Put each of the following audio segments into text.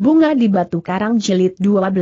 Bunga di Batu Karang Jilid 12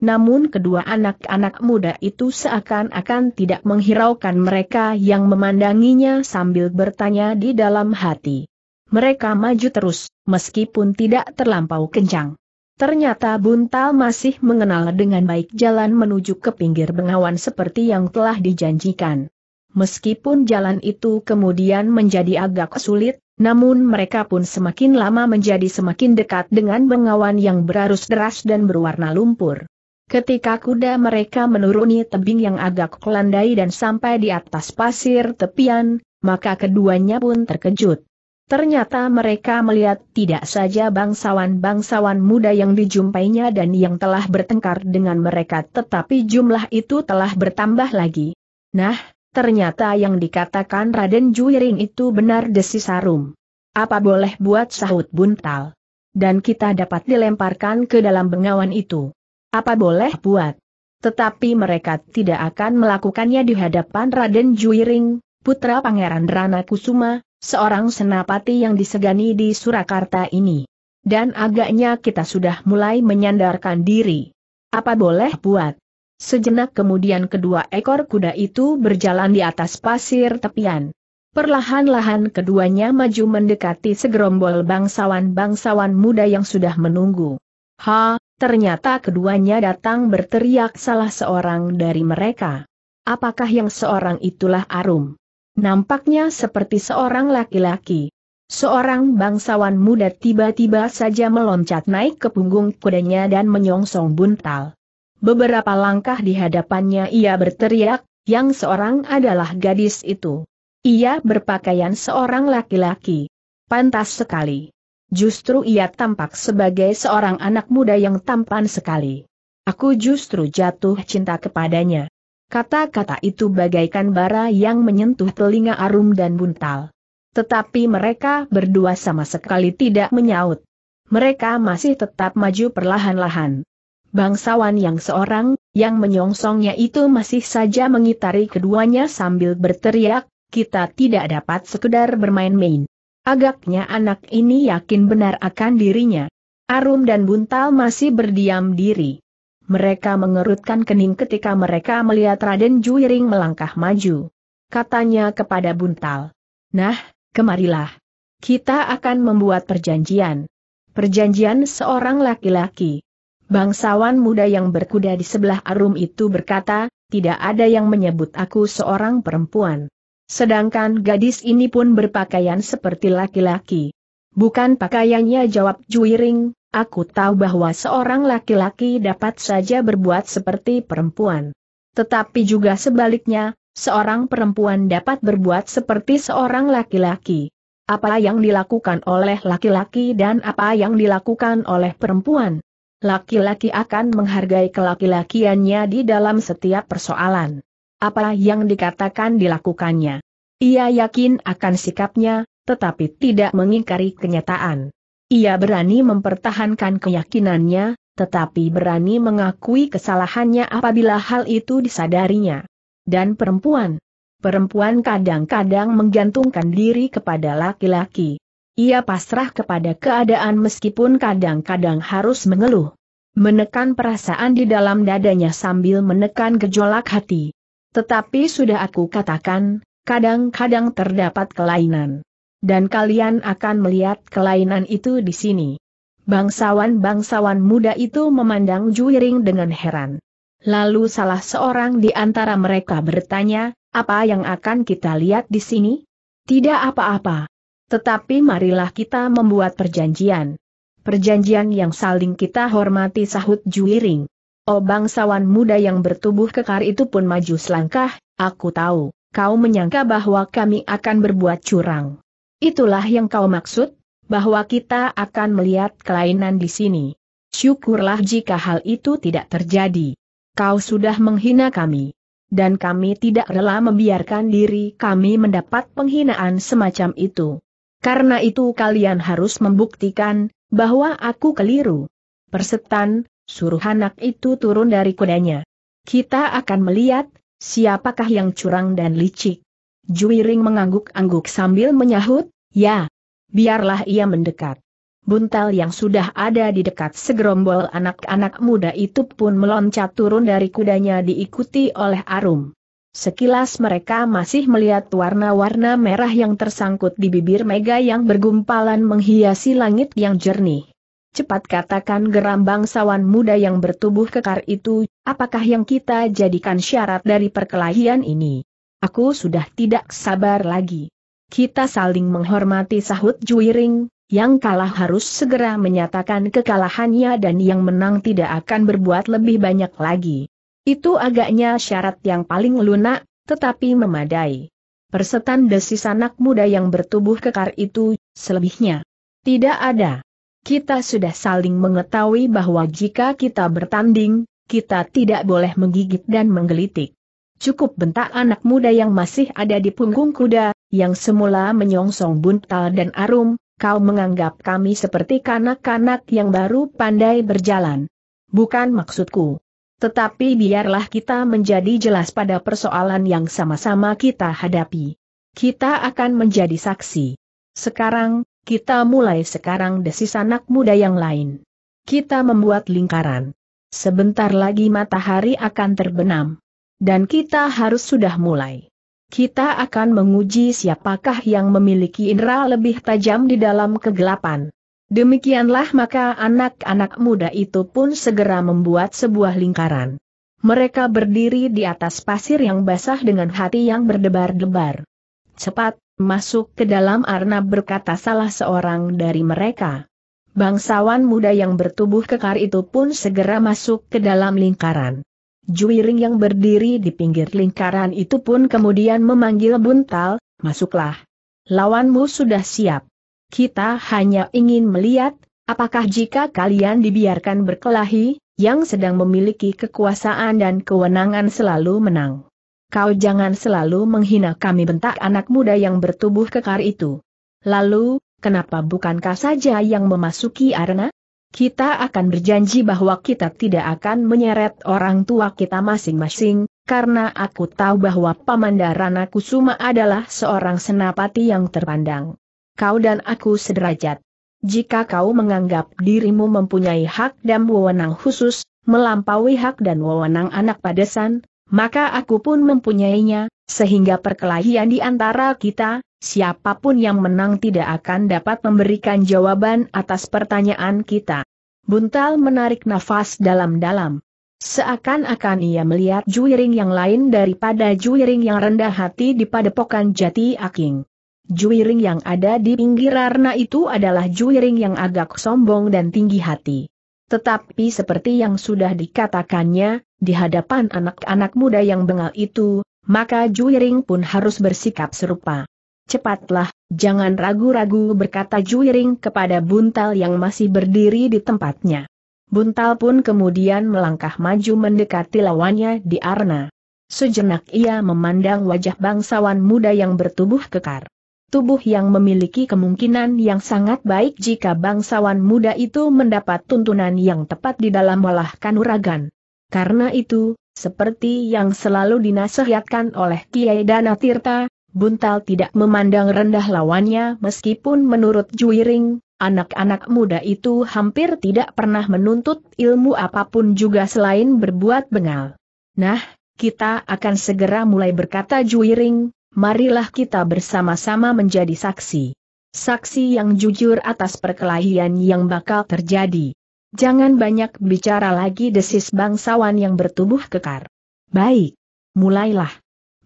Namun kedua anak-anak muda itu seakan-akan tidak menghiraukan mereka yang memandanginya sambil bertanya di dalam hati. Mereka maju terus, meskipun tidak terlampau kencang. Ternyata Buntal masih mengenal dengan baik jalan menuju ke pinggir bengawan seperti yang telah dijanjikan. Meskipun jalan itu kemudian menjadi agak sulit, namun mereka pun semakin lama menjadi semakin dekat dengan bengawan yang berarus deras dan berwarna lumpur. Ketika kuda mereka menuruni tebing yang agak kelandai dan sampai di atas pasir tepian, maka keduanya pun terkejut. Ternyata mereka melihat tidak saja bangsawan-bangsawan muda yang dijumpainya dan yang telah bertengkar dengan mereka tetapi jumlah itu telah bertambah lagi. Nah, Ternyata yang dikatakan Raden Juiring itu benar desi sarum. Apa boleh buat sahut buntal? Dan kita dapat dilemparkan ke dalam bengawan itu. Apa boleh buat? Tetapi mereka tidak akan melakukannya di hadapan Raden Juiring, putra Pangeran Rana Kusuma, seorang senapati yang disegani di Surakarta ini. Dan agaknya kita sudah mulai menyandarkan diri. Apa boleh buat? Sejenak kemudian kedua ekor kuda itu berjalan di atas pasir tepian. Perlahan-lahan keduanya maju mendekati segerombol bangsawan-bangsawan muda yang sudah menunggu. Ha, ternyata keduanya datang berteriak salah seorang dari mereka. Apakah yang seorang itulah Arum? Nampaknya seperti seorang laki-laki. Seorang bangsawan muda tiba-tiba saja meloncat naik ke punggung kudanya dan menyongsong buntal. Beberapa langkah di hadapannya ia berteriak, yang seorang adalah gadis itu. Ia berpakaian seorang laki-laki. Pantas sekali. Justru ia tampak sebagai seorang anak muda yang tampan sekali. Aku justru jatuh cinta kepadanya. Kata-kata itu bagaikan bara yang menyentuh telinga Arum dan Buntal. Tetapi mereka berdua sama sekali tidak menyaut. Mereka masih tetap maju perlahan-lahan. Bangsawan yang seorang, yang menyongsongnya itu masih saja mengitari keduanya sambil berteriak, kita tidak dapat sekedar bermain-main. Agaknya anak ini yakin benar akan dirinya. Arum dan Buntal masih berdiam diri. Mereka mengerutkan kening ketika mereka melihat Raden Juiring melangkah maju. Katanya kepada Buntal. Nah, kemarilah. Kita akan membuat perjanjian. Perjanjian seorang laki-laki. Bangsawan muda yang berkuda di sebelah Arum itu berkata, tidak ada yang menyebut aku seorang perempuan. Sedangkan gadis ini pun berpakaian seperti laki-laki. Bukan pakaiannya jawab Juiring, aku tahu bahwa seorang laki-laki dapat saja berbuat seperti perempuan. Tetapi juga sebaliknya, seorang perempuan dapat berbuat seperti seorang laki-laki. Apa yang dilakukan oleh laki-laki dan apa yang dilakukan oleh perempuan? Laki-laki akan menghargai kelaki-lakiannya di dalam setiap persoalan. Apa yang dikatakan dilakukannya. Ia yakin akan sikapnya, tetapi tidak mengingkari kenyataan. Ia berani mempertahankan keyakinannya, tetapi berani mengakui kesalahannya apabila hal itu disadarinya. Dan perempuan. Perempuan kadang-kadang menggantungkan diri kepada laki-laki. Ia pasrah kepada keadaan meskipun kadang-kadang harus mengeluh. Menekan perasaan di dalam dadanya sambil menekan gejolak hati. Tetapi sudah aku katakan, kadang-kadang terdapat kelainan. Dan kalian akan melihat kelainan itu di sini. Bangsawan-bangsawan muda itu memandang Juiring dengan heran. Lalu salah seorang di antara mereka bertanya, apa yang akan kita lihat di sini? Tidak apa-apa. Tetapi marilah kita membuat perjanjian. Perjanjian yang saling kita hormati sahut Juiring. Oh bangsawan muda yang bertubuh kekar itu pun maju selangkah, aku tahu, kau menyangka bahwa kami akan berbuat curang. Itulah yang kau maksud, bahwa kita akan melihat kelainan di sini. Syukurlah jika hal itu tidak terjadi. Kau sudah menghina kami. Dan kami tidak rela membiarkan diri kami mendapat penghinaan semacam itu. Karena itu kalian harus membuktikan, bahwa aku keliru. Persetan, suruh anak itu turun dari kudanya. Kita akan melihat, siapakah yang curang dan licik. Juiring mengangguk-angguk sambil menyahut, ya. Biarlah ia mendekat. Buntal yang sudah ada di dekat segerombol anak-anak muda itu pun meloncat turun dari kudanya diikuti oleh Arum. Sekilas mereka masih melihat warna-warna merah yang tersangkut di bibir Mega yang bergumpalan menghiasi langit yang jernih. Cepat katakan geram bangsawan muda yang bertubuh kekar itu, apakah yang kita jadikan syarat dari perkelahian ini? Aku sudah tidak sabar lagi. Kita saling menghormati sahut Juiring, yang kalah harus segera menyatakan kekalahannya dan yang menang tidak akan berbuat lebih banyak lagi. Itu agaknya syarat yang paling lunak, tetapi memadai. Persetan desis anak muda yang bertubuh kekar itu, selebihnya. Tidak ada. Kita sudah saling mengetahui bahwa jika kita bertanding, kita tidak boleh menggigit dan menggelitik. Cukup bentak anak muda yang masih ada di punggung kuda, yang semula menyongsong buntal dan arum, kau menganggap kami seperti kanak-kanak yang baru pandai berjalan. Bukan maksudku. Tetapi biarlah kita menjadi jelas pada persoalan yang sama-sama kita hadapi. Kita akan menjadi saksi. Sekarang, kita mulai sekarang desis anak muda yang lain. Kita membuat lingkaran. Sebentar lagi matahari akan terbenam. Dan kita harus sudah mulai kita akan menguji siapakah yang memiliki indera lebih tajam di dalam kegelapan. Demikianlah maka anak-anak muda itu pun segera membuat sebuah lingkaran. Mereka berdiri di atas pasir yang basah dengan hati yang berdebar-debar. Cepat, masuk ke dalam arna berkata salah seorang dari mereka. Bangsawan muda yang bertubuh kekar itu pun segera masuk ke dalam lingkaran. Juiring yang berdiri di pinggir lingkaran itu pun kemudian memanggil Buntal, masuklah. Lawanmu sudah siap. Kita hanya ingin melihat, apakah jika kalian dibiarkan berkelahi, yang sedang memiliki kekuasaan dan kewenangan selalu menang. Kau jangan selalu menghina kami bentak anak muda yang bertubuh kekar itu. Lalu, kenapa bukankah saja yang memasuki arena? kita akan berjanji bahwa kita tidak akan menyeret orang tua kita masing-masing, karena aku tahu bahwa Pamandarana Kusuma adalah seorang senapati yang terpandang. Kau dan aku sederajat. Jika kau menganggap dirimu mempunyai hak dan wewenang khusus, melampaui hak dan wewenang anak padesan, maka aku pun mempunyainya, sehingga perkelahian di antara kita, siapa pun yang menang tidak akan dapat memberikan jawaban atas pertanyaan kita. Buntal menarik nafas dalam-dalam. Seakan-akan ia melihat juiring yang lain daripada juiring yang rendah hati di padepokan jati aking. Juiring yang ada di pinggir arna itu adalah juiring yang agak sombong dan tinggi hati. Tetapi seperti yang sudah dikatakannya, di hadapan anak-anak muda yang bengal itu, maka Juiring pun harus bersikap serupa. Cepatlah, jangan ragu-ragu berkata Juiring kepada Buntal yang masih berdiri di tempatnya. Buntal pun kemudian melangkah maju mendekati lawannya di arena. Sejenak ia memandang wajah bangsawan muda yang bertubuh kekar. Tubuh yang memiliki kemungkinan yang sangat baik jika bangsawan muda itu mendapat tuntunan yang tepat di dalam olah kanuragan. Karena itu, seperti yang selalu dinasihatkan oleh Kiai Danatirta, Buntal tidak memandang rendah lawannya meskipun menurut Juiring, anak-anak muda itu hampir tidak pernah menuntut ilmu apa pun juga selain berbuat bengal. Nah, kita akan segera mulai berkata Juiring, marilah kita bersama-sama menjadi saksi. Saksi yang jujur atas perkelahian yang bakal terjadi. Jangan banyak bicara lagi desis bangsawan yang bertubuh kekar. Baik. Mulailah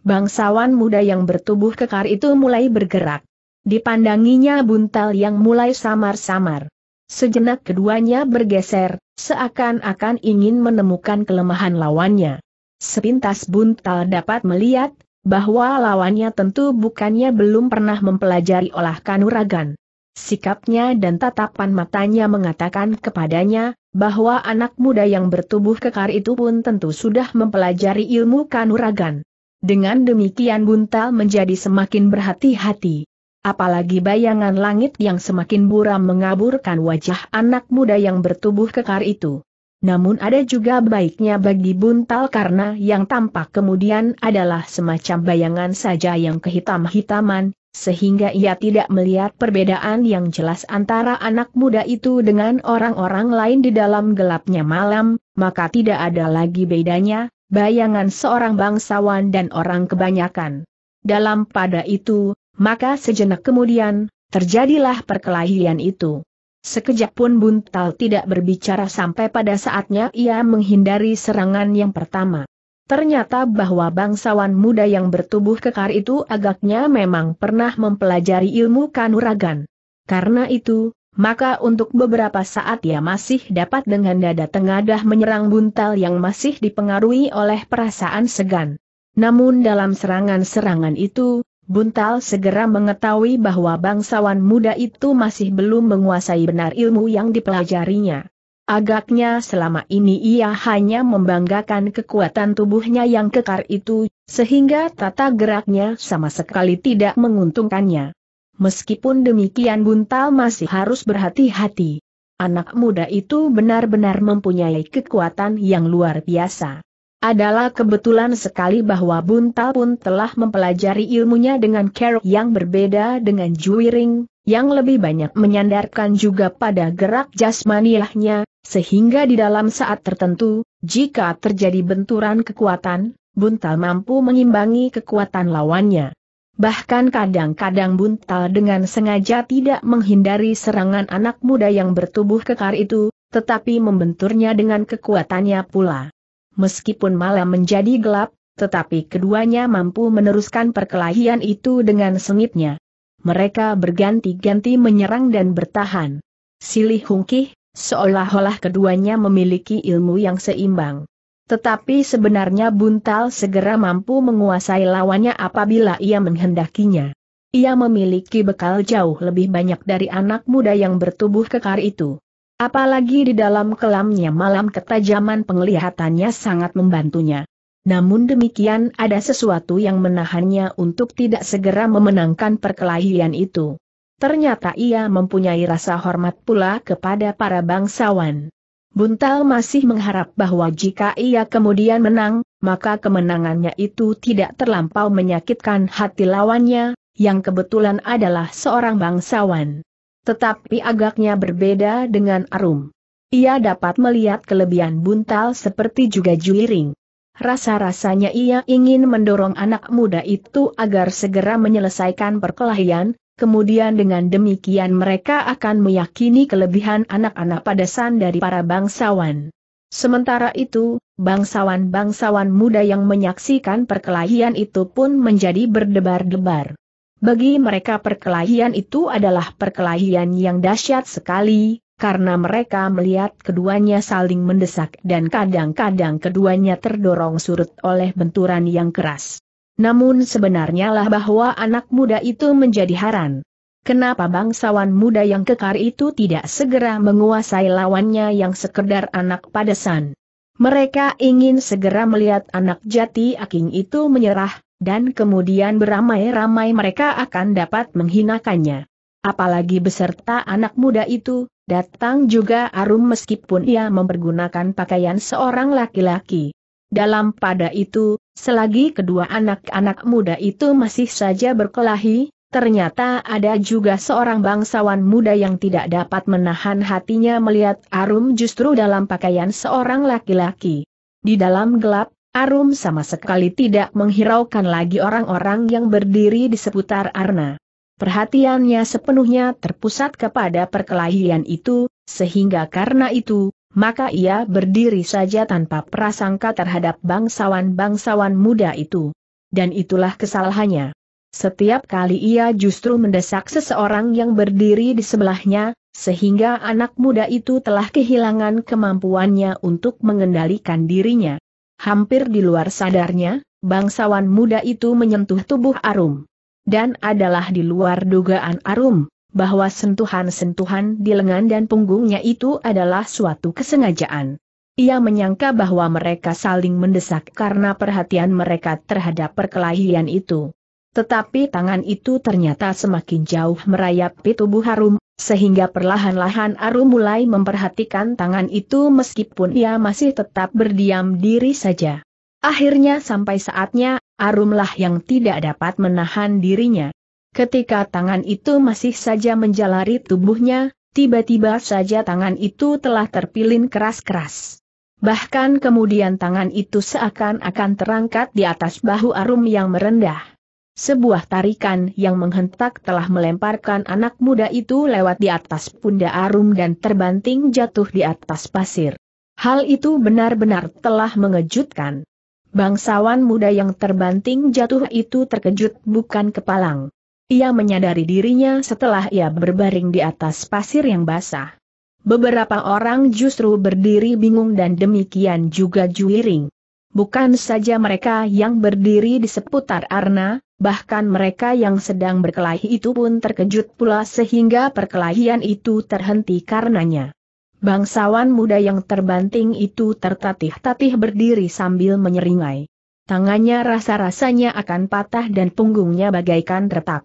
bangsawan muda yang bertubuh kekar itu mulai bergerak. Dipandanginya buntal yang mulai samar-samar. Sejenak keduanya bergeser, seakan-akan ingin menemukan kelemahan lawannya. Sepintas buntal dapat melihat, bahwa lawannya tentu bukannya belum pernah mempelajari olah kanuragan. Sikapnya dan tatapan matanya mengatakan kepadanya, bahwa anak muda yang bertubuh kekar itu pun tentu sudah mempelajari ilmu kanuragan. Dengan demikian Buntal menjadi semakin berhati-hati. Apalagi bayangan langit yang semakin buram mengaburkan wajah anak muda yang bertubuh kekar itu. Namun ada juga baiknya bagi Buntal karena yang tampak kemudian adalah semacam bayangan saja yang kehitam-hitaman, sehingga ia tidak melihat perbedaan yang jelas antara anak muda itu dengan orang-orang lain di dalam gelapnya malam, maka tidak ada lagi bedanya, bayangan seorang bangsawan dan orang kebanyakan. Dalam pada itu, maka sejenak kemudian, terjadilah perkelahian itu. Sekejap pun Buntal tidak berbicara sampai pada saatnya ia menghindari serangan yang pertama. Ternyata bahwa bangsawan muda yang bertubuh kekar itu agaknya memang pernah mempelajari ilmu kanuragan. Karena itu, maka untuk beberapa saat ia masih dapat dengan dada tengadah menyerang buntal yang masih dipengaruhi oleh perasaan segan. Namun dalam serangan-serangan itu, buntal segera mengetahui bahwa bangsawan muda itu masih belum menguasai benar ilmu yang dipelajarinya. Agaknya selama ini ia hanya membanggakan kekuatan tubuhnya yang kekar itu, sehingga tata geraknya sama sekali tidak menguntungkannya. Meskipun demikian Buntal masih harus berhati-hati. Anak muda itu benar-benar mempunyai kekuatan yang luar biasa. Adalah kebetulan sekali bahwa Buntal pun telah mempelajari ilmunya dengan cara yang berbeda dengan Juwiring, yang lebih banyak menyandarkan juga pada gerak jasmaniahnya, sehingga di dalam saat tertentu, jika terjadi benturan kekuatan, Buntal mampu mengimbangi kekuatan lawannya. Bahkan kadang-kadang Buntal dengan sengaja tidak menghindari serangan anak muda yang bertubuh kekar itu, tetapi membenturnya dengan kekuatannya pula. Meskipun malam menjadi gelap, tetapi keduanya mampu meneruskan perkelahian itu dengan sengitnya mereka berganti-ganti menyerang dan bertahan. Silih hungkih, seolah-olah keduanya memiliki ilmu yang seimbang. Tetapi sebenarnya Buntal segera mampu menguasai lawannya apabila ia menghendakinya. Ia memiliki bekal jauh lebih banyak dari anak muda yang bertubuh kekar itu. Apalagi di dalam kelamnya malam ketajaman penglihatannya sangat membantunya. Namun demikian ada sesuatu yang menahannya untuk tidak segera memenangkan perkelahian itu. Ternyata ia mempunyai rasa hormat pula kepada para bangsawan. Buntal masih mengharap bahwa jika ia kemudian menang, maka kemenangannya itu tidak terlampau menyakitkan hati lawannya, yang kebetulan adalah seorang bangsawan. Tetapi agaknya berbeda dengan Arum. Ia dapat melihat kelebihan Buntal seperti juga Juiring. Rasa-rasanya ia ingin mendorong anak muda itu agar segera menyelesaikan perkelahian, kemudian dengan demikian mereka akan meyakini kelebihan anak-anak padasan dari para bangsawan. Sementara itu, bangsawan-bangsawan muda yang menyaksikan perkelahian itu pun menjadi berdebar-debar. Bagi mereka perkelahian itu adalah perkelahian yang dahsyat sekali, karena mereka melihat keduanya saling mendesak dan kadang-kadang keduanya terdorong surut oleh benturan yang keras. Namun sebenarnya lah bahwa anak muda itu menjadi haran. Kenapa bangsawan muda yang kekar itu tidak segera menguasai lawannya yang sekedar anak padasan? Mereka ingin segera melihat anak jati aking itu menyerah, dan kemudian beramai-ramai mereka akan dapat menghinakannya. Apalagi beserta anak muda itu, Datang juga Arum meskipun ia mempergunakan pakaian seorang laki-laki. Dalam pada itu, selagi kedua anak-anak muda itu masih saja berkelahi, ternyata ada juga seorang bangsawan muda yang tidak dapat menahan hatinya melihat Arum justru dalam pakaian seorang laki-laki. Di dalam gelap, Arum sama sekali tidak menghiraukan lagi orang-orang yang berdiri di seputar Arna. Perhatiannya sepenuhnya terpusat kepada perkelahian itu, sehingga karena itu, maka ia berdiri saja tanpa prasangka terhadap bangsawan-bangsawan muda itu. Dan itulah kesalahannya. Setiap kali ia justru mendesak seseorang yang berdiri di sebelahnya, sehingga anak muda itu telah kehilangan kemampuannya untuk mengendalikan dirinya. Hampir di luar sadarnya, bangsawan muda itu menyentuh tubuh Arum dan adalah di luar dugaan Arum, bahwa sentuhan-sentuhan di lengan dan punggungnya itu adalah suatu kesengajaan. Ia menyangka bahwa mereka saling mendesak karena perhatian mereka terhadap perkelahian itu. Tetapi tangan itu ternyata semakin jauh merayapi tubuh Arum, sehingga perlahan-lahan Arum mulai memperhatikan tangan itu meskipun ia masih tetap berdiam diri saja. Akhirnya sampai saatnya, Arumlah yang tidak dapat menahan dirinya. Ketika tangan itu masih saja menjalari tubuhnya, tiba-tiba saja tangan itu telah terpilin keras-keras. Bahkan kemudian tangan itu seakan-akan terangkat di atas bahu Arum yang merendah. Sebuah tarikan yang menghentak telah melemparkan anak muda itu lewat di atas pundak Arum dan terbanting jatuh di atas pasir. Hal itu benar-benar telah mengejutkan. Bangsawan muda yang terbanting jatuh itu terkejut bukan kepalang. Ia menyadari dirinya setelah ia berbaring di atas pasir yang basah. Beberapa orang justru berdiri bingung dan demikian juga Juiring. Bukan saja mereka yang berdiri di seputar Arna, bahkan mereka yang sedang berkelahi itu pun terkejut pula sehingga perkelahian itu terhenti karenanya. Bangsawan muda yang terbanting itu tertatih-tatih berdiri sambil menyeringai. Tangannya rasa-rasanya akan patah dan punggungnya bagaikan retak.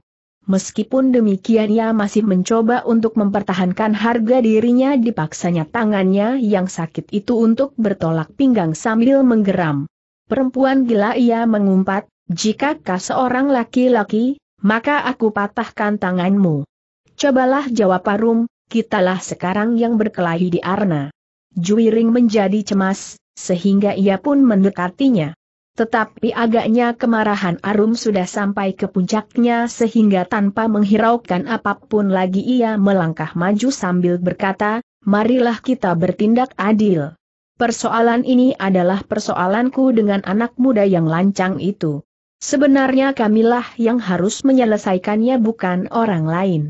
Meskipun demikian ia masih mencoba untuk mempertahankan harga dirinya dipaksanya tangannya yang sakit itu untuk bertolak pinggang sambil menggeram. Perempuan gila ia mengumpat, jika kau seorang laki-laki, maka aku patahkan tanganmu. Cobalah jawab Parum, kitalah sekarang yang berkelahi di Arna. Juiring menjadi cemas, sehingga ia pun mendekatinya. Tetapi agaknya kemarahan Arum sudah sampai ke puncaknya sehingga tanpa menghiraukan apa pun lagi ia melangkah maju sambil berkata, marilah kita bertindak adil. Persoalan ini adalah persoalanku dengan anak muda yang lancang itu. Sebenarnya kamilah yang harus menyelesaikannya bukan orang lain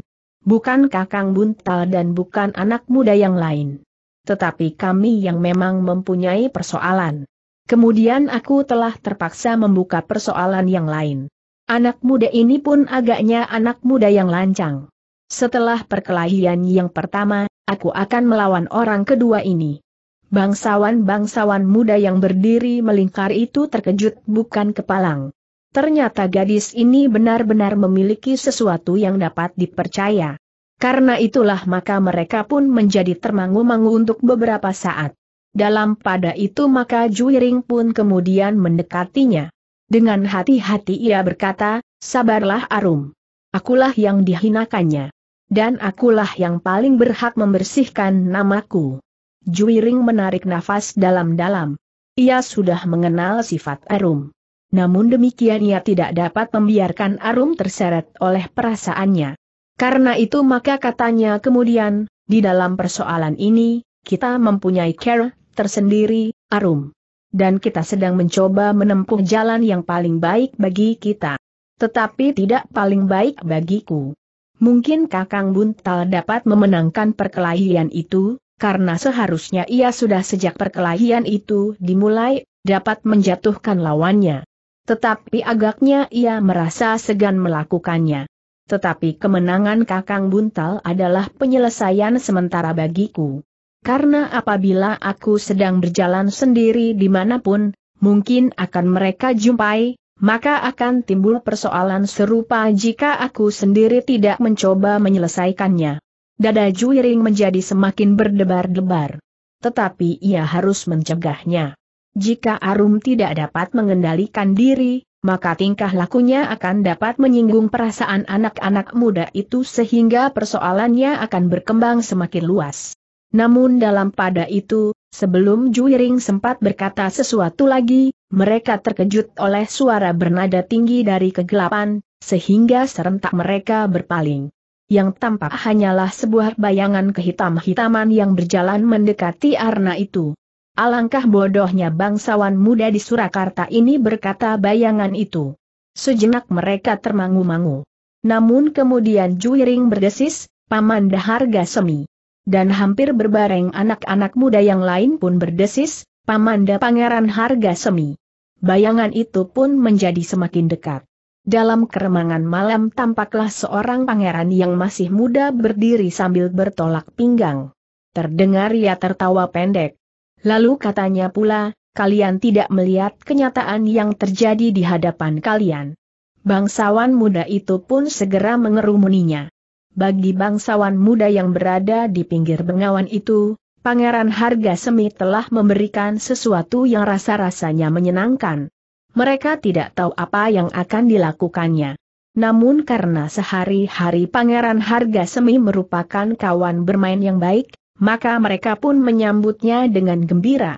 bukan Kakang Buntal dan bukan anak muda yang lain. Tetapi kami yang memang mempunyai persoalan. Kemudian aku telah terpaksa membuka persoalan yang lain. Anak muda ini pun agaknya anak muda yang lancang. Setelah perkelahian yang pertama, aku akan melawan orang kedua ini. Bangsawan-bangsawan muda yang berdiri melingkar itu terkejut bukan kepalang. Ternyata gadis ini benar-benar memiliki sesuatu yang dapat dipercaya. Karena itulah maka mereka pun menjadi termangu-mangu untuk beberapa saat. Dalam pada itu maka Juiring pun kemudian mendekatinya. Dengan hati-hati ia berkata, sabarlah Arum. Akulah yang dihinakannya. Dan akulah yang paling berhak membersihkan namaku. Juiring menarik nafas dalam-dalam. Ia sudah mengenal sifat Arum. Namun demikian ia tidak dapat membiarkan Arum terseret oleh perasaannya. Karena itu maka katanya kemudian, di dalam persoalan ini, kita mempunyai care tersendiri, Arum. Dan kita sedang mencoba menempuh jalan yang paling baik bagi kita. Tetapi tidak paling baik bagiku. Mungkin Kakang Buntal dapat memenangkan perkelahian itu, karena seharusnya ia sudah sejak perkelahian itu dimulai, dapat menjatuhkan lawannya tetapi agaknya ia merasa segan melakukannya. Tetapi kemenangan Kakang Buntal adalah penyelesaian sementara bagiku. Karena apabila aku sedang berjalan sendiri di mana pun, mungkin akan mereka jumpai, maka akan timbul persoalan serupa jika aku sendiri tidak mencoba menyelesaikannya. Dada Juiring menjadi semakin berdebar-debar. Tetapi ia harus mencegahnya. Jika Arum tidak dapat mengendalikan diri, maka tingkah lakunya akan dapat menyinggung perasaan anak-anak muda itu sehingga persoalannya akan berkembang semakin luas. Namun dalam pada itu, sebelum Juiring sempat berkata sesuatu lagi, mereka terkejut oleh suara bernada tinggi dari kegelapan, sehingga serentak mereka berpaling. Yang tampak hanyalah sebuah bayangan kehitam-hitaman yang berjalan mendekati Arna itu. Alangkah bodohnya bangsawan muda di Surakarta ini berkata bayangan itu. Sejenak mereka termangu-mangu. Namun kemudian Juiring berdesis, Paman Daharga Semi. Dan hampir berbareng anak-anak muda yang lain pun berdesis, Pamanda Pangeran Harga Semi. Bayangan itu pun menjadi semakin dekat. Dalam keremangan malam tampaklah seorang pangeran yang masih muda berdiri sambil bertolak pinggang. Terdengar ia tertawa pendek. Lalu katanya pula, kalian tidak melihat kenyataan yang terjadi di hadapan kalian. Bangsawan muda itu pun segera mengerumuninya. Bagi bangsawan muda yang berada di pinggir bengawan itu, Pangeran Harga Semi telah memberikan sesuatu yang rasa-rasanya menyenangkan. Mereka tidak tahu apa yang akan dilakukannya. Namun karena sehari-hari Pangeran Harga Semi merupakan kawan bermain yang baik, maka mereka pun menyambutnya dengan gembira.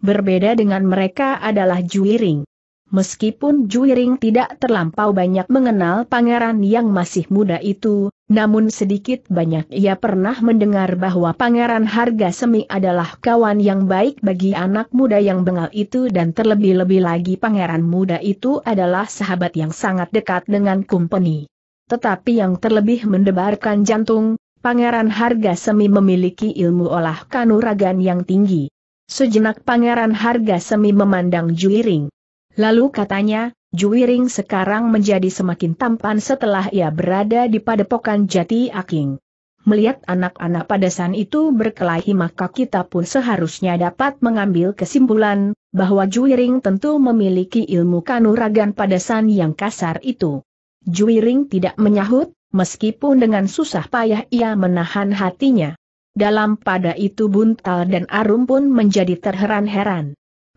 Berbeda dengan mereka adalah Juiring. Meskipun Juiring tidak terlampau banyak mengenal pangeran yang masih muda itu, namun sedikit banyak ia pernah mendengar bahwa pangeran harga semi adalah kawan yang baik bagi anak muda yang bengal itu dan terlebih-lebih lagi pangeran muda itu adalah sahabat yang sangat dekat dengan kumpeni. Tetapi yang terlebih mendebarkan jantung, pangeran harga semi memiliki ilmu olah kanuragan yang tinggi. Sejenak pangeran harga semi memandang Juiring. Lalu katanya, Juwiring sekarang menjadi semakin tampan setelah ia berada di padepokan Jati Aking. Melihat anak-anak padasan itu berkelahi maka kita pun seharusnya dapat mengambil kesimpulan, bahwa Juwiring tentu memiliki ilmu kanuragan padasan yang kasar itu. Juwiring tidak menyahut, meskipun dengan susah payah ia menahan hatinya. Dalam pada itu Buntal dan Arum pun menjadi terheran-heran.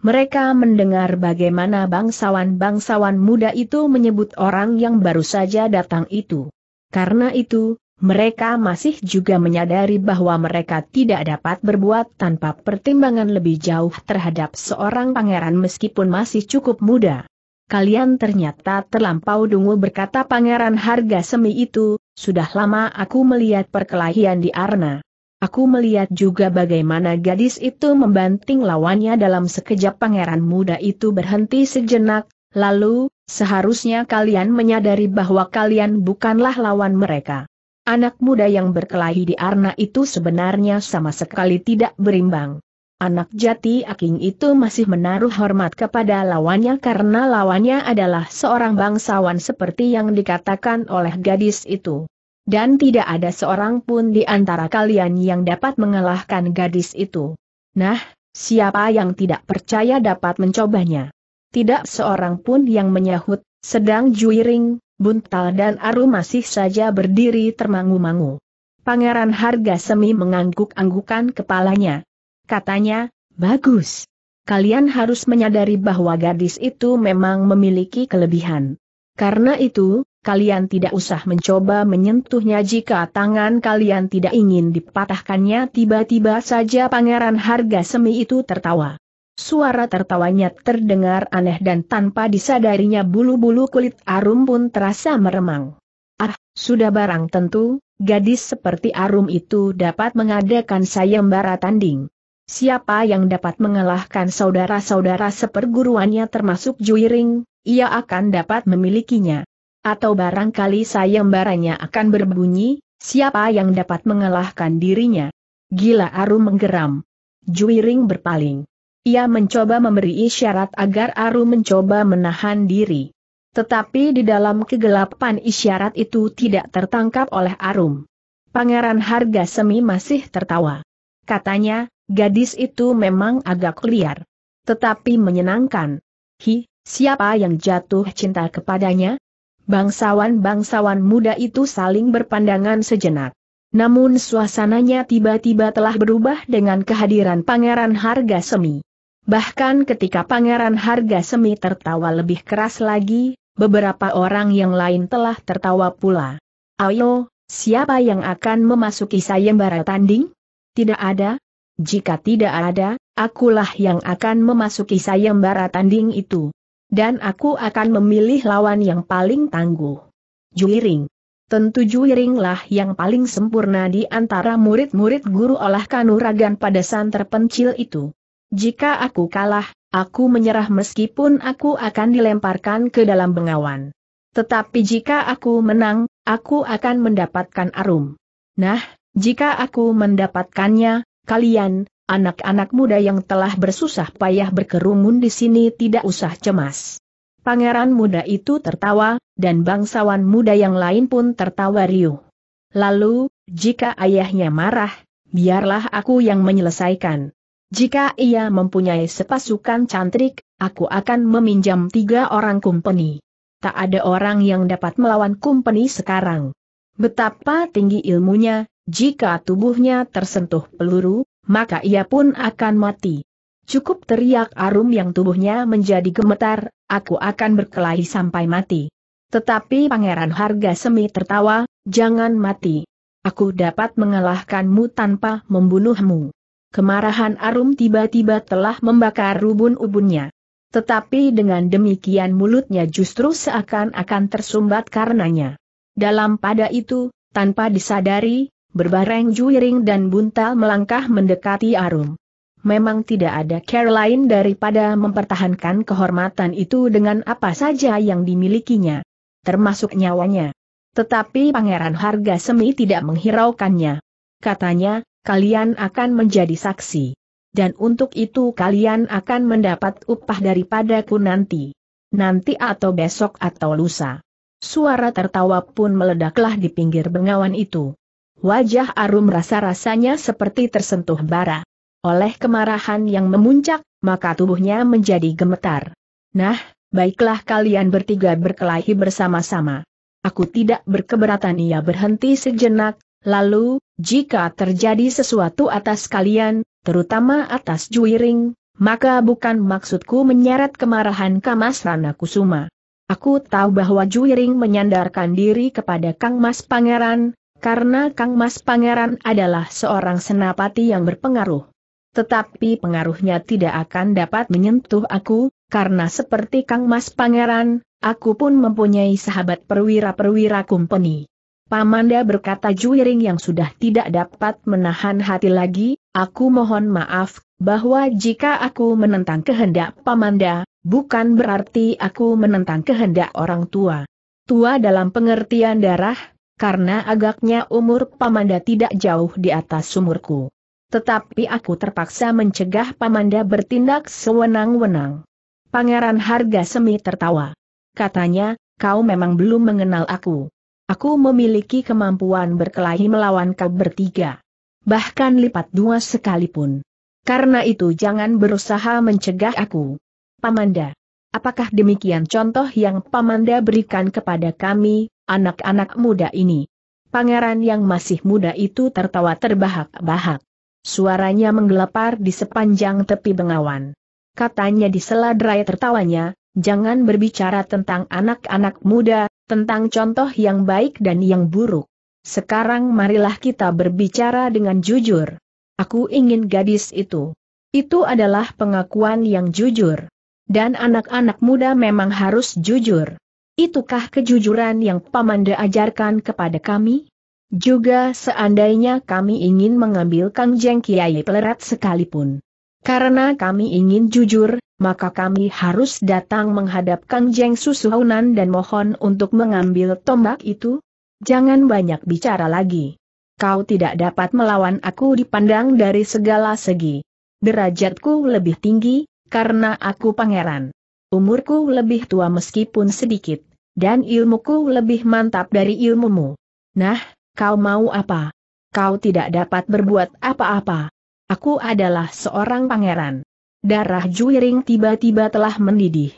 Mereka mendengar bagaimana bangsawan-bangsawan muda itu menyebut orang yang baru saja datang itu. Karena itu, mereka masih juga menyadari bahwa mereka tidak dapat berbuat tanpa pertimbangan lebih jauh terhadap seorang pangeran meskipun masih cukup muda. Kalian ternyata terlampau dungu berkata pangeran harga semi itu, sudah lama aku melihat perkelahian di Arna. Aku melihat juga bagaimana gadis itu membanting lawannya dalam sekejap pangeran muda itu berhenti sejenak, lalu, seharusnya kalian menyadari bahwa kalian bukanlah lawan mereka. Anak muda yang berkelahi di Arna itu sebenarnya sama sekali tidak berimbang. Anak jati aking itu masih menaruh hormat kepada lawannya karena lawannya adalah seorang bangsawan seperti yang dikatakan oleh gadis itu. Dan tidak ada seorang pun di antara kalian yang dapat mengalahkan gadis itu. Nah, siapa yang tidak percaya dapat mencobanya? Tidak seorang pun yang menyahut, sedang Juiring, Buntal dan Aru masih saja berdiri termangu-mangu. Pangeran Harga Semi mengangguk-anggukan kepalanya. Katanya, bagus. Kalian harus menyadari bahwa gadis itu memang memiliki kelebihan. Karena itu, kalian tidak usah mencoba menyentuhnya jika tangan kalian tidak ingin dipatahkannya tiba-tiba saja pangeran harga semi itu tertawa. Suara tertawanya terdengar aneh dan tanpa disadarinya bulu-bulu kulit Arum pun terasa meremang. Ah, sudah barang tentu, gadis seperti Arum itu dapat mengadakan sayembara tanding. Siapa yang dapat mengalahkan saudara-saudara seperguruannya termasuk Juiring, ia akan dapat memilikinya. Atau barangkali sayembaranya akan berbunyi, siapa yang dapat mengalahkan dirinya? Gila Arum menggeram. Juiring berpaling. Ia mencoba memberi isyarat agar Arum mencoba menahan diri. Tetapi di dalam kegelapan isyarat itu tidak tertangkap oleh Arum. Pangeran Harga Semi masih tertawa. Katanya, gadis itu memang agak liar. Tetapi menyenangkan. Hi, siapa yang jatuh cinta kepadanya? Bangsawan-bangsawan muda itu saling berpandangan sejenak. Namun suasananya tiba-tiba telah berubah dengan kehadiran Pangeran Harga Semi. Bahkan ketika Pangeran Harga Semi tertawa lebih keras lagi, beberapa orang yang lain telah tertawa pula. Ayo, siapa yang akan memasuki sayembara tanding? Tidak ada? Jika tidak ada, akulah yang akan memasuki sayembara tanding itu. Dan aku akan memilih lawan yang paling tangguh. Juiring. Tentu Juiring lah yang paling sempurna di antara murid-murid guru olah kanuragan pada san terpencil itu. Jika aku kalah, aku menyerah meskipun aku akan dilemparkan ke dalam bengawan. Tetapi jika aku menang, aku akan mendapatkan arum. Nah, jika aku mendapatkannya, kalian, anak-anak muda yang telah bersusah payah berkerumun di sini tidak usah cemas. Pangeran muda itu tertawa, dan bangsawan muda yang lain pun tertawa riuh. Lalu, jika ayahnya marah, biarlah aku yang menyelesaikan. Jika ia mempunyai sepasukan cantrik, aku akan meminjam tiga orang kumpeni. Tak ada orang yang dapat melawan kumpeni sekarang. Betapa tinggi ilmunya, jika tubuhnya tersentuh peluru, maka ia pun akan mati. Cukup teriak Arum yang tubuhnya menjadi gemetar, aku akan berkelahi sampai mati. Tetapi Pangeran Harga Semi tertawa, jangan mati. Aku dapat mengalahkanmu tanpa membunuhmu. Kemarahan Arum tiba-tiba telah membakar ubun-ubunnya. Tetapi dengan demikian mulutnya justru seakan-akan tersumbat karenanya. Dalam pada itu, tanpa disadari, berbareng Juiring dan Buntal melangkah mendekati Arum. Memang tidak ada care lain daripada mempertahankan kehormatan itu dengan apa saja yang dimilikinya, termasuk nyawanya. Tetapi Pangeran Harga Semi tidak menghiraukannya. Katanya, kalian akan menjadi saksi. Dan untuk itu kalian akan mendapat upah daripadaku nanti. Nanti atau besok atau lusa. Suara tertawa pun meledaklah di pinggir bengawan itu. Wajah Arum rasa-rasanya seperti tersentuh bara. Oleh kemarahan yang memuncak, maka tubuhnya menjadi gemetar. Nah, baiklah kalian bertiga berkelahi bersama-sama. Aku tidak berkeberatan ia berhenti sejenak, lalu, jika terjadi sesuatu atas kalian, terutama atas Juiring, maka bukan maksudku menyeret kemarahan Kamas Rana Kusuma. Aku tahu bahwa Juiring menyandarkan diri kepada Kang Mas Pangeran, karena Kang Mas Pangeran adalah seorang senapati yang berpengaruh. Tetapi pengaruhnya tidak akan dapat menyentuh aku, karena seperti Kang Mas Pangeran, aku pun mempunyai sahabat perwira-perwira kumpeni. Pamanda berkata Juiring yang sudah tidak dapat menahan hati lagi, aku mohon maaf, bahwa jika aku menentang kehendak Pamanda, bukan berarti aku menentang kehendak orang tua. Tua dalam pengertian darah, karena agaknya umur Pamanda tidak jauh di atas umurku. Tetapi aku terpaksa mencegah Pamanda bertindak sewenang-wenang. Pangeran Harga Semi tertawa. Katanya, kau memang belum mengenal aku. Aku memiliki kemampuan berkelahi melawan kau bertiga. Bahkan lipat dua sekalipun. Karena itu jangan berusaha mencegah aku. Pamanda. Apakah demikian contoh yang Pamanda berikan kepada kami, anak-anak muda ini. Pangeran yang masih muda itu tertawa terbahak-bahak. Suaranya menggelepar di sepanjang tepi bengawan. Katanya di sela derai tertawanya, jangan berbicara tentang anak-anak muda, tentang contoh yang baik dan yang buruk. Sekarang marilah kita berbicara dengan jujur. Aku ingin gadis itu. Itu adalah pengakuan yang jujur. Dan anak-anak muda memang harus jujur. Itukah kejujuran yang Pamanda ajarkan kepada kami? Juga seandainya kami ingin mengambil Kang Jeng Kiai Pelerat sekalipun. Karena kami ingin jujur, maka kami harus datang menghadap Kang Jeng Susuhunan dan mohon untuk mengambil tombak itu. Jangan banyak bicara lagi. Kau tidak dapat melawan aku dipandang dari segala segi. Derajatku lebih tinggi, karena aku pangeran. Umurku lebih tua meskipun sedikit, dan ilmuku lebih mantap dari ilmumu. Nah, kau mau apa? Kau tidak dapat berbuat apa-apa. Aku adalah seorang pangeran. Darah Juiring tiba-tiba telah mendidih.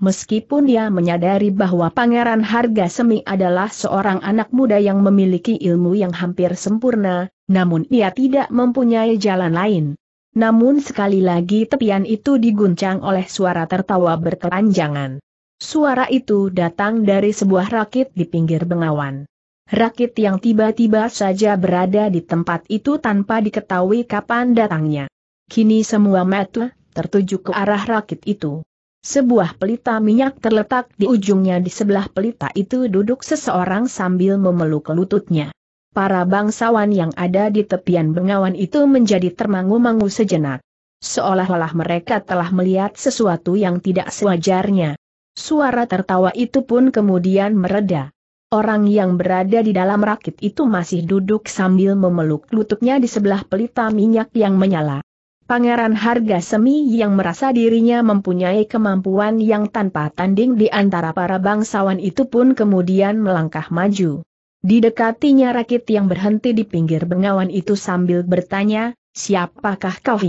Meskipun dia menyadari bahwa Pangeran Harga Semi adalah seorang anak muda yang memiliki ilmu yang hampir sempurna, namun ia tidak mempunyai jalan lain. Namun sekali lagi tepian itu diguncang oleh suara tertawa berkelanjangan. Suara itu datang dari sebuah rakit di pinggir bengawan. Rakit yang tiba-tiba saja berada di tempat itu tanpa diketahui kapan datangnya. Kini semua mata tertuju ke arah rakit itu. Sebuah pelita minyak terletak di ujungnya di sebelah pelita itu duduk seseorang sambil memeluk lututnya. Para bangsawan yang ada di tepian bengawan itu menjadi termangu-mangu sejenak. Seolah-olah mereka telah melihat sesuatu yang tidak sewajarnya. Suara tertawa itu pun kemudian mereda. Orang yang berada di dalam rakit itu masih duduk sambil memeluk lututnya di sebelah pelita minyak yang menyala. Pangeran Harga Semi yang merasa dirinya mempunyai kemampuan yang tanpa tanding di antara para bangsawan itu pun kemudian melangkah maju. Didekatinya rakit yang berhenti di pinggir bengawan itu sambil bertanya, siapakah kau?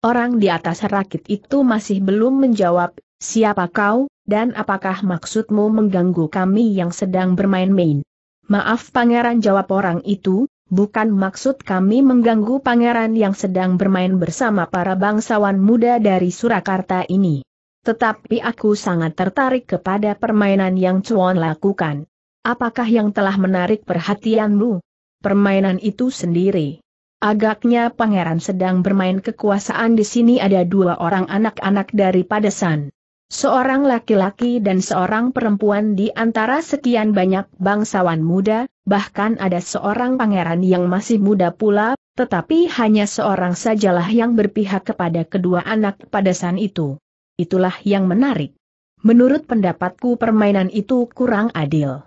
Orang di atas rakit itu masih belum menjawab, siapa kau, dan apakah maksudmu mengganggu kami yang sedang bermain-main? Maaf pangeran jawab orang itu, bukan maksud kami mengganggu pangeran yang sedang bermain bersama para bangsawan muda dari Surakarta ini. Tetapi aku sangat tertarik kepada permainan yang Chuan lakukan. Apakah yang telah menarik perhatianmu? Permainan itu sendiri. Agaknya pangeran sedang bermain kekuasaan di sini ada dua orang anak-anak dari Padesan. Seorang laki-laki dan seorang perempuan di antara sekian banyak bangsawan muda, bahkan ada seorang pangeran yang masih muda pula, tetapi hanya seorang sajalah yang berpihak kepada kedua anak Padesan itu. Itulah yang menarik. Menurut pendapatku permainan itu kurang adil.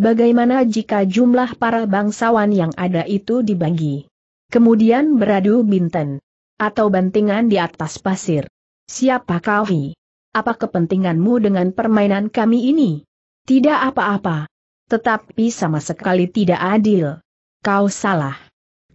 Bagaimana jika jumlah para bangsawan yang ada itu dibagi? Kemudian beradu binten. Atau bantingan di atas pasir. Siapa kau hi? Apa kepentinganmu dengan permainan kami ini? Tidak apa-apa. Tetapi sama sekali tidak adil. Kau salah.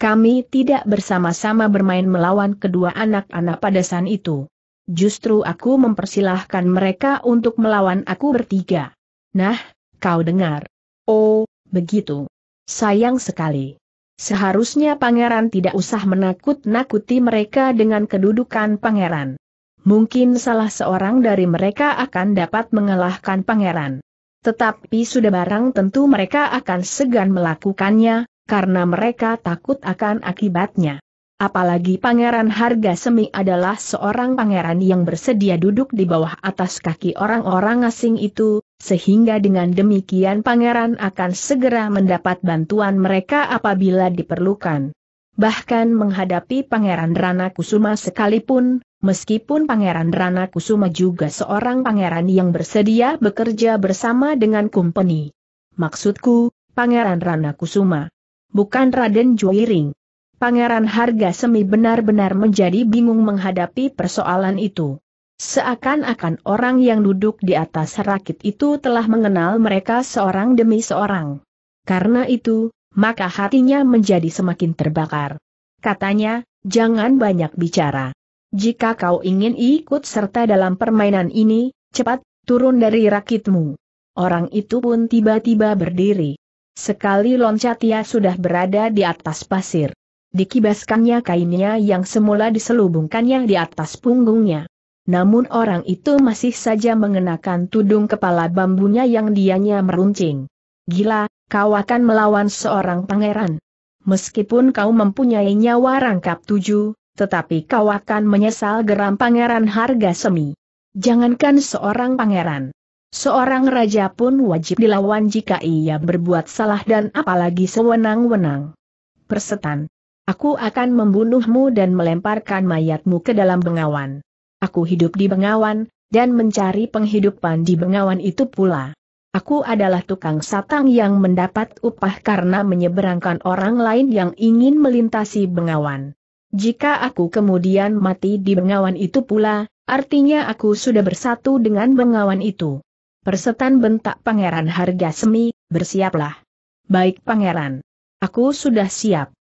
Kami tidak bersama-sama bermain melawan kedua anak-anak padasan itu. Justru aku mempersilahkan mereka untuk melawan aku bertiga. Nah, kau dengar. Oh, begitu. Sayang sekali. Seharusnya pangeran tidak usah menakut-nakuti mereka dengan kedudukan pangeran. Mungkin salah seorang dari mereka akan dapat mengalahkan pangeran. Tetapi sudah barang tentu mereka akan segan melakukannya, karena mereka takut akan akibatnya. Apalagi Pangeran Harga Semi adalah seorang pangeran yang bersedia duduk di bawah atas kaki orang-orang asing itu, sehingga dengan demikian pangeran akan segera mendapat bantuan mereka apabila diperlukan. Bahkan menghadapi Pangeran Rana Kusuma sekalipun, meskipun Pangeran Rana Kusuma juga seorang pangeran yang bersedia bekerja bersama dengan kumpeni. Maksudku, Pangeran Rana Kusuma. Bukan Raden Juiring. Pangeran Harga Semi benar-benar menjadi bingung menghadapi persoalan itu. Seakan-akan orang yang duduk di atas rakit itu telah mengenal mereka seorang demi seorang. Karena itu, maka hatinya menjadi semakin terbakar. Katanya, jangan banyak bicara. Jika kau ingin ikut serta dalam permainan ini, cepat, turun dari rakitmu. Orang itu pun tiba-tiba berdiri. Sekali loncat ia sudah berada di atas pasir dikibaskannya kainnya yang semula diselubungkannya di atas punggungnya. Namun orang itu masih saja mengenakan tudung kepala bambunya yang dianya meruncing. Gila, kau akan melawan seorang pangeran. Meskipun kau mempunyai nyawa rangkap tujuh, tetapi kau akan menyesal geram pangeran harga semi. Jangankan seorang pangeran. Seorang raja pun wajib dilawan jika ia berbuat salah dan apalagi sewenang-wenang. Persetan. Aku akan membunuhmu dan melemparkan mayatmu ke dalam bengawan. Aku hidup di bengawan, dan mencari penghidupan di bengawan itu pula. Aku adalah tukang satang yang mendapat upah karena menyeberangkan orang lain yang ingin melintasi bengawan. Jika aku kemudian mati di bengawan itu pula, artinya aku sudah bersatu dengan bengawan itu. Persetan bentak Pangeran Harga Semi, bersiaplah. Baik Pangeran. Aku sudah siap.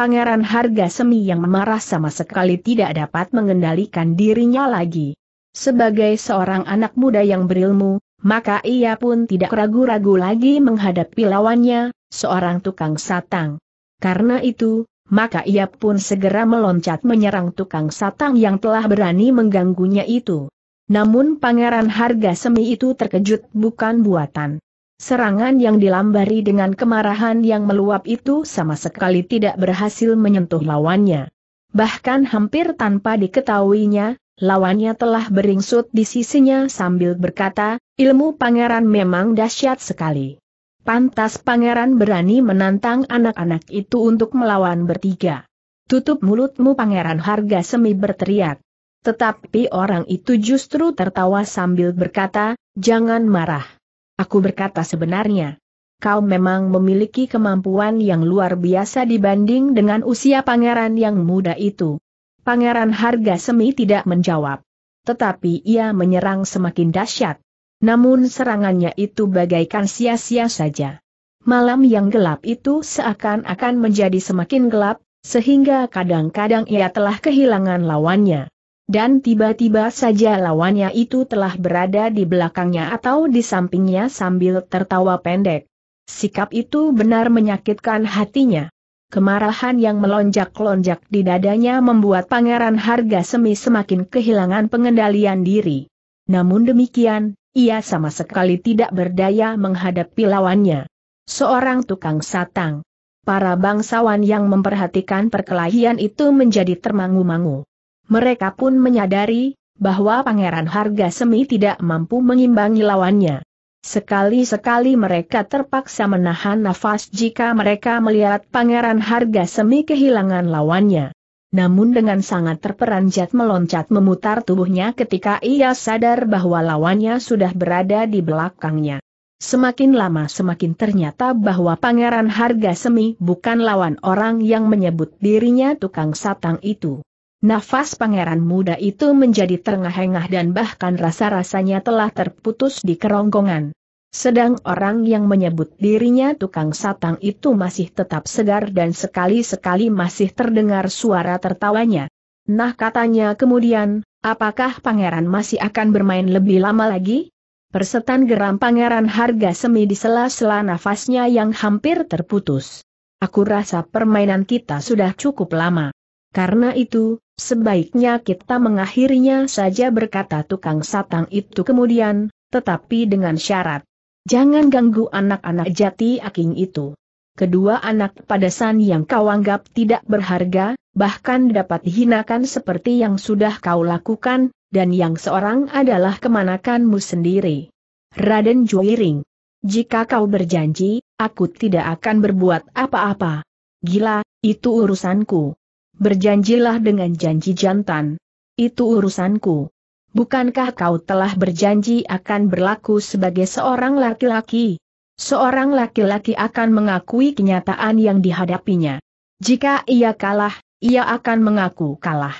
Pangeran Harga Semi yang memarah sama sekali tidak dapat mengendalikan dirinya lagi. Sebagai seorang anak muda yang berilmu, maka ia pun tidak ragu-ragu lagi menghadapi lawannya, seorang tukang satang. Karena itu, maka ia pun segera meloncat menyerang tukang satang yang telah berani mengganggunya itu. Namun Pangeran Harga Semi itu terkejut bukan buatan. Serangan yang dilambari dengan kemarahan yang meluap itu sama sekali tidak berhasil menyentuh lawannya. Bahkan hampir tanpa diketahuinya, lawannya telah beringsut di sisinya sambil berkata, ilmu pangeran memang dahsyat sekali. Pantas pangeran berani menantang anak-anak itu untuk melawan bertiga. Tutup mulutmu pangeran harga semi berteriak. Tetapi orang itu justru tertawa sambil berkata, jangan marah. Aku berkata sebenarnya. Kau memang memiliki kemampuan yang luar biasa dibanding dengan usia pangeran yang muda itu. Pangeran harga semi tidak menjawab. Tetapi ia menyerang semakin dahsyat. Namun serangannya itu bagaikan sia-sia saja. Malam yang gelap itu seakan-akan menjadi semakin gelap, sehingga kadang-kadang ia telah kehilangan lawannya dan tiba-tiba saja lawannya itu telah berada di belakangnya atau di sampingnya sambil tertawa pendek. Sikap itu benar menyakitkan hatinya. Kemarahan yang melonjak-lonjak di dadanya membuat pangeran harga semi semakin kehilangan pengendalian diri. Namun demikian, ia sama sekali tidak berdaya menghadapi lawannya. Seorang tukang satang. Para bangsawan yang memperhatikan perkelahian itu menjadi termangu-mangu. Mereka pun menyadari, bahwa Pangeran Harga Semi tidak mampu mengimbangi lawannya. Sekali-sekali mereka terpaksa menahan nafas jika mereka melihat Pangeran Harga Semi kehilangan lawannya. Namun dengan sangat terperanjat meloncat memutar tubuhnya ketika ia sadar bahwa lawannya sudah berada di belakangnya. Semakin lama semakin ternyata bahwa Pangeran Harga Semi bukan lawan orang yang menyebut dirinya tukang satang itu. Nafas pangeran muda itu menjadi terengah-engah dan bahkan rasa-rasanya telah terputus di kerongkongan. Sedang orang yang menyebut dirinya tukang satang itu masih tetap segar dan sekali-sekali masih terdengar suara tertawanya. Nah katanya kemudian, apakah pangeran masih akan bermain lebih lama lagi? Persetan geram pangeran harga semi di sela-sela nafasnya yang hampir terputus. Aku rasa permainan kita sudah cukup lama. Karena itu, Sebaiknya kita mengakhirinya saja berkata tukang satang itu kemudian, tetapi dengan syarat. Jangan ganggu anak-anak jati aking itu. Kedua anak padasan yang kau anggap tidak berharga, bahkan dapat dihinakan seperti yang sudah kau lakukan, dan yang seorang adalah kemanakanmu sendiri. Raden Juiring. Jika kau berjanji, aku tidak akan berbuat apa-apa. Gila, itu urusanku. Berjanjilah dengan janji jantan. Itu urusanku. Bukankah kau telah berjanji akan berlaku sebagai seorang laki-laki? Seorang laki-laki akan mengakui kenyataan yang dihadapinya. Jika ia kalah, ia akan mengaku kalah.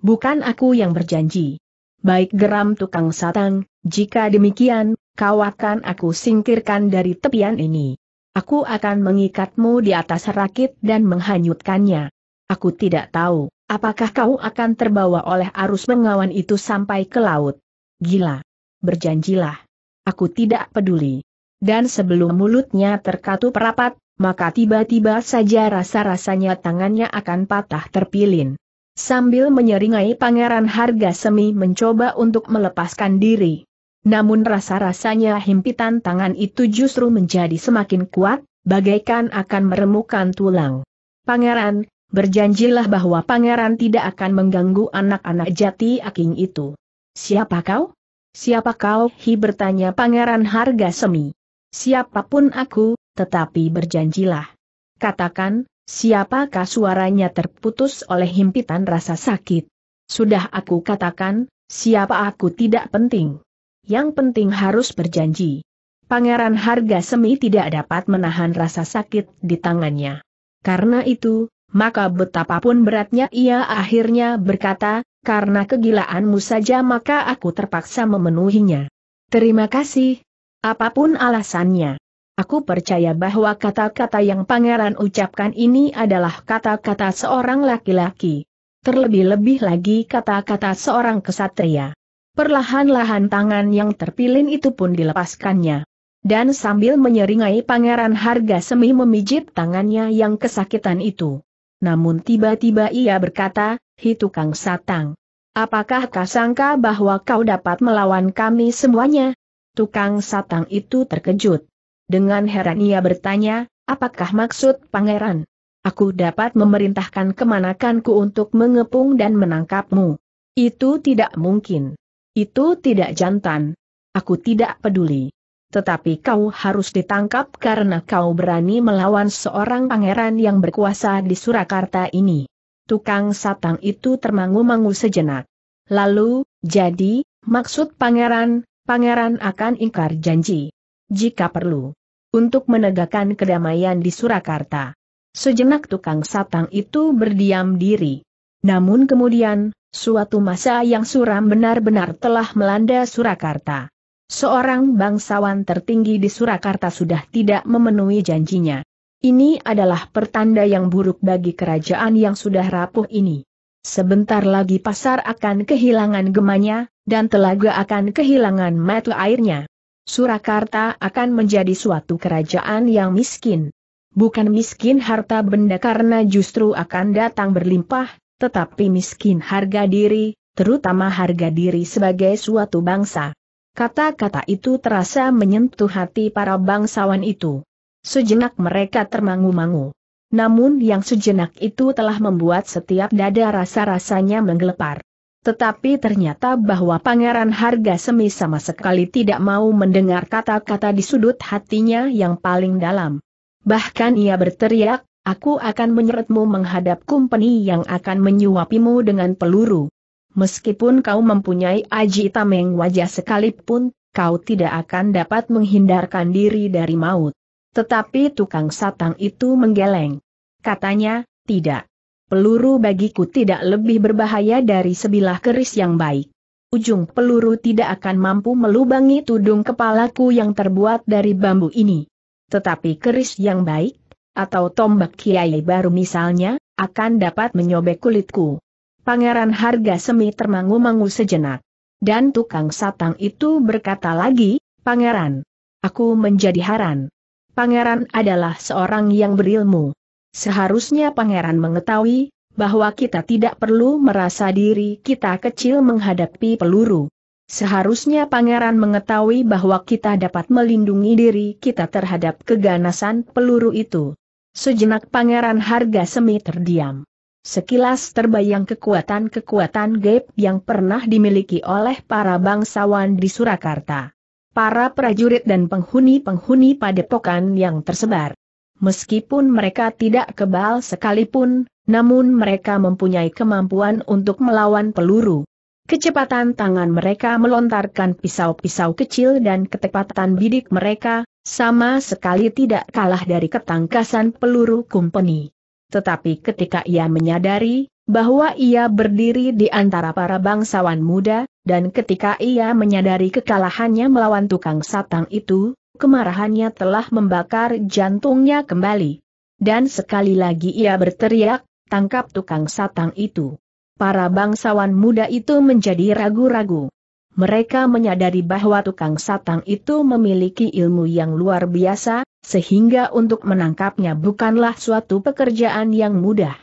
Bukan aku yang berjanji. Baik geram tukang satang, jika demikian, kau akan aku singkirkan dari tepian ini. Aku akan mengikatmu di atas rakit dan menghanyutkannya. Aku tidak tahu, apakah kau akan terbawa oleh arus bengawan itu sampai ke laut. Gila. Berjanjilah. Aku tidak peduli. Dan sebelum mulutnya terkatup rapat, maka tiba-tiba saja rasa-rasanya tangannya akan patah terpilin. Sambil menyeringai pangeran harga semi mencoba untuk melepaskan diri. Namun rasa-rasanya himpitan tangan itu justru menjadi semakin kuat, bagaikan akan meremukan tulang. Pangeran, Berjanjilah bahwa pangeran tidak akan mengganggu anak-anak jati aking itu. Siapa kau? Siapa kau? Hi bertanya pangeran harga semi. Siapa pun aku, tetapi berjanjilah. Katakan, siapakah suaranya terputus oleh himpitan rasa sakit? Sudah aku katakan, siapa aku tidak penting. Yang penting harus berjanji. Pangeran harga semi tidak dapat menahan rasa sakit di tangannya. Karena itu, maka betapapun beratnya ia akhirnya berkata, karena kegilaanmu saja maka aku terpaksa memenuhinya. Terima kasih. Apa pun alasannya. Aku percaya bahwa kata-kata yang pangeran ucapkan ini adalah kata-kata seorang laki-laki. Terlebih-lebih lagi kata-kata seorang kesatria. Perlahan-lahan tangan yang terpilin itu pun dilepaskannya. Dan sambil menyeringai pangeran harga semi memijit tangannya yang kesakitan itu. Namun tiba-tiba ia berkata, Hi tukang satang. Apakah kau sangka bahwa kau dapat melawan kami semuanya? Tukang satang itu terkejut. Dengan heran ia bertanya, apakah maksud pangeran? Aku dapat memerintahkan kemanakanku untuk mengepung dan menangkapmu. Itu tidak mungkin. Itu tidak jantan. Aku tidak peduli tetapi kau harus ditangkap karena kau berani melawan seorang pangeran yang berkuasa di Surakarta ini. Tukang satang itu termangu-mangu sejenak. Lalu, jadi, maksud pangeran, pangeran akan ingkar janji. Jika perlu. Untuk menegakkan kedamaian di Surakarta. Sejenak tukang satang itu berdiam diri. Namun kemudian, suatu masa yang suram benar-benar telah melanda Surakarta. Seorang bangsawan tertinggi di Surakarta sudah tidak memenuhi janjinya. Ini adalah pertanda yang buruk bagi kerajaan yang sudah rapuh ini. Sebentar lagi pasar akan kehilangan gemanya, dan telaga akan kehilangan mata airnya. Surakarta akan menjadi suatu kerajaan yang miskin. Bukan miskin harta benda karena justru akan datang berlimpah, tetapi miskin harga diri, terutama harga diri sebagai suatu bangsa. Kata-kata itu terasa menyentuh hati para bangsawan itu. Sejenak mereka termangu-mangu. Namun yang sejenak itu telah membuat setiap dada rasa-rasanya menggelepar. Tetapi ternyata bahwa pangeran harga semi sama sekali tidak mau mendengar kata-kata di sudut hatinya yang paling dalam. Bahkan ia berteriak, aku akan menyeretmu menghadap kumpeni yang akan menyuapimu dengan peluru. Meskipun kau mempunyai aji tameng wajah sekalipun, kau tidak akan dapat menghindarkan diri dari maut. Tetapi tukang satang itu menggeleng. Katanya, tidak. Peluru bagiku tidak lebih berbahaya dari sebilah keris yang baik. Ujung peluru tidak akan mampu melubangi tudung kepalaku yang terbuat dari bambu ini. Tetapi keris yang baik, atau tombak kiai baru misalnya, akan dapat menyobek kulitku. Pangeran harga semi termangu-mangu sejenak. Dan tukang satang itu berkata lagi, Pangeran, aku menjadi haran. Pangeran adalah seorang yang berilmu. Seharusnya pangeran mengetahui, bahwa kita tidak perlu merasa diri kita kecil menghadapi peluru. Seharusnya pangeran mengetahui bahwa kita dapat melindungi diri kita terhadap keganasan peluru itu. Sejenak pangeran harga semi terdiam. Sekilas terbayang kekuatan-kekuatan gaib yang pernah dimiliki oleh para bangsawan di Surakarta. Para prajurit dan penghuni-penghuni padepokan yang tersebar. Meskipun mereka tidak kebal sekalipun, namun mereka mempunyai kemampuan untuk melawan peluru. Kecepatan tangan mereka melontarkan pisau-pisau kecil dan ketepatan bidik mereka, sama sekali tidak kalah dari ketangkasan peluru kumpeni. Tetapi ketika ia menyadari, bahwa ia berdiri di antara para bangsawan muda, dan ketika ia menyadari kekalahannya melawan tukang satang itu, kemarahannya telah membakar jantungnya kembali. Dan sekali lagi ia berteriak, tangkap tukang satang itu. Para bangsawan muda itu menjadi ragu-ragu. Mereka menyadari bahwa tukang satang itu memiliki ilmu yang luar biasa, sehingga untuk menangkapnya bukanlah suatu pekerjaan yang mudah.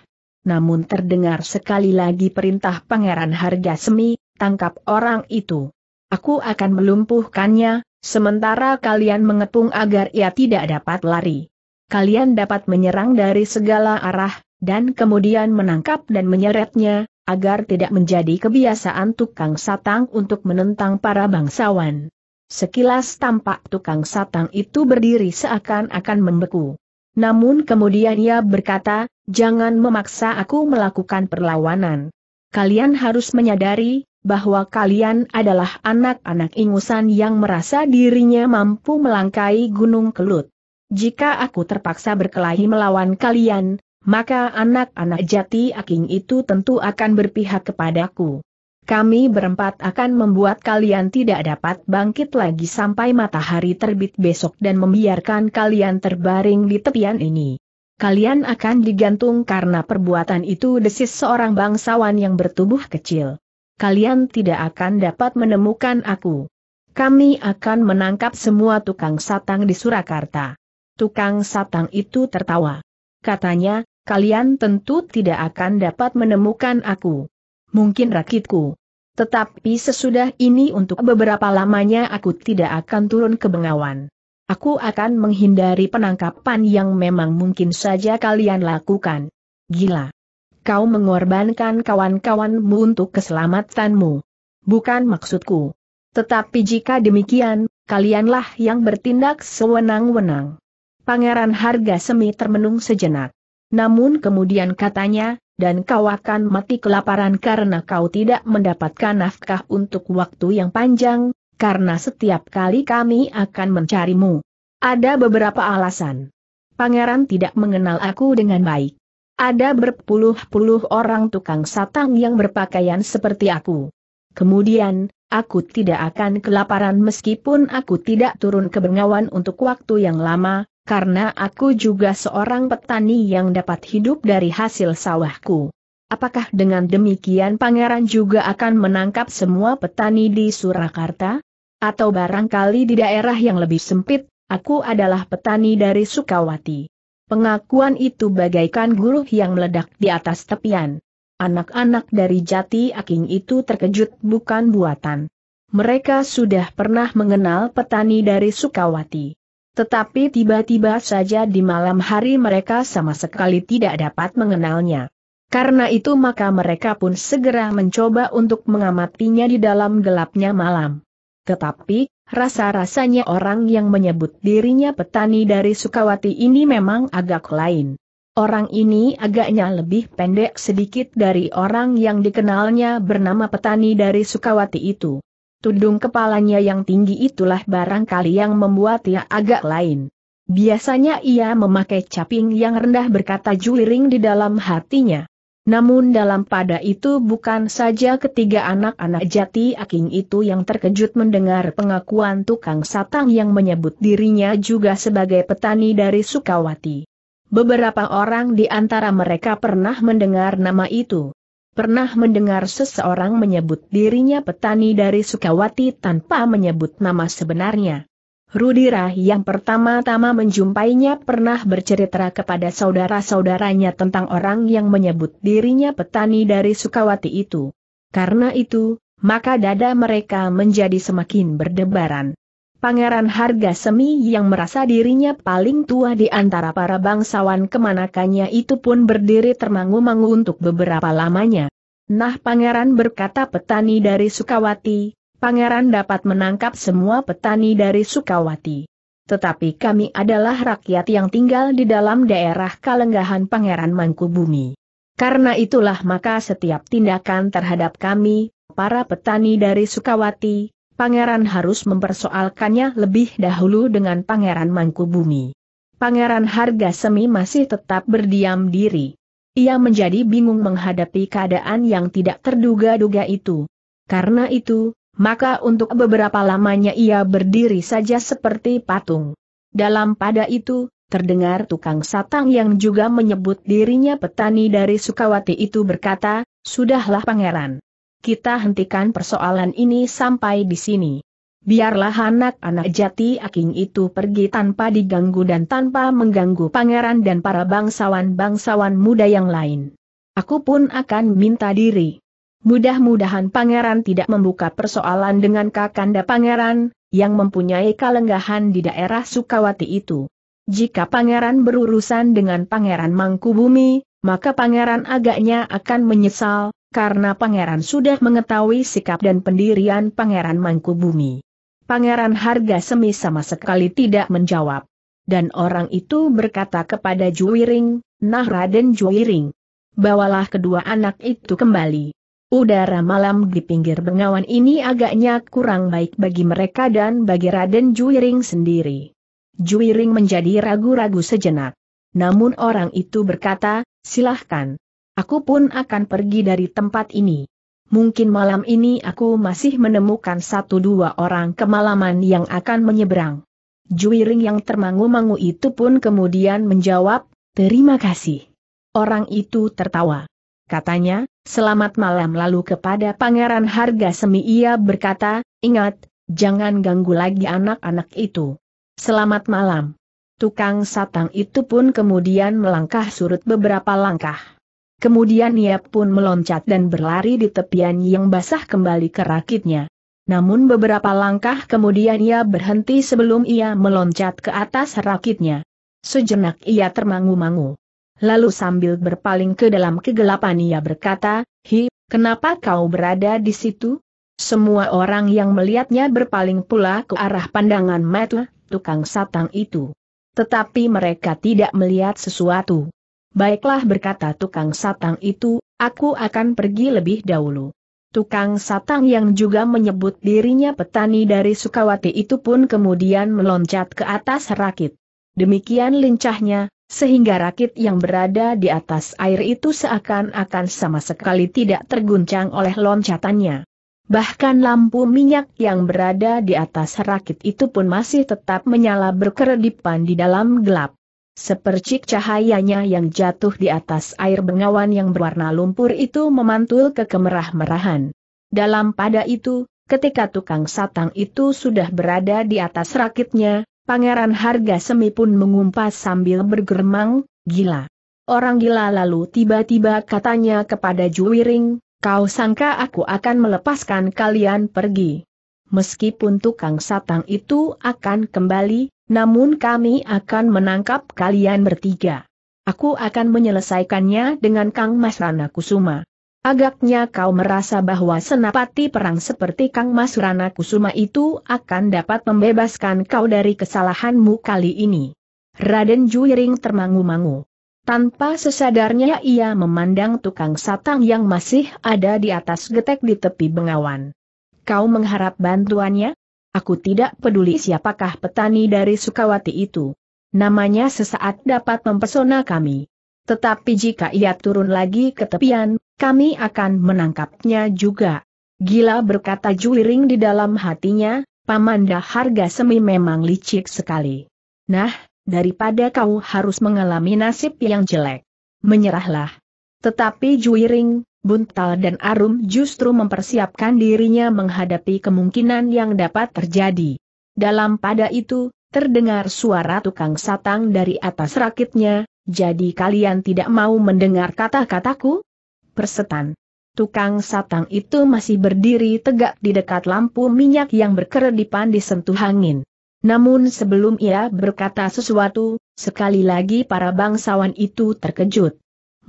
Namun terdengar sekali lagi perintah Pangeran Harga Semi, tangkap orang itu. Aku akan melumpuhkannya, Sementara kalian mengepung agar ia tidak dapat lari. Kalian dapat menyerang dari segala arah, dan kemudian menangkap dan menyeretnya, agar tidak menjadi kebiasaan tukang satang untuk menentang para bangsawan. Sekilas tampak tukang satang itu berdiri seakan-akan membeku. Namun kemudian ia berkata, jangan memaksa aku melakukan perlawanan. Kalian harus menyadari, bahwa kalian adalah anak-anak ingusan yang merasa dirinya mampu melangkai gunung kelut. Jika aku terpaksa berkelahi melawan kalian, maka anak-anak jati aking itu tentu akan berpihak kepadaku. Kami berempat akan membuat kalian tidak dapat bangkit lagi sampai matahari terbit besok dan membiarkan kalian terbaring di tepian ini. Kalian akan digantung karena perbuatan itu desis seorang bangsawan yang bertubuh kecil kalian tidak akan dapat menemukan aku. Kami akan menangkap semua tukang satang di Surakarta. Tukang satang itu tertawa. Katanya, kalian tentu tidak akan dapat menemukan aku. Mungkin rakitku. Tetapi sesudah ini untuk beberapa lamanya aku tidak akan turun ke Bengawan. Aku akan menghindari penangkapan yang memang mungkin saja kalian lakukan. Gila kau mengorbankan kawan-kawanmu untuk keselamatanmu. Bukan maksudku. Tetapi jika demikian, kalianlah yang bertindak sewenang-wenang. Pangeran Harga Semi termenung sejenak. Namun kemudian katanya, dan kau akan mati kelaparan karena kau tidak mendapatkan nafkah untuk waktu yang panjang, karena setiap kali kami akan mencarimu. Ada beberapa alasan. Pangeran tidak mengenal aku dengan baik. Ada berpuluh-puluh orang tukang satang yang berpakaian seperti aku. Kemudian, aku tidak akan kelaparan meskipun aku tidak turun ke Bengawan untuk waktu yang lama, karena aku juga seorang petani yang dapat hidup dari hasil sawahku. Apakah dengan demikian pangeran juga akan menangkap semua petani di Surakarta? Atau barangkali di daerah yang lebih sempit, aku adalah petani dari Sukawati. Pengakuan itu bagaikan guru yang meledak di atas tepian. anak-anak dari Jati Aking itu terkejut bukan buatan. Mereka sudah pernah mengenal petani dari Sukawati. Tetapi tiba-tiba saja di malam hari mereka sama sekali tidak dapat mengenalnya. Karena itu maka mereka pun segera mencoba untuk mengamatinya di dalam gelapnya malam. Tetapi, rasa-rasanya orang yang menyebut dirinya petani dari Sukawati ini memang agak lain. Orang ini agaknya lebih pendek sedikit dari orang yang dikenalnya bernama petani dari Sukawati itu. Tudung kepalanya yang tinggi itulah barangkali yang membuat ia agak lain. Biasanya ia memakai caping yang rendah berkata juiring di dalam hatinya. Namun dalam pada itu bukan saja ketiga anak-anak jati aking itu yang terkejut mendengar pengakuan tukang satang yang menyebut dirinya juga sebagai petani dari Sukawati. Beberapa orang di antara mereka pernah mendengar nama itu. Pernah mendengar seseorang menyebut dirinya petani dari Sukawati tanpa menyebut nama sebenarnya. Rudira yang pertama-tama menjumpainya pernah bercerita kepada saudara-saudaranya tentang orang yang menyebut dirinya petani dari Sukawati itu. Karena itu, maka dada mereka menjadi semakin berdebaran. Pangeran Harga Semi yang merasa dirinya paling tua di antara para bangsawan kemanakannya itu pun berdiri termangu-mangu untuk beberapa lamanya. Nah Pangeran berkata petani dari Sukawati, Pangeran dapat menangkap semua petani dari Sukawati. Tetapi kami adalah rakyat yang tinggal di dalam daerah kalenggahan Pangeran Mangkubumi. Karena itulah maka setiap tindakan terhadap kami, para petani dari Sukawati, pangeran harus mempersoalkannya lebih dahulu dengan pangeran Mangkubumi. Pangeran Harga Semi masih tetap berdiam diri. Ia menjadi bingung menghadapi keadaan yang tidak terduga-duga itu. Karena itu, maka untuk beberapa lamanya ia berdiri saja seperti patung. Dalam pada itu, terdengar tukang satang yang juga menyebut dirinya petani dari Sukawati itu berkata, Sudahlah pangeran kita hentikan persoalan ini sampai di sini. Biarlah anak-anak jati aking itu pergi tanpa diganggu dan tanpa mengganggu pangeran dan para bangsawan-bangsawan muda yang lain. Aku pun akan minta diri. Mudah-mudahan pangeran tidak membuka persoalan dengan kakanda pangeran, yang mempunyai kalenggahan di daerah Sukawati itu. Jika pangeran berurusan dengan pangeran Mangkubumi, maka pangeran agaknya akan menyesal, karena pangeran sudah mengetahui sikap dan pendirian pangeran Mangkubumi. Pangeran Harga Semi sama sekali tidak menjawab. Dan orang itu berkata kepada Juwiring, Nah Raden Juwiring, bawalah kedua anak itu kembali. Udara malam di pinggir bengawan ini agaknya kurang baik bagi mereka dan bagi Raden Juwiring sendiri. Juwiring menjadi ragu-ragu sejenak. Namun orang itu berkata, silahkan. Aku pun akan pergi dari tempat ini. Mungkin malam ini aku masih menemukan satu dua orang kemalaman yang akan menyeberang. Juiring yang termangu-mangu itu pun kemudian menjawab, terima kasih. Orang itu tertawa. Katanya, selamat malam lalu kepada Pangeran Harga Semi ia berkata, ingat, jangan ganggu lagi anak-anak itu. Selamat malam. Tukang satang itu pun kemudian melangkah surut beberapa langkah. Kemudian ia pun meloncat dan berlari di tepian yang basah kembali ke rakitnya. Namun beberapa langkah kemudian ia berhenti sebelum ia meloncat ke atas rakitnya. Sejenak ia termangu-mangu. Lalu sambil berpaling ke dalam kegelapan ia berkata, Hi, kenapa kau berada di situ? Semua orang yang melihatnya berpaling pula ke arah pandangan mata tukang satang itu. Tetapi mereka tidak melihat sesuatu. Baiklah berkata tukang satang itu, aku akan pergi lebih dahulu. Tukang satang yang juga menyebut dirinya petani dari Sukawati itu pun kemudian meloncat ke atas rakit. Demikian lincahnya, sehingga rakit yang berada di atas air itu seakan-akan sama sekali tidak terguncang oleh loncatannya. Bahkan lampu minyak yang berada di atas rakit itu pun masih tetap menyala berkeredipan di dalam gelap. Sepercik cahayanya yang jatuh di atas air bengawan yang berwarna lumpur itu memantul ke kemerah-merahan. Dalam pada itu, ketika tukang satang itu sudah berada di atas rakitnya, Pangeran Harga Semi pun mengumpas sambil bergeremang, gila. orang gila lalu tiba-tiba katanya kepada Juwiring, kau sangka aku akan melepaskan kalian pergi. Meskipun tukang satang itu akan kembali, namun kami akan menangkap kalian bertiga. Aku akan menyelesaikannya dengan Kang Mas Rana Kusuma. Agaknya kau merasa bahwa senapati perang seperti Kang Mas Rana Kusuma itu akan dapat membebaskan kau dari kesalahanmu kali ini. Raden Juiring termangu-mangu. Tanpa sesadarnya ia memandang tukang satang yang masih ada di atas getek di tepi bengawan. Kau mengharap bantuannya? Aku tidak peduli siapakah petani dari Sukawati itu. Namanya sesaat dapat mempesona kami. Tetapi jika ia turun lagi ke tepian, kami akan menangkapnya juga. Gila berkata Juiring di dalam hatinya, Pamanda harga semi memang licik sekali. Nah, daripada kau harus mengalami nasib yang jelek. Menyerahlah. Tetapi Juiring, Buntal dan Arum justru mempersiapkan dirinya menghadapi kemungkinan yang dapat terjadi. Dalam pada itu, terdengar suara tukang satang dari atas rakitnya, jadi kalian tidak mau mendengar kata-kataku? persetan. Tukang satang itu masih berdiri tegak di dekat lampu minyak yang berkeredipan disentuh angin. Namun sebelum ia berkata sesuatu, sekali lagi para bangsawan itu terkejut.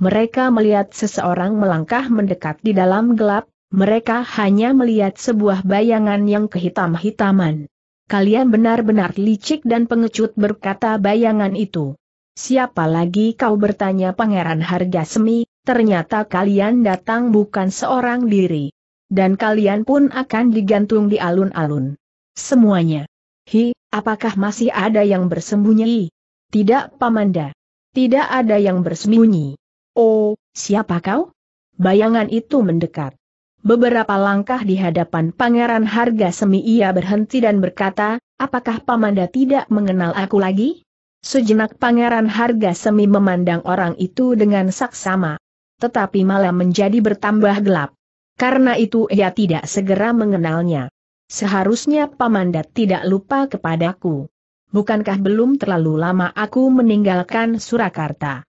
Mereka melihat seseorang melangkah mendekat di dalam gelap, mereka hanya melihat sebuah bayangan yang kehitam-hitaman. Kalian benar-benar licik dan pengecut berkata bayangan itu. Siapa lagi kau bertanya Pangeran Harga Semi, ternyata kalian datang bukan seorang diri. Dan kalian pun akan digantung di alun-alun. Semuanya. Hi, apakah masih ada yang bersembunyi? Tidak, Pamanda. Tidak ada yang bersembunyi. Oh, siapa kau? Bayangan itu mendekat. Beberapa langkah di hadapan Pangeran Harga Semi ia berhenti dan berkata, apakah Pamanda tidak mengenal aku lagi? Sejenak Pangeran Harga Semi memandang orang itu dengan saksama. Tetapi malah menjadi bertambah gelap. Karena itu ia tidak segera mengenalnya. Seharusnya Pamanda tidak lupa kepadaku. Bukankah belum terlalu lama aku meninggalkan Surakarta?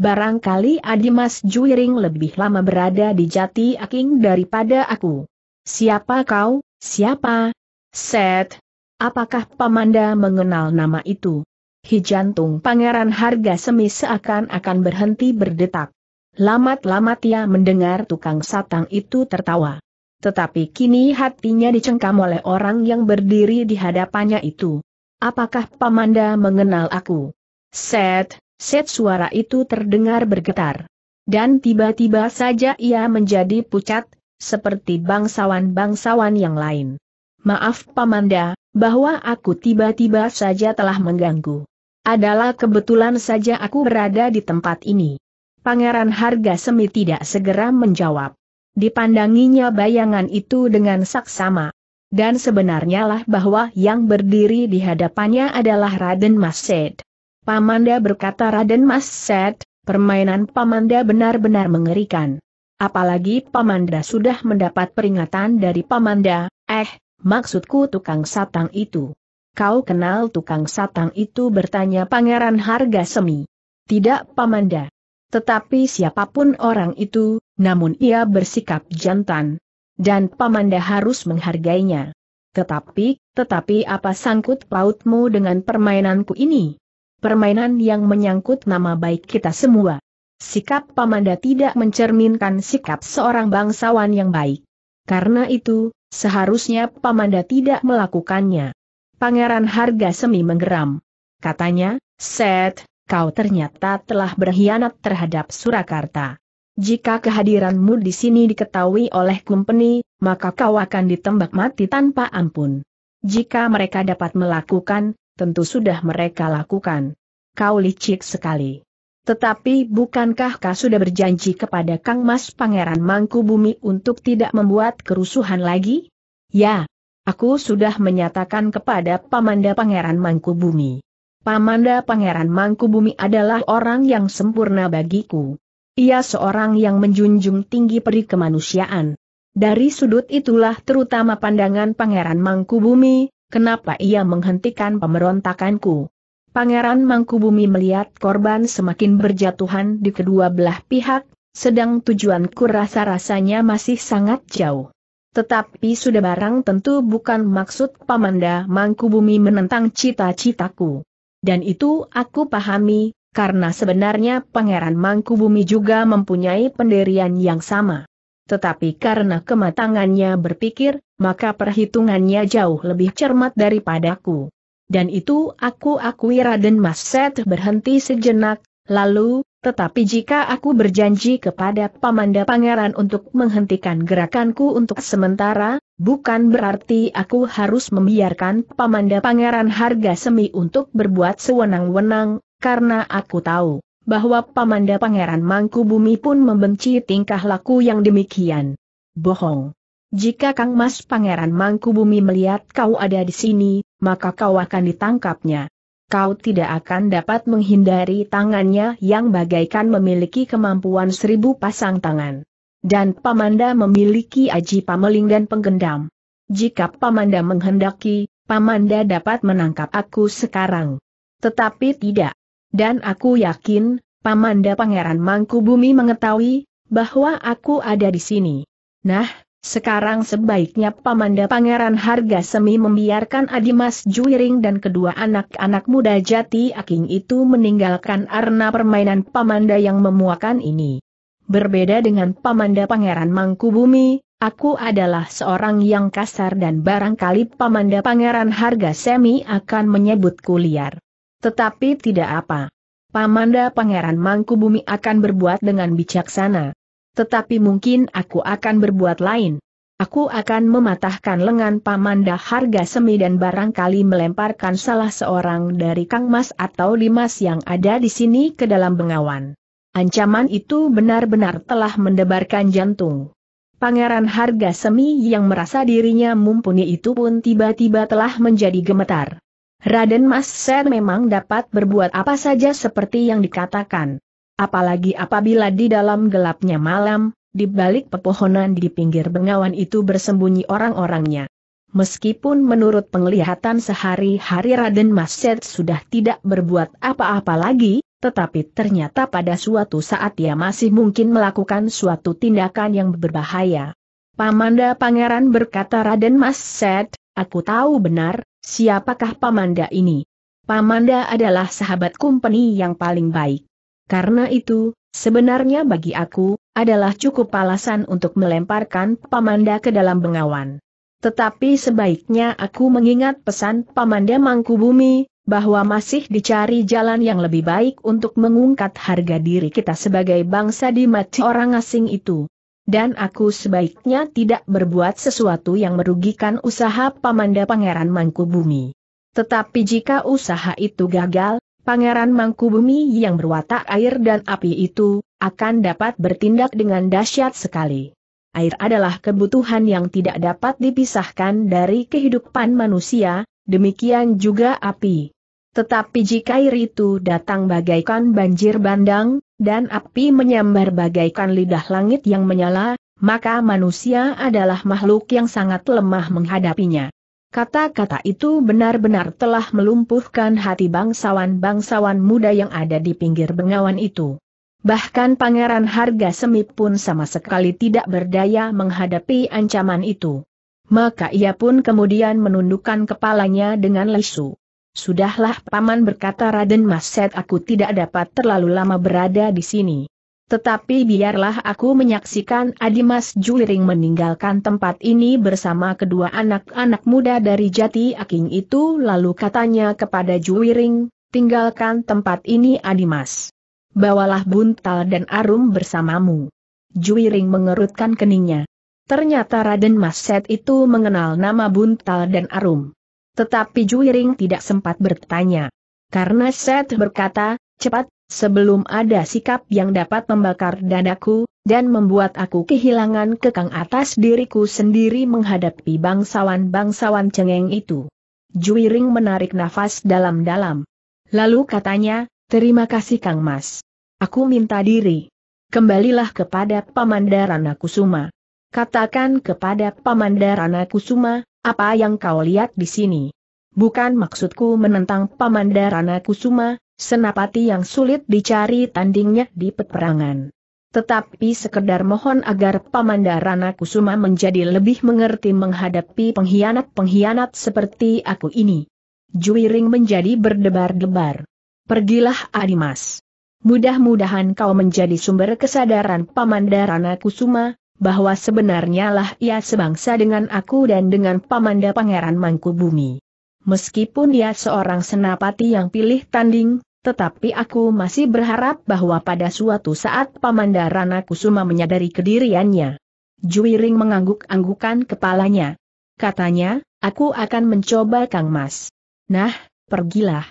Barangkali Adimas Juiring lebih lama berada di Jati Aking daripada aku. Siapa kau, siapa? Set. Apakah Pamanda mengenal nama itu? Hi jantung pangeran harga semi seakan-akan berhenti berdetak. Lamat-lamat ia mendengar tukang satang itu tertawa. Tetapi kini hatinya dicengkam oleh orang yang berdiri di hadapannya itu. Apakah Pamanda mengenal aku? Set, set suara itu terdengar bergetar. Dan tiba-tiba saja ia menjadi pucat, seperti bangsawan-bangsawan yang lain. Maaf Pamanda, bahwa aku tiba-tiba saja telah mengganggu. Adalah kebetulan saja aku berada di tempat ini. Pangeran Harga Semi tidak segera menjawab. Dipandanginya bayangan itu dengan saksama. Dan sebenarnya lah bahwa yang berdiri di hadapannya adalah Raden Mased. Pamanda berkata Raden Mased, permainan Pamanda benar-benar mengerikan. Apalagi Pamanda sudah mendapat peringatan dari Pamanda, eh, maksudku tukang satang itu. Kau kenal tukang satang itu bertanya Pangeran Harga Semi. Tidak Pamanda. Tetapi siapa pun orang itu, namun ia bersikap jantan. Dan Pamanda harus menghargainya. Tetapi, tetapi apa sangkut pautmu dengan permainanku ini? Permainan yang menyangkut nama baik kita semua. Sikap Pamanda tidak mencerminkan sikap seorang bangsawan yang baik. Karena itu, seharusnya Pamanda tidak melakukannya. Pangeran Harga Semi menggeram. Katanya, Set, kau ternyata telah berkhianat terhadap Surakarta. Jika kehadiranmu di sini diketahui oleh kumpeni, maka kau akan ditembak mati tanpa ampun. Jika mereka dapat melakukan, tentu sudah mereka lakukan. Kau licik sekali. Tetapi bukankah kau sudah berjanji kepada Kang Mas Pangeran Mangkubumi untuk tidak membuat kerusuhan lagi? Ya, Aku sudah menyatakan kepada Pamanda Pangeran Mangkubumi. Pamanda Pangeran Mangkubumi adalah orang yang sempurna bagiku. Ia seorang yang menjunjung tinggi peri kemanusiaan. Dari sudut itulah terutama pandangan Pangeran Mangkubumi, kenapa ia menghentikan pemberontakanku. Pangeran Mangkubumi melihat korban semakin berjatuhan di kedua belah pihak, sedang tujuanku rasa-rasanya masih sangat jauh. Tetapi sudah barang tentu bukan maksud Pamanda Mangkubumi menentang cita-citaku. Dan itu aku pahami, karena sebenarnya Pangeran Mangkubumi juga mempunyai pendirian yang sama. Tetapi karena kematangannya berpikir, maka perhitungannya jauh lebih cermat daripadaku. Dan itu aku akui Raden Mas Set berhenti sejenak, lalu, tetapi jika aku berjanji kepada Pamanda Pangeran untuk menghentikan gerakanku untuk sementara, bukan berarti aku harus membiarkan Pamanda Pangeran harga semi untuk berbuat sewenang-wenang, karena aku tahu bahwa Pamanda Pangeran Mangku Bumi pun membenci tingkah laku yang demikian. Bohong. Jika Kang Mas Pangeran Mangkubumi melihat kau ada di sini, maka kau akan ditangkapnya. Kau tidak akan dapat menghindari tangannya yang bagaikan memiliki kemampuan seribu pasang tangan. Dan Pamanda memiliki aji pameling dan penggendam. Jika Pamanda menghendaki, Pamanda dapat menangkap aku sekarang. Tetapi tidak. Dan aku yakin, Pamanda Pangeran Mangkubumi mengetahui, bahwa aku ada di sini. Nah, sekarang sebaiknya Pamanda Pangeran Harga Semi membiarkan Adimas Juiring dan kedua anak-anak muda jati aking itu meninggalkan arena permainan Pamanda yang memuakan ini. Berbeda dengan Pamanda Pangeran Mangkubumi, aku adalah seorang yang kasar dan barangkali Pamanda Pangeran Harga Semi akan menyebut kuliar. Tetapi tidak apa. Pamanda Pangeran Mangkubumi akan berbuat dengan bijaksana. Tetapi mungkin aku akan berbuat lain. Aku akan mematahkan lengan Pamanda harga semi dan barangkali melemparkan salah seorang dari Kang Mas atau Dimas yang ada di sini ke dalam bengawan. Ancaman itu benar-benar telah mendebarkan jantung. Pangeran harga semi yang merasa dirinya mumpuni itu pun tiba-tiba telah menjadi gemetar. Raden Mas Ser memang dapat berbuat apa saja seperti yang dikatakan apalagi apabila di dalam gelapnya malam, di balik pepohonan di pinggir bengawan itu bersembunyi orang-orangnya. Meskipun menurut penglihatan sehari-hari Raden Maset sudah tidak berbuat apa-apa lagi, tetapi ternyata pada suatu saat ia masih mungkin melakukan suatu tindakan yang berbahaya. Pamanda Pangeran berkata Raden Maset, aku tahu benar, siapakah Pamanda ini. Pamanda adalah sahabat kumpeni yang paling baik. Karena itu, sebenarnya bagi aku, adalah cukup alasan untuk melemparkan Pamanda ke dalam bengawan. Tetapi sebaiknya aku mengingat pesan Pamanda Mangkubumi, bahwa masih dicari jalan yang lebih baik untuk mengungkat harga diri kita sebagai bangsa di mati orang asing itu. Dan aku sebaiknya tidak berbuat sesuatu yang merugikan usaha Pamanda Pangeran Mangkubumi. Tetapi jika usaha itu gagal, Pangeran Mangkubumi yang berwatak air dan api itu, akan dapat bertindak dengan dahsyat sekali. Air adalah kebutuhan yang tidak dapat dipisahkan dari kehidupan manusia, demikian juga api. Tetapi jika air itu datang bagaikan banjir bandang, dan api menyambar bagaikan lidah langit yang menyala, maka manusia adalah makhluk yang sangat lemah menghadapinya. Kata-kata itu benar-benar telah melumpuhkan hati bangsawan-bangsawan muda yang ada di pinggir bengawan itu. Bahkan Pangeran Harga Semi pun sama sekali tidak berdaya menghadapi ancaman itu. Maka ia pun kemudian menundukkan kepalanya dengan lesu. Sudahlah Paman berkata Raden Maset aku tidak dapat terlalu lama berada di sini. Tetapi biarlah aku menyaksikan Adimas Juiring meninggalkan tempat ini bersama kedua anak-anak muda dari Jati Aking itu lalu katanya kepada Juiring, tinggalkan tempat ini Adimas. Bawalah buntal dan arum bersamamu. Juiring mengerutkan keningnya. Ternyata Raden Maset itu mengenal nama buntal dan arum. Tetapi Juiring tidak sempat bertanya. Karena Set berkata, cepat, sebelum ada sikap yang dapat membakar dadaku, dan membuat aku kehilangan kekang atas diriku sendiri menghadapi bangsawan-bangsawan cengeng itu. Juiring menarik nafas dalam-dalam. Lalu katanya, terima kasih Kang Mas. Aku minta diri. Kembalilah kepada Pamandarana Kusuma. Katakan kepada Pamandarana Kusuma, apa yang kau lihat di sini. Bukan maksudku menentang Pamandarana Kusuma, senapati yang sulit dicari tandingnya di peperangan. Tetapi sekedar mohon agar Pamandarana Kusuma menjadi lebih mengerti menghadapi pengkhianat-pengkhianat seperti aku ini. Juiring menjadi berdebar-debar. Pergilah Adimas. Mudah-mudahan kau menjadi sumber kesadaran Pamandarana Kusuma, bahwa sebenarnya lah ia sebangsa dengan aku dan dengan Pamanda Pangeran Mangkubumi. Meskipun dia seorang senapati yang pilih tanding, tetapi aku masih berharap bahwa pada suatu saat Pamandarana Kusuma menyadari kediriannya. Juiring mengangguk-anggukan kepalanya. Katanya, aku akan mencoba Kang Mas. Nah, pergilah.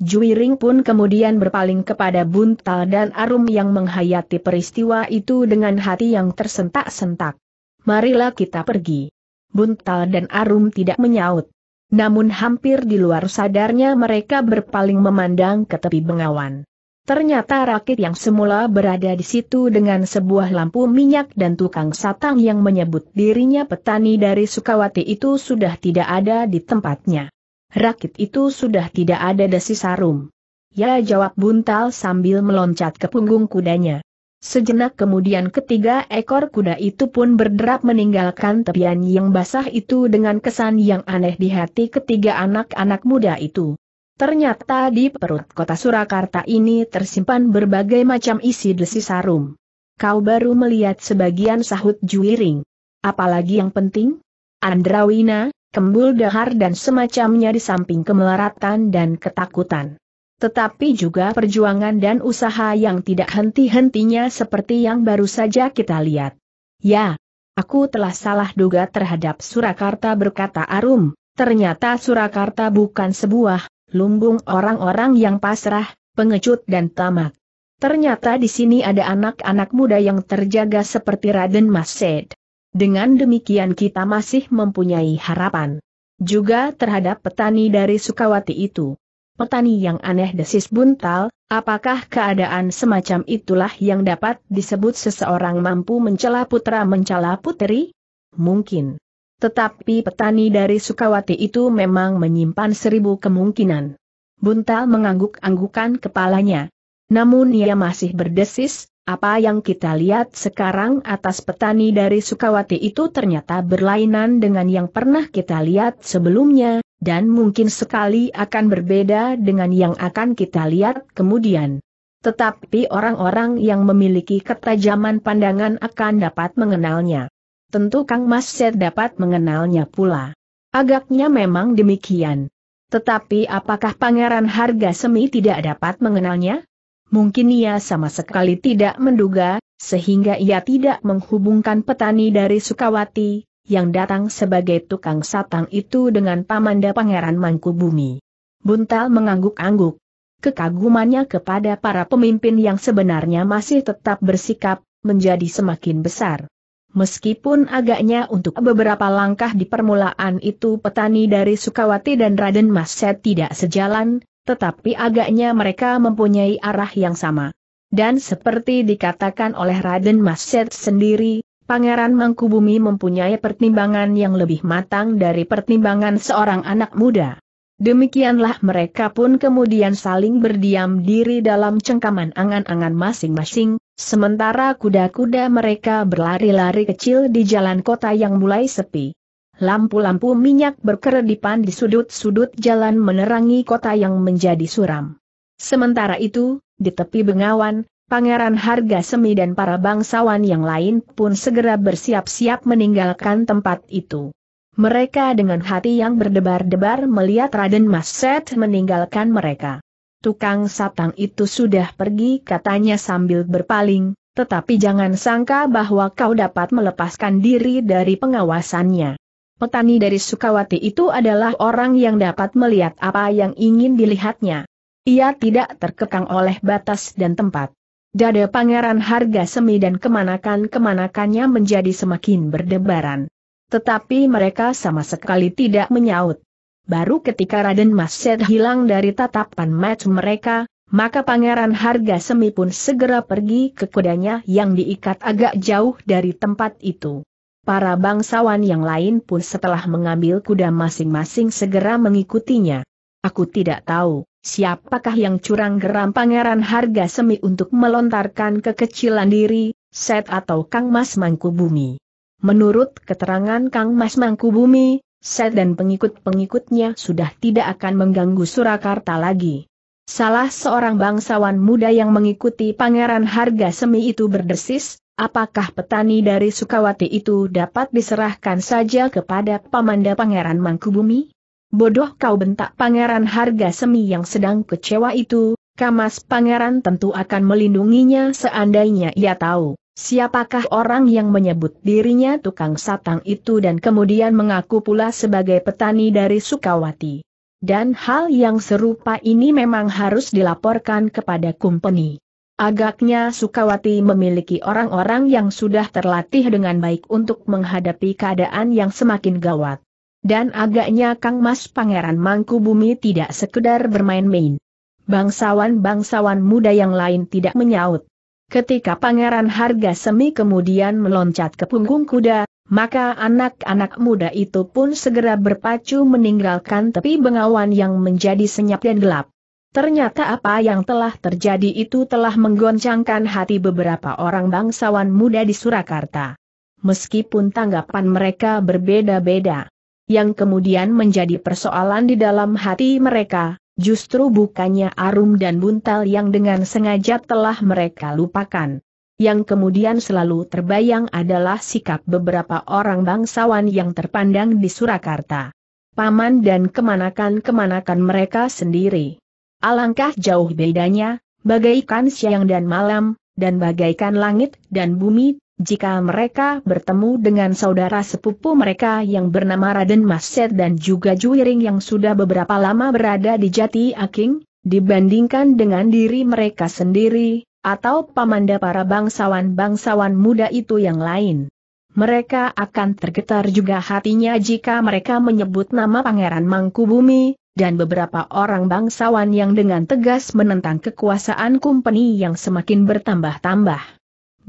Juiring pun kemudian berpaling kepada Buntal dan Arum yang menghayati peristiwa itu dengan hati yang tersentak-sentak. Marilah kita pergi. Buntal dan Arum tidak menyaut. Namun hampir di luar sadarnya mereka berpaling memandang ke tepi bengawan. Ternyata rakit yang semula berada di situ dengan sebuah lampu minyak dan tukang satang yang menyebut dirinya petani dari Sukawati itu sudah tidak ada di tempatnya. Rakit itu sudah tidak ada desi sarum. Ya jawab buntal sambil meloncat ke punggung kudanya. Sejenak kemudian ketiga ekor kuda itu pun berderap meninggalkan tepian yang basah itu dengan kesan yang aneh di hati ketiga anak-anak muda itu. Ternyata di perut kota Surakarta ini tersimpan berbagai macam isi desi sarum. Kau baru melihat sebagian sahut Juiring. Apalagi yang penting? Andrawina, kembul dahar dan semacamnya di samping kemelaratan dan ketakutan tetapi juga perjuangan dan usaha yang tidak henti-hentinya seperti yang baru saja kita lihat. Ya, aku telah salah duga terhadap Surakarta berkata Arum, ternyata Surakarta bukan sebuah lumbung orang-orang yang pasrah, pengecut dan tamak. Ternyata di sini ada anak-anak muda yang terjaga seperti Raden Mased. Dengan demikian kita masih mempunyai harapan. Juga terhadap petani dari Sukawati itu petani yang aneh desis buntal, apakah keadaan semacam itulah yang dapat disebut seseorang mampu mencela putra mencela putri? Mungkin. Tetapi petani dari Sukawati itu memang menyimpan seribu kemungkinan. Buntal mengangguk-anggukan kepalanya. Namun ia masih berdesis, apa yang kita lihat sekarang atas petani dari Sukawati itu ternyata berlainan dengan yang pernah kita lihat sebelumnya, dan mungkin sekali akan berbeda dengan yang akan kita lihat kemudian. Tetapi orang-orang yang memiliki ketajaman pandangan akan dapat mengenalnya. Tentu Kang Mas Set dapat mengenalnya pula. Agaknya memang demikian. Tetapi apakah Pangeran Harga Semi tidak dapat mengenalnya? Mungkin ia sama sekali tidak menduga, sehingga ia tidak menghubungkan petani dari Sukawati, yang datang sebagai tukang satang itu dengan pamanda Pangeran Mangkubumi. Buntal mengangguk-angguk. Kekagumannya kepada para pemimpin yang sebenarnya masih tetap bersikap, menjadi semakin besar. Meskipun agaknya untuk beberapa langkah di permulaan itu petani dari Sukawati dan Raden Maset tidak sejalan, tetapi agaknya mereka mempunyai arah yang sama. Dan seperti dikatakan oleh Raden Maset sendiri, Pangeran Mangkubumi mempunyai pertimbangan yang lebih matang dari pertimbangan seorang anak muda. Demikianlah mereka pun kemudian saling berdiam diri dalam cengkaman angan-angan masing-masing, sementara kuda-kuda mereka berlari-lari kecil di jalan kota yang mulai sepi. Lampu-lampu minyak berkeredipan di sudut-sudut jalan menerangi kota yang menjadi suram. Sementara itu, di tepi bengawan, Pangeran Harga Semi dan para bangsawan yang lain pun segera bersiap-siap meninggalkan tempat itu. Mereka dengan hati yang berdebar-debar melihat Raden Maset meninggalkan mereka. Tukang satang itu sudah pergi katanya sambil berpaling, tetapi jangan sangka bahwa kau dapat melepaskan diri dari pengawasannya. Petani dari Sukawati itu adalah orang yang dapat melihat apa yang ingin dilihatnya. Ia tidak terkekang oleh batas dan tempat. Dada pangeran harga semi dan kemanakan-kemanakannya menjadi semakin berdebaran. Tetapi mereka sama sekali tidak menyaut. Baru ketika Raden Maset hilang dari tatapan mata mereka, maka pangeran harga semi pun segera pergi ke kudanya yang diikat agak jauh dari tempat itu. Para bangsawan yang lain pun setelah mengambil kuda masing-masing segera mengikutinya. Aku tidak tahu, siapakah yang curang geram pangeran harga semi untuk melontarkan kekecilan diri, Set atau Kang Mas Mangkubumi. Menurut keterangan Kang Mas Mangkubumi, Set dan pengikut-pengikutnya sudah tidak akan mengganggu Surakarta lagi. Salah seorang bangsawan muda yang mengikuti Pangeran Harga Semi itu berdesis, apakah petani dari Sukawati itu dapat diserahkan saja kepada Pamanda Pangeran Mangkubumi? Bodoh kau bentak Pangeran Harga Semi yang sedang kecewa itu, Kamas Pangeran tentu akan melindunginya seandainya ia tahu. Siapakah orang yang menyebut dirinya tukang satang itu dan kemudian mengaku pula sebagai petani dari Sukawati? Dan hal yang serupa ini memang harus dilaporkan kepada kumpeni. Agaknya Sukawati memiliki orang-orang yang sudah terlatih dengan baik untuk menghadapi keadaan yang semakin gawat. Dan agaknya Kang Mas Pangeran Mangkubumi tidak sekedar bermain-main. Bangsawan-bangsawan muda yang lain tidak menyaut. Ketika Pangeran Harga Semi kemudian meloncat ke punggung kuda, maka anak-anak muda itu pun segera berpacu meninggalkan tepi bengawan yang menjadi senyap dan gelap. Ternyata apa yang telah terjadi itu telah menggoncangkan hati beberapa orang bangsawan muda di Surakarta. Meskipun tanggapan mereka berbeda-beda. Yang kemudian menjadi persoalan di dalam hati mereka, justru bukannya Arum dan Buntal yang dengan sengaja telah mereka lupakan. Yang kemudian selalu terbayang adalah sikap beberapa orang bangsawan yang terpandang di Surakarta. Paman dan kemanakan-kemanakan mereka sendiri. Alangkah jauh bedanya, bagaikan siang dan malam, dan bagaikan langit dan bumi, jika mereka bertemu dengan saudara sepupu mereka yang bernama Raden Maset dan juga Juiring yang sudah beberapa lama berada di Jati Aking, dibandingkan dengan diri mereka sendiri, atau pamanda para bangsawan-bangsawan muda itu yang lain. Mereka akan tergetar juga hatinya jika mereka menyebut nama Pangeran Mangkubumi, dan beberapa orang bangsawan yang dengan tegas menentang kekuasaan kumpeni yang semakin bertambah-tambah.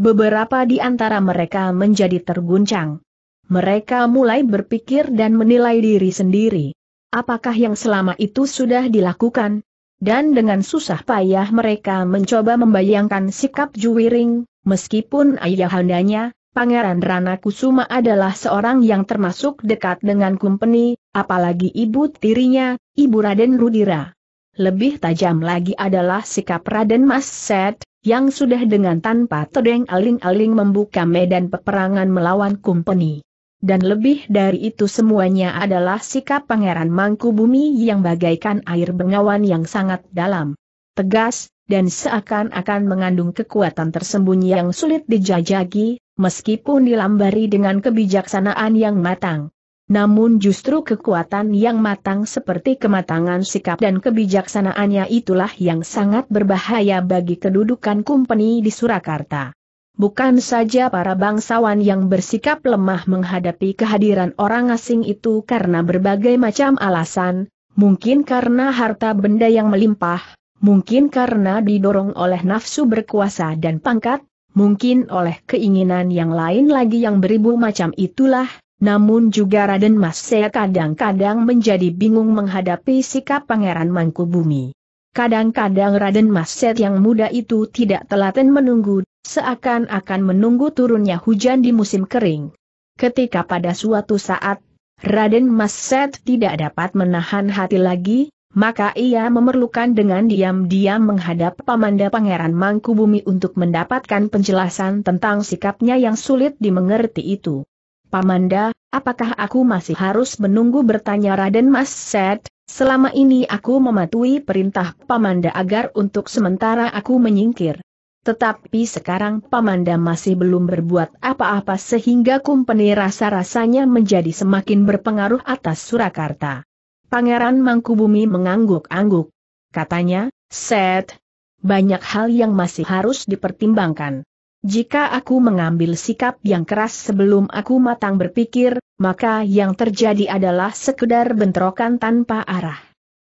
Beberapa di antara mereka menjadi terguncang. Mereka mulai berpikir dan menilai diri sendiri. Apakah yang selama itu sudah dilakukan? Dan dengan susah payah mereka mencoba membayangkan sikap Juwiring, meskipun ayahandanya, Pangeran Rana Kusuma adalah seorang yang termasuk dekat dengan kumpeni, apalagi ibu tirinya, Ibu Raden Rudira. Lebih tajam lagi adalah sikap Raden Mas Set, yang sudah dengan tanpa tedeng aling-aling membuka medan peperangan melawan kumpeni. Dan lebih dari itu semuanya adalah sikap Pangeran Mangkubumi yang bagaikan air bengawan yang sangat dalam, tegas, dan seakan-akan mengandung kekuatan tersembunyi yang sulit dijajaki, meskipun dilambari dengan kebijaksanaan yang matang. Namun justru kekuatan yang matang seperti kematangan sikap dan kebijaksanaannya itulah yang sangat berbahaya bagi kedudukan kumpeni di Surakarta. Bukan saja para bangsawan yang bersikap lemah menghadapi kehadiran orang asing itu karena berbagai macam alasan, mungkin karena harta benda yang melimpah, mungkin karena didorong oleh nafsu berkuasa dan pangkat, mungkin oleh keinginan yang lain lagi yang beribu macam itulah, namun juga Raden Mas Saya kadang-kadang menjadi bingung menghadapi sikap Pangeran Mangkubumi. Kadang-kadang Raden Mas Set yang muda itu tidak telaten menunggu, seakan-akan menunggu turunnya hujan di musim kering. Ketika pada suatu saat, Raden Mas Set tidak dapat menahan hati lagi, maka ia memerlukan dengan diam-diam menghadap Pamanda Pangeran Mangkubumi untuk mendapatkan penjelasan tentang sikapnya yang sulit dimengerti itu. Pamanda, apakah aku masih harus menunggu bertanya Raden Mas Set, selama ini aku mematuhi perintah Pamanda agar untuk sementara aku menyingkir. Tetapi sekarang Pamanda masih belum berbuat apa-apa sehingga kumpeni rasa-rasanya menjadi semakin berpengaruh atas Surakarta. Pangeran Mangkubumi mengangguk-angguk. Katanya, Set, banyak hal yang masih harus dipertimbangkan. Jika aku mengambil sikap yang keras sebelum aku matang berpikir, maka yang terjadi adalah sekedar bentrokan tanpa arah.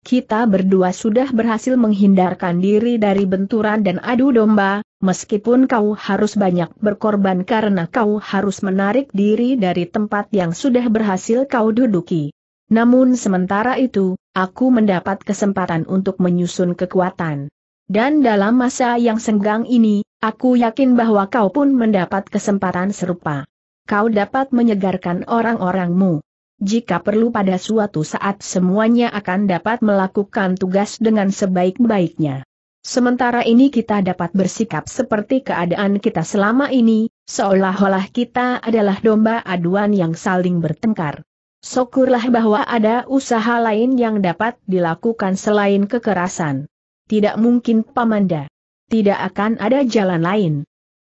Kita berdua sudah berhasil menghindarkan diri dari benturan dan adu domba, Meskipun kau harus banyak berkorban karena kau harus menarik diri dari tempat yang sudah berhasil kau duduki. Namun sementara itu, aku mendapat kesempatan untuk menyusun kekuatan. Dan dalam masa yang senggang ini, aku yakin bahwa kau pun mendapat kesempatan serupa. Kau dapat menyegarkan orang-orangmu. Jika perlu pada suatu saat semuanya akan dapat melakukan tugas dengan sebaik-baiknya. Sementara ini kita dapat bersikap seperti keadaan kita selama ini, seolah-olah kita adalah domba aduan yang saling bertengkar. Syukurlah bahwa ada usaha lain yang dapat dilakukan selain kekerasan. Tidak mungkin Pamanda. Tidak akan ada jalan lain.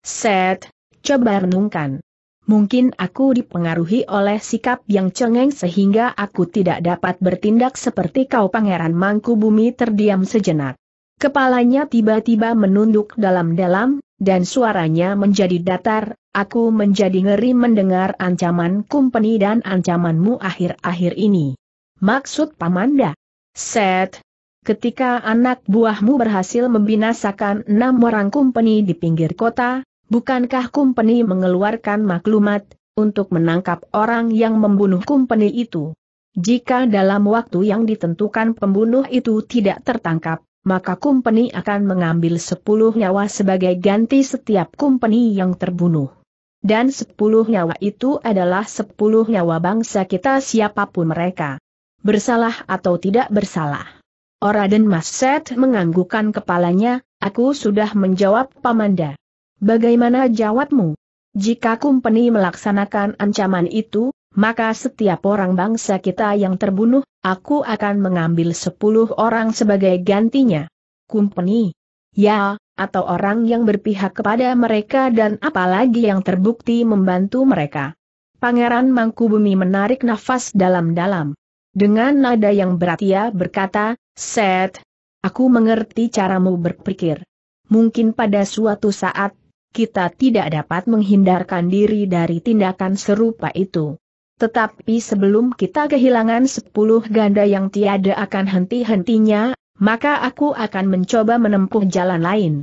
Set, coba renungkan. Mungkin aku dipengaruhi oleh sikap yang cengeng sehingga aku tidak dapat bertindak seperti kau Pangeran Mangku Bumi terdiam sejenak. Kepalanya tiba-tiba menunduk dalam-dalam, dan suaranya menjadi datar, aku menjadi ngeri mendengar ancaman kumpeni dan ancamanmu akhir-akhir ini. Maksud Pamanda? Set. Ketika anak buahmu berhasil membinasakan enam orang kumpeni di pinggir kota, bukankah kumpeni mengeluarkan maklumat, untuk menangkap orang yang membunuh kumpeni itu? Jika dalam waktu yang ditentukan pembunuh itu tidak tertangkap, maka kumpeni akan mengambil sepuluh nyawa sebagai ganti setiap kumpeni yang terbunuh. Dan sepuluh nyawa itu adalah sepuluh nyawa bangsa kita siapa pun mereka. Bersalah atau tidak bersalah. Oraden Maset menganggukkan kepalanya, aku sudah menjawab Pamanda. Bagaimana jawabmu? Jika kumpeni melaksanakan ancaman itu, maka setiap orang bangsa kita yang terbunuh, aku akan mengambil sepuluh orang sebagai gantinya. Kumpeni. Ya, atau orang yang berpihak kepada mereka dan apalagi yang terbukti membantu mereka. Pangeran Mangkubumi menarik nafas dalam-dalam. Dengan nada yang berat ia berkata, Set, aku mengerti caramu berpikir. Mungkin pada suatu saat, kita tidak dapat menghindarkan diri dari tindakan serupa itu. Tetapi sebelum kita kehilangan sepuluh ganda yang tiada akan henti-hentinya, maka aku akan mencoba menempuh jalan lain.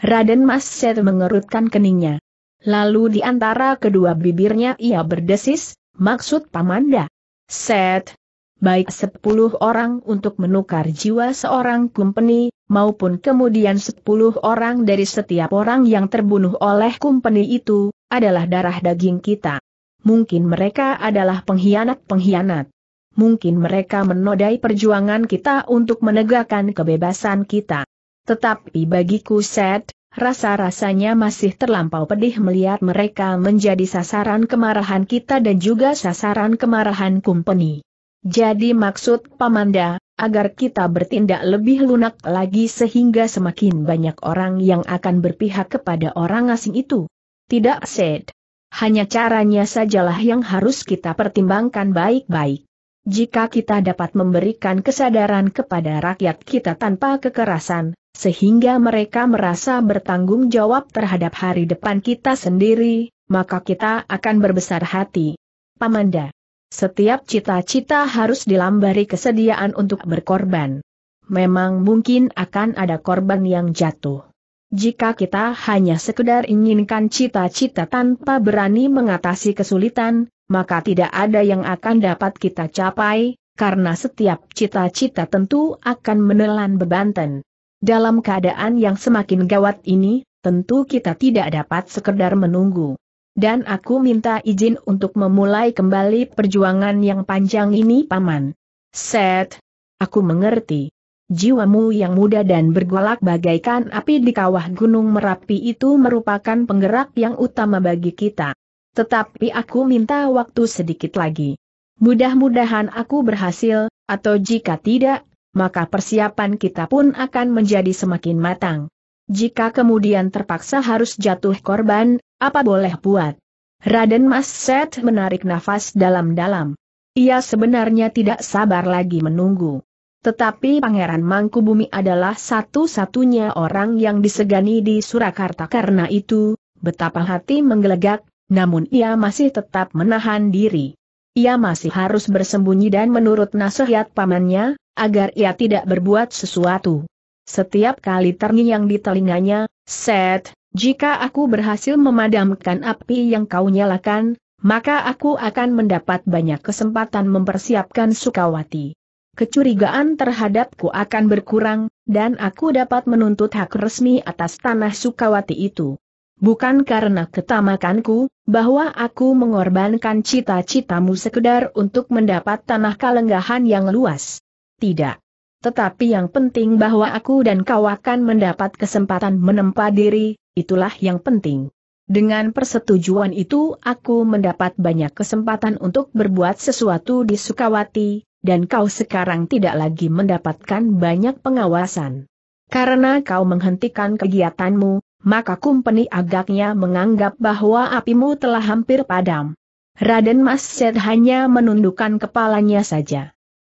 Raden Mas Set mengerutkan keningnya. Lalu di antara kedua bibirnya ia berdesis, maksud Pamanda. Set, baik sepuluh orang untuk menukar jiwa seorang kumpeni, maupun kemudian sepuluh orang dari setiap orang yang terbunuh oleh kumpeni itu, adalah darah daging kita. Mungkin mereka adalah pengkhianat-pengkhianat. Mungkin mereka menodai perjuangan kita untuk menegakkan kebebasan kita. Tetapi bagiku Seth, rasa-rasanya masih terlampau pedih melihat mereka menjadi sasaran kemarahan kita dan juga sasaran kemarahan kumpeni. Jadi maksud Pamanda, agar kita bertindak lebih lunak lagi sehingga semakin banyak orang yang akan berpihak kepada orang asing itu. Tidak Seth. Hanya caranya sajalah yang harus kita pertimbangkan baik-baik. Jika kita dapat memberikan kesadaran kepada rakyat kita tanpa kekerasan, sehingga mereka merasa bertanggung jawab terhadap hari depan kita sendiri, maka kita akan berbesar hati. Pamanda. Setiap cita-cita harus dilambari kesediaan untuk berkorban. Memang mungkin akan ada korban yang jatuh. Jika kita hanya sekedar inginkan cita-cita tanpa berani mengatasi kesulitan, maka tidak ada yang akan dapat kita capai, karena setiap cita-cita tentu akan menelan bebanten. Dalam keadaan yang semakin gawat ini, tentu kita tidak dapat sekedar menunggu. Dan aku minta izin untuk memulai kembali perjuangan yang panjang ini Paman. Set, aku mengerti jiwamu yang muda dan bergolak bagaikan api di kawah gunung Merapi itu merupakan penggerak yang utama bagi kita. Tetapi aku minta waktu sedikit lagi. Mudah-mudahan aku berhasil, atau jika tidak, maka persiapan kita pun akan menjadi semakin matang. Jika kemudian terpaksa harus jatuh korban, apa boleh buat? Raden Mas Set menarik nafas dalam-dalam. Ia sebenarnya tidak sabar lagi menunggu. Tetapi Pangeran Mangkubumi adalah satu-satunya orang yang disegani di Surakarta karena itu, betapa hati menggelegak, namun ia masih tetap menahan diri. Ia masih harus bersembunyi dan menurut nasihat pamannya, agar ia tidak berbuat sesuatu. Setiap kali terngiang di telinganya, set, Jika aku berhasil memadamkan api yang kau nyalakan, maka aku akan mendapat banyak kesempatan mempersiapkan Sukawati. Kecurigaan terhadapku akan berkurang, dan aku dapat menuntut hak resmi atas tanah Sukawati itu. Bukan karena ketamakanku, bahwa aku mengorbankan cita-citamu sekedar untuk mendapat tanah kalenggahan yang luas. Tidak. Tetapi yang penting bahwa aku dan kau akan mendapat kesempatan menempa diri, itulah yang penting. Dengan persetujuan itu aku mendapat banyak kesempatan untuk berbuat sesuatu di Sukawati, dan kau sekarang tidak lagi mendapatkan banyak pengawasan. Karena kau menghentikan kegiatanmu, maka kumpeni agaknya menganggap bahwa apimu telah hampir padam. Raden Mas Sed hanya menundukkan kepalanya saja.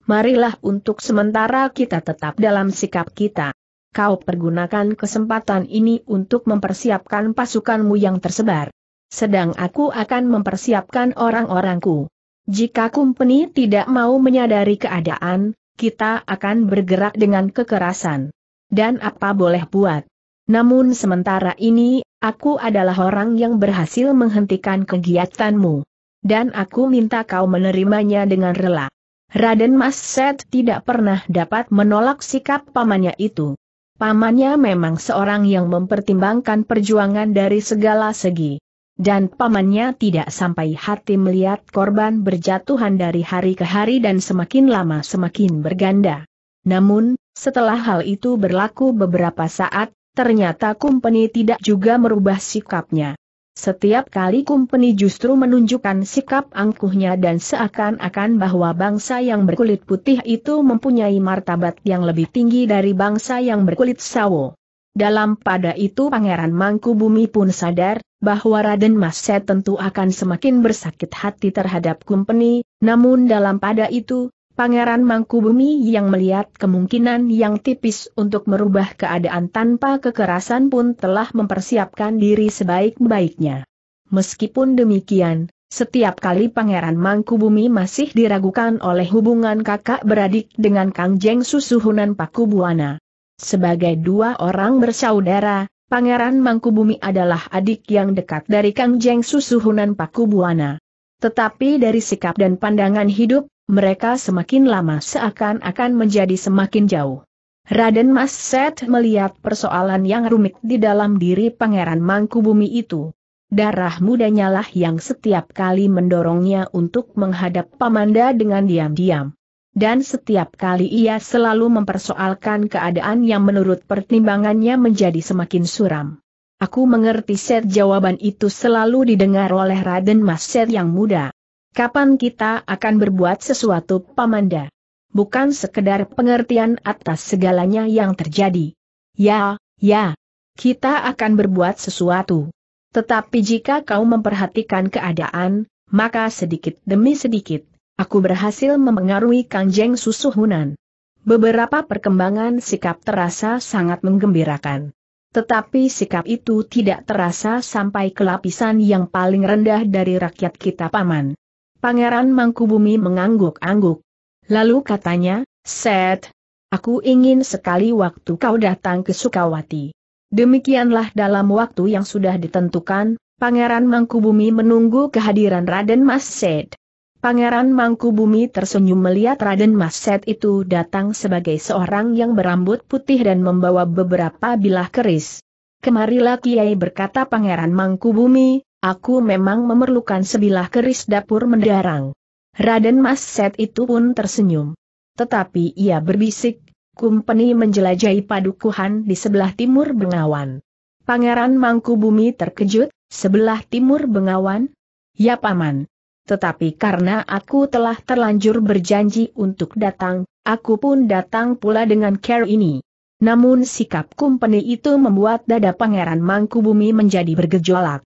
Marilah untuk sementara kita tetap dalam sikap kita kau pergunakan kesempatan ini untuk mempersiapkan pasukanmu yang tersebar. Sedang aku akan mempersiapkan orang-orangku. Jika kumpeni tidak mau menyadari keadaan, kita akan bergerak dengan kekerasan. Dan apa boleh buat? Namun sementara ini, aku adalah orang yang berhasil menghentikan kegiatanmu. Dan aku minta kau menerimanya dengan rela. Raden Mas Set tidak pernah dapat menolak sikap pamannya itu. Pamannya memang seorang yang mempertimbangkan perjuangan dari segala segi. Dan pamannya tidak sampai hati melihat korban berjatuhan dari hari ke hari dan semakin lama semakin berganda. Namun, setelah hal itu berlaku beberapa saat, ternyata kumpeni tidak juga merubah sikapnya. Setiap kali kumpeni justru menunjukkan sikap angkuhnya dan seakan-akan bahwa bangsa yang berkulit putih itu mempunyai martabat yang lebih tinggi dari bangsa yang berkulit sawo. Dalam pada itu Pangeran Mangkubumi pun sadar, bahwa Raden Maset tentu akan semakin bersakit hati terhadap kumpeni, namun dalam pada itu, Pangeran Mangkubumi yang melihat kemungkinan yang tipis untuk merubah keadaan tanpa kekerasan pun telah mempersiapkan diri sebaik-baiknya. Meskipun demikian, setiap kali Pangeran Mangkubumi masih diragukan oleh hubungan kakak beradik dengan Kang Jeng Susuhunan Pakubuana. Sebagai dua orang bersaudara, Pangeran Mangkubumi adalah adik yang dekat dari Kang Jeng Susuhunan Pakubuana. Tetapi dari sikap dan pandangan hidup, mereka semakin lama seakan-akan menjadi semakin jauh. Raden Mas Set melihat persoalan yang rumit di dalam diri Pangeran Mangkubumi itu. Darah mudanya lah yang setiap kali mendorongnya untuk menghadap Pamanda dengan diam-diam. Dan setiap kali ia selalu mempersoalkan keadaan yang menurut pertimbangannya menjadi semakin suram. Aku mengerti set jawaban itu selalu didengar oleh Raden Mas Set yang muda. Kapan kita akan berbuat sesuatu, Pamanda? Bukan sekedar pengertian atas segalanya yang terjadi. Ya, ya. Kita akan berbuat sesuatu. Tetapi jika kau memperhatikan keadaan, maka sedikit demi sedikit, aku berhasil memengaruhi Kanjeng Susuhunan. Beberapa perkembangan sikap terasa sangat menggembirakan. Tetapi sikap itu tidak terasa sampai ke lapisan yang paling rendah dari rakyat kita paman. Pangeran Mangkubumi mengangguk-angguk. Lalu katanya, Set, aku ingin sekali waktu kau datang ke Sukawati. Demikianlah dalam waktu yang sudah ditentukan, Pangeran Mangkubumi menunggu kehadiran Raden Mas Set. Pangeran Mangkubumi tersenyum melihat Raden Mas Set itu datang sebagai seorang yang berambut putih dan membawa beberapa bilah keris. Kemarilah Kiai berkata Pangeran Mangkubumi, Aku memang memerlukan sebilah keris dapur mendarang. Raden Mas Set itu pun tersenyum. Tetapi ia berbisik, kumpeni menjelajahi padukuhan di sebelah timur Bengawan. Pangeran Mangkubumi terkejut, sebelah timur Bengawan? Ya paman. Tetapi karena aku telah terlanjur berjanji untuk datang, aku pun datang pula dengan care ini. Namun sikap kumpeni itu membuat dada Pangeran Mangkubumi menjadi bergejolak.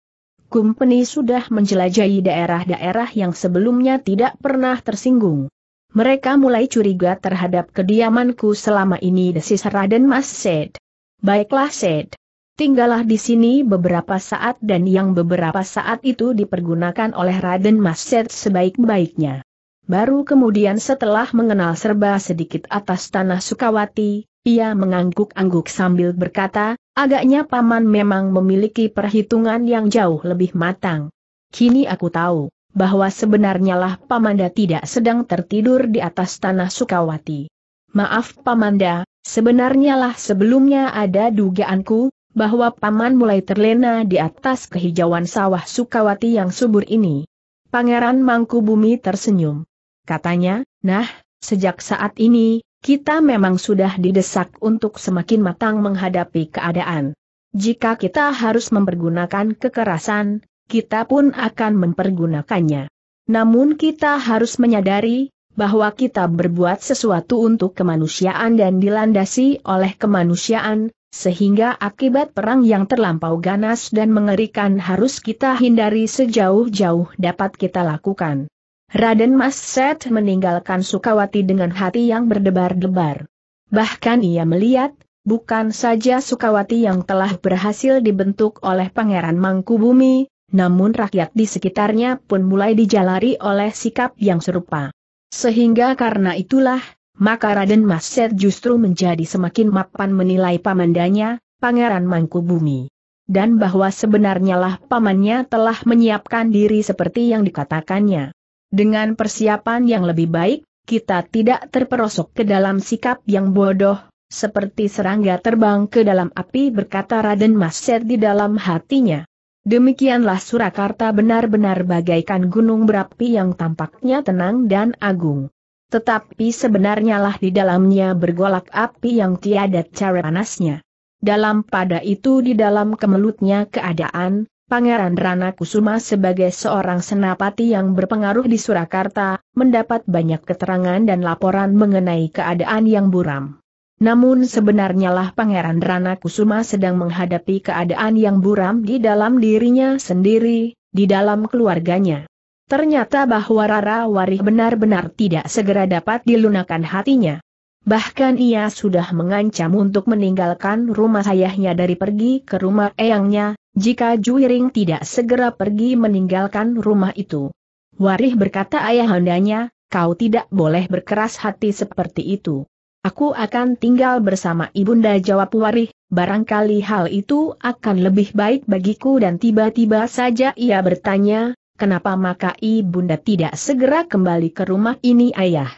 Kumpeni sudah menjelajahi daerah-daerah yang sebelumnya tidak pernah tersinggung. Mereka mulai curiga terhadap kediamanku selama ini desis Raden Mas Sed. Baiklah Sed. Tinggallah di sini beberapa saat dan yang beberapa saat itu dipergunakan oleh Raden Mas Sed sebaik-baiknya. Baru kemudian setelah mengenal serba sedikit atas tanah Sukawati, ia mengangguk-angguk sambil berkata, Agaknya paman memang memiliki perhitungan yang jauh lebih matang. Kini aku tahu, bahwa sebenarnya lah Pamanda tidak sedang tertidur di atas tanah Sukawati. Maaf Pamanda, sebenarnya lah sebelumnya ada dugaanku, bahwa Paman mulai terlena di atas kehijauan sawah Sukawati yang subur ini. Pangeran Mangkubumi tersenyum. Katanya, nah, sejak saat ini, kita memang sudah didesak untuk semakin matang menghadapi keadaan. Jika kita harus mempergunakan kekerasan, kita pun akan mempergunakannya. Namun kita harus menyadari, bahwa kita berbuat sesuatu untuk kemanusiaan dan dilandasi oleh kemanusiaan, sehingga akibat perang yang terlampau ganas dan mengerikan harus kita hindari sejauh-jauh dapat kita lakukan. Raden Mas Set meninggalkan Sukawati dengan hati yang berdebar-debar. Bahkan ia melihat, bukan saja Sukawati yang telah berhasil dibentuk oleh Pangeran Mangkubumi, namun rakyat di sekitarnya pun mulai dijalari oleh sikap yang serupa. Sehingga karena itulah, maka Raden Maset justru menjadi semakin mapan menilai pamandanya, Pangeran Mangkubumi. Dan bahwa sebenarnya lah pamannya telah menyiapkan diri seperti yang dikatakannya. Dengan persiapan yang lebih baik, kita tidak terperosok ke dalam sikap yang bodoh, seperti serangga terbang ke dalam api berkata Raden Maset di dalam hatinya. Demikianlah Surakarta benar-benar bagaikan gunung berapi yang tampaknya tenang dan agung. Tetapi sebenarnya lah di dalamnya bergolak api yang tiada cara panasnya. Dalam pada itu di dalam kemelutnya keadaan, Pangeran Rana Kusuma sebagai seorang senapati yang berpengaruh di Surakarta, mendapat banyak keterangan dan laporan mengenai keadaan yang buram. Namun sebenarnya lah Pangeran Rana Kusuma sedang menghadapi keadaan yang buram di dalam dirinya sendiri, di dalam keluarganya. Ternyata bahwa Rara Warih benar-benar tidak segera dapat dilunakkan hatinya. Bahkan ia sudah mengancam untuk meninggalkan rumah ayahnya dari pergi ke rumah eyangnya, jika Juiring tidak segera pergi meninggalkan rumah itu. Warih berkata ayahandanya, kau tidak boleh berkeras hati seperti itu. Aku akan tinggal bersama Ibunda jawab Warih, barangkali hal itu akan lebih baik bagiku dan tiba-tiba saja ia bertanya, kenapa maka Ibunda tidak segera kembali ke rumah ini ayah?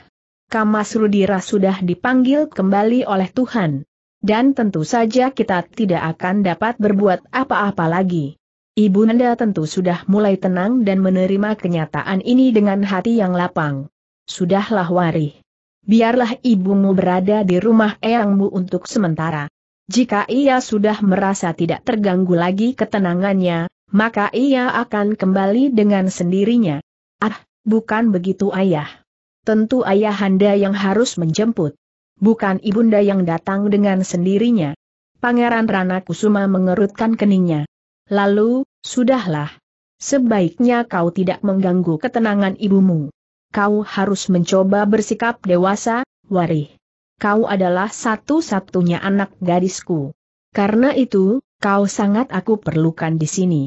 Kamas Rudira sudah dipanggil kembali oleh Tuhan. Dan tentu saja kita tidak akan dapat berbuat apa-apa lagi. Ibunda tentu sudah mulai tenang dan menerima kenyataan ini dengan hati yang lapang. Sudahlah Warih biarlah ibumu berada di rumah eyangmu untuk sementara. Jika ia sudah merasa tidak terganggu lagi ketenangannya, maka ia akan kembali dengan sendirinya. Ah, bukan begitu ayah. Tentu ayah anda yang harus menjemput. Bukan ibunda yang datang dengan sendirinya. Pangeran Rana Kusuma mengerutkan keningnya. Lalu, sudahlah. Sebaiknya kau tidak mengganggu ketenangan ibumu kau harus mencoba bersikap dewasa, Warih. Kau adalah satu-satunya anak gadisku. Karena itu, kau sangat aku perlukan di sini.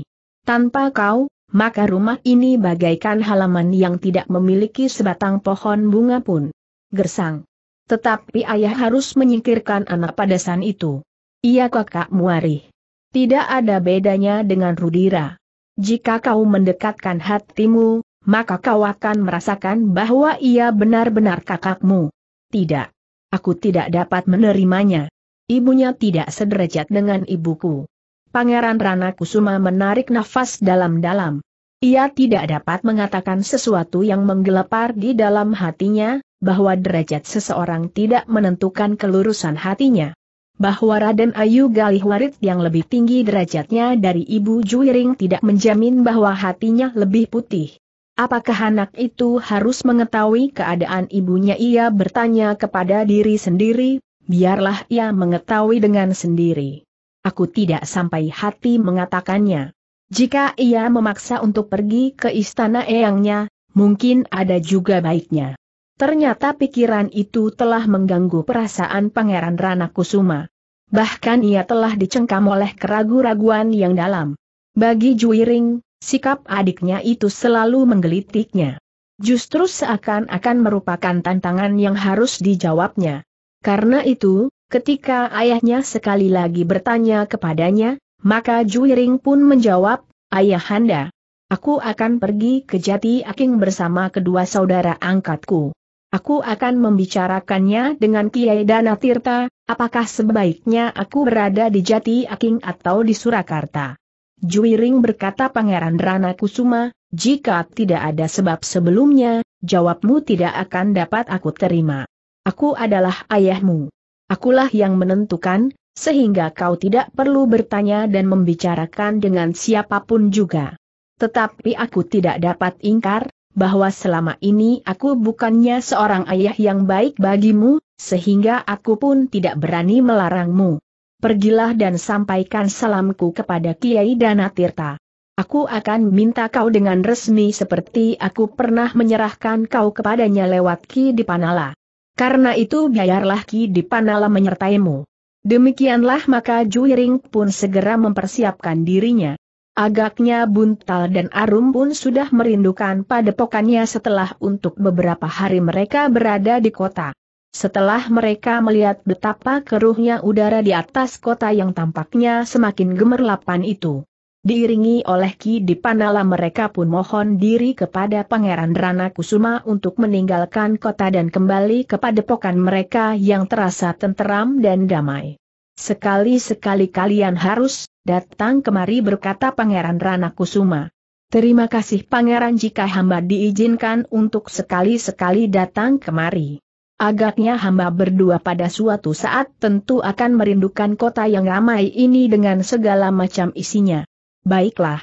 Tanpa kau, maka rumah ini bagaikan halaman yang tidak memiliki sebatang pohon bunga pun. Gersang. Tetapi ayah harus menyingkirkan anak padasan itu. Ia kakak Muari. Tidak ada bedanya dengan Rudira. Jika kau mendekatkan hatimu, maka kau akan merasakan bahwa ia benar-benar kakakmu. Tidak. Aku tidak dapat menerimanya. Ibunya tidak sederajat dengan ibuku. Pangeran Rana Kusuma menarik nafas dalam-dalam. Ia tidak dapat mengatakan sesuatu yang menggelepar di dalam hatinya, bahwa derajat seseorang tidak menentukan kelurusan hatinya. Bahwa Raden Ayu Galihwarit yang lebih tinggi derajatnya dari Ibu Juiring tidak menjamin bahwa hatinya lebih putih. Apakah anak itu harus mengetahui keadaan ibunya ia bertanya kepada diri sendiri, biarlah ia mengetahui dengan sendiri. Aku tidak sampai hati mengatakannya. Jika ia memaksa untuk pergi ke istana eyangnya, mungkin ada juga baiknya. Ternyata pikiran itu telah mengganggu perasaan Pangeran Rana Kusuma. Bahkan ia telah dicengkam oleh keragu-raguan yang dalam. Bagi Juiring, Sikap adiknya itu selalu menggelitiknya. Justru seakan-akan merupakan tantangan yang harus dijawabnya. Karena itu, Ketika ayahnya sekali lagi bertanya kepadanya, maka Juiring pun menjawab, Ayahanda, aku akan pergi ke Jati Aking bersama kedua saudara angkatku. Aku akan membicarakannya dengan Kiai Danatirta, apakah sebaiknya aku berada di Jati Aking atau di Surakarta. Juiring berkata Pangeran Rana Kusuma, jika tidak ada sebab sebelumnya, jawabmu tidak akan dapat aku terima. Aku adalah ayahmu. Akulah yang menentukan, sehingga kau tidak perlu bertanya dan membicarakan dengan siapa pun juga. Tetapi aku tidak dapat ingkar, bahwa selama ini aku bukannya seorang ayah yang baik bagimu, sehingga aku pun tidak berani melarangmu. Pergilah dan sampaikan salamku kepada Kiai Danatirta. Aku akan minta kau dengan resmi seperti aku pernah menyerahkan kau kepadanya lewat Ki di Panala. Karena itu biarlah Ki di Panala menyertaimu. Demikianlah maka Juiring pun segera mempersiapkan dirinya. Agaknya Buntal dan Arum pun sudah merindukan padepokannya setelah untuk beberapa hari mereka berada di kota. Setelah mereka melihat betapa keruhnya udara di atas kota yang tampaknya semakin gemerlapan itu. Diiringi oleh Ki di Panala mereka pun mohon diri kepada Pangeran Rana Kusuma untuk meninggalkan kota dan kembali ke padepokan mereka yang terasa tenteram dan damai. Sekali-sekali kalian harus datang kemari berkata Pangeran Rana Kusuma. Terima kasih Pangeran jika hamba diizinkan untuk sekali-sekali datang kemari. Agaknya hamba berdua pada suatu saat tentu akan merindukan kota yang ramai ini dengan segala macam isinya. Baiklah.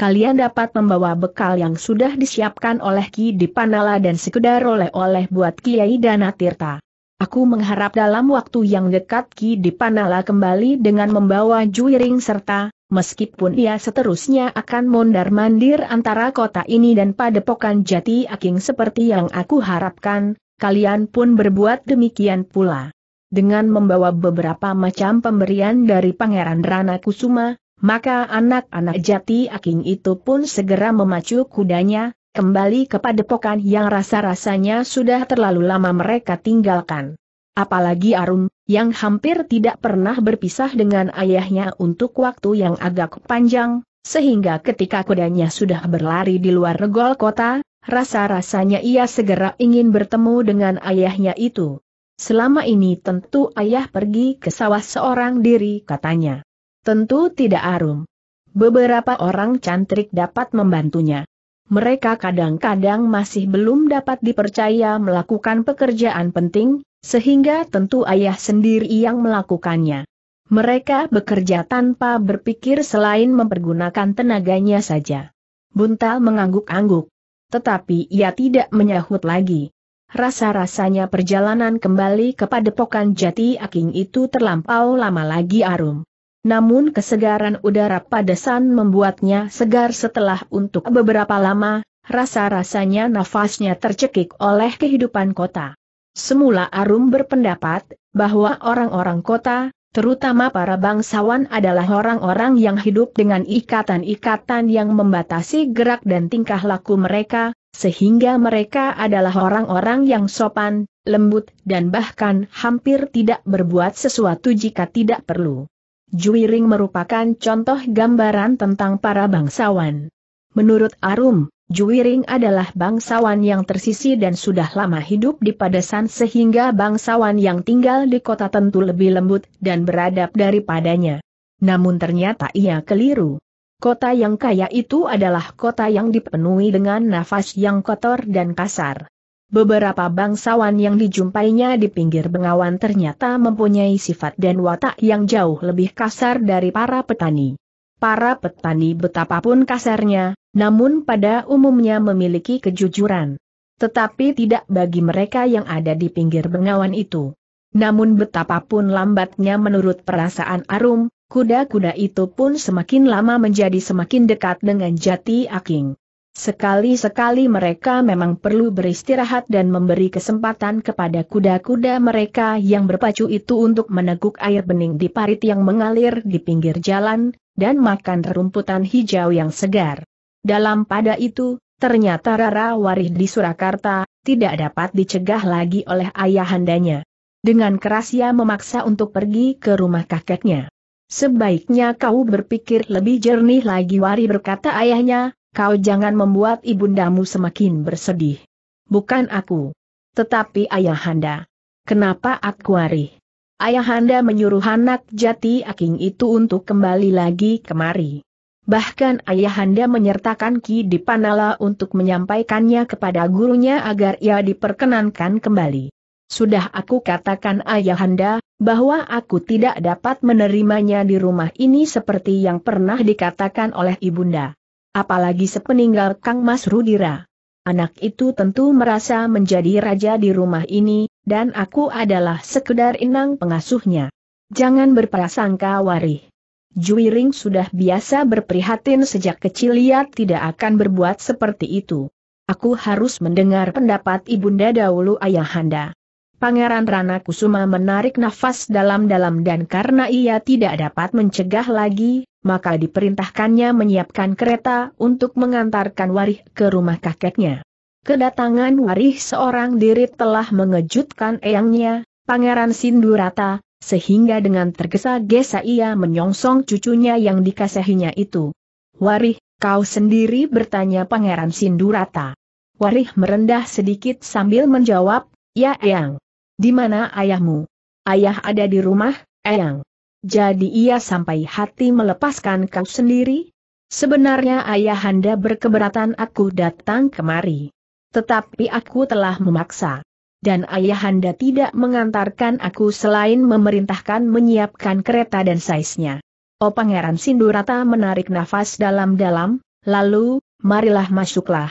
Kalian dapat membawa bekal yang sudah disiapkan oleh Ki di Panala dan sekedar oleh-oleh buat Kiai Danatirta. Aku mengharap dalam waktu yang dekat Ki di Panala kembali dengan membawa Juiring serta, meskipun ia seterusnya akan mondar-mandir antara kota ini dan padepokan Jati Aking seperti yang aku harapkan, kalian pun berbuat demikian pula. Dengan membawa beberapa macam pemberian dari Pangeran Rana Kusuma, maka anak-anak jati aking itu pun segera memacu kudanya, kembali ke padepokan yang rasa-rasanya sudah terlalu lama mereka tinggalkan. Apalagi Arum, yang hampir tidak pernah berpisah dengan ayahnya untuk waktu yang agak panjang, sehingga ketika kudanya sudah berlari di luar regol kota, rasa-rasanya ia segera ingin bertemu dengan ayahnya itu. Selama ini tentu ayah pergi ke sawah seorang diri katanya. Tentu tidak arum. Beberapa orang cantrik dapat membantunya. Mereka kadang-kadang masih belum dapat dipercaya melakukan pekerjaan penting, sehingga tentu ayah sendiri yang melakukannya. Mereka bekerja tanpa berpikir selain mempergunakan tenaganya saja. Buntal mengangguk-angguk. Tetapi ia tidak menyahut lagi. Rasa-rasanya perjalanan kembali ke padepokan jati aking itu terlampau lama lagi arum. Namun kesegaran udara padesan membuatnya segar setelah untuk beberapa lama, rasa-rasanya nafasnya tercekik oleh kehidupan kota. Semula Arum berpendapat, bahwa orang-orang kota, terutama para bangsawan adalah orang-orang yang hidup dengan ikatan-ikatan yang membatasi gerak dan tingkah laku mereka, sehingga mereka adalah orang-orang yang sopan, lembut, dan bahkan hampir tidak berbuat sesuatu jika tidak perlu. Juiring merupakan contoh gambaran tentang para bangsawan. Menurut Arum, Juiring adalah bangsawan yang tersisi dan sudah lama hidup di padesan sehingga bangsawan yang tinggal di kota tentu lebih lembut dan beradab daripadanya. Namun ternyata ia keliru. Kota yang kaya itu adalah kota yang dipenuhi dengan nafas yang kotor dan kasar. Beberapa bangsawan yang dijumpainya di pinggir bengawan ternyata mempunyai sifat dan watak yang jauh lebih kasar dari para petani. Para petani betapapun kasarnya, namun pada umumnya memiliki kejujuran. Tetapi tidak bagi mereka yang ada di pinggir bengawan itu. Namun betapapun lambatnya menurut perasaan Arum, kuda-kuda itu pun semakin lama menjadi semakin dekat dengan jati aking. Sekali-sekali mereka memang perlu beristirahat dan memberi kesempatan kepada kuda-kuda mereka yang berpacu itu untuk meneguk air bening di parit yang mengalir di pinggir jalan, dan makan rumputan hijau yang segar. Dalam pada itu, ternyata Rara Warih di Surakarta, tidak dapat dicegah lagi oleh ayahandanya. Dengan keras ia memaksa untuk pergi ke rumah kakeknya. Sebaiknya kau berpikir lebih jernih lagi Wari berkata ayahnya, kau jangan membuat ibundamu semakin bersedih. Bukan aku. Tetapi ayahanda. Kenapa aku Wari? Ayahanda menyuruh anak jati aking itu untuk kembali lagi kemari. Bahkan ayahanda menyertakan Ki Dipanala untuk menyampaikannya kepada gurunya agar ia diperkenankan kembali. Sudah aku katakan ayahanda, bahwa aku tidak dapat menerimanya di rumah ini seperti yang pernah dikatakan oleh ibunda. Apalagi sepeninggal Kang Mas Rudira. Anak itu tentu merasa menjadi raja di rumah ini, dan aku adalah sekedar inang pengasuhnya. Jangan berprasangka warih. Juiring sudah biasa berprihatin sejak kecil ia tidak akan berbuat seperti itu. Aku harus mendengar pendapat ibunda dahulu ayahanda. Pangeran Rana Kusuma menarik nafas dalam-dalam dan karena ia tidak dapat mencegah lagi, maka diperintahkannya menyiapkan kereta untuk mengantarkan Warih ke rumah kakeknya. Kedatangan Warih seorang diri telah mengejutkan eyangnya, Pangeran Sindurata, sehingga dengan tergesa-gesa ia menyongsong cucunya yang dikasihinya itu. Warih, kau sendiri bertanya Pangeran Sindurata. Warih merendah sedikit sambil menjawab, ya Eyang. Di mana ayahmu? Ayah ada di rumah, Eyang. Jadi ia sampai hati melepaskan kau sendiri? Sebenarnya ayahanda berkeberatan aku datang kemari. Tetapi aku telah memaksa. Dan ayahanda tidak mengantarkan aku selain memerintahkan menyiapkan kereta dan saiznya. Oh Pangeran Sindurata menarik nafas dalam-dalam, lalu, marilah masuklah.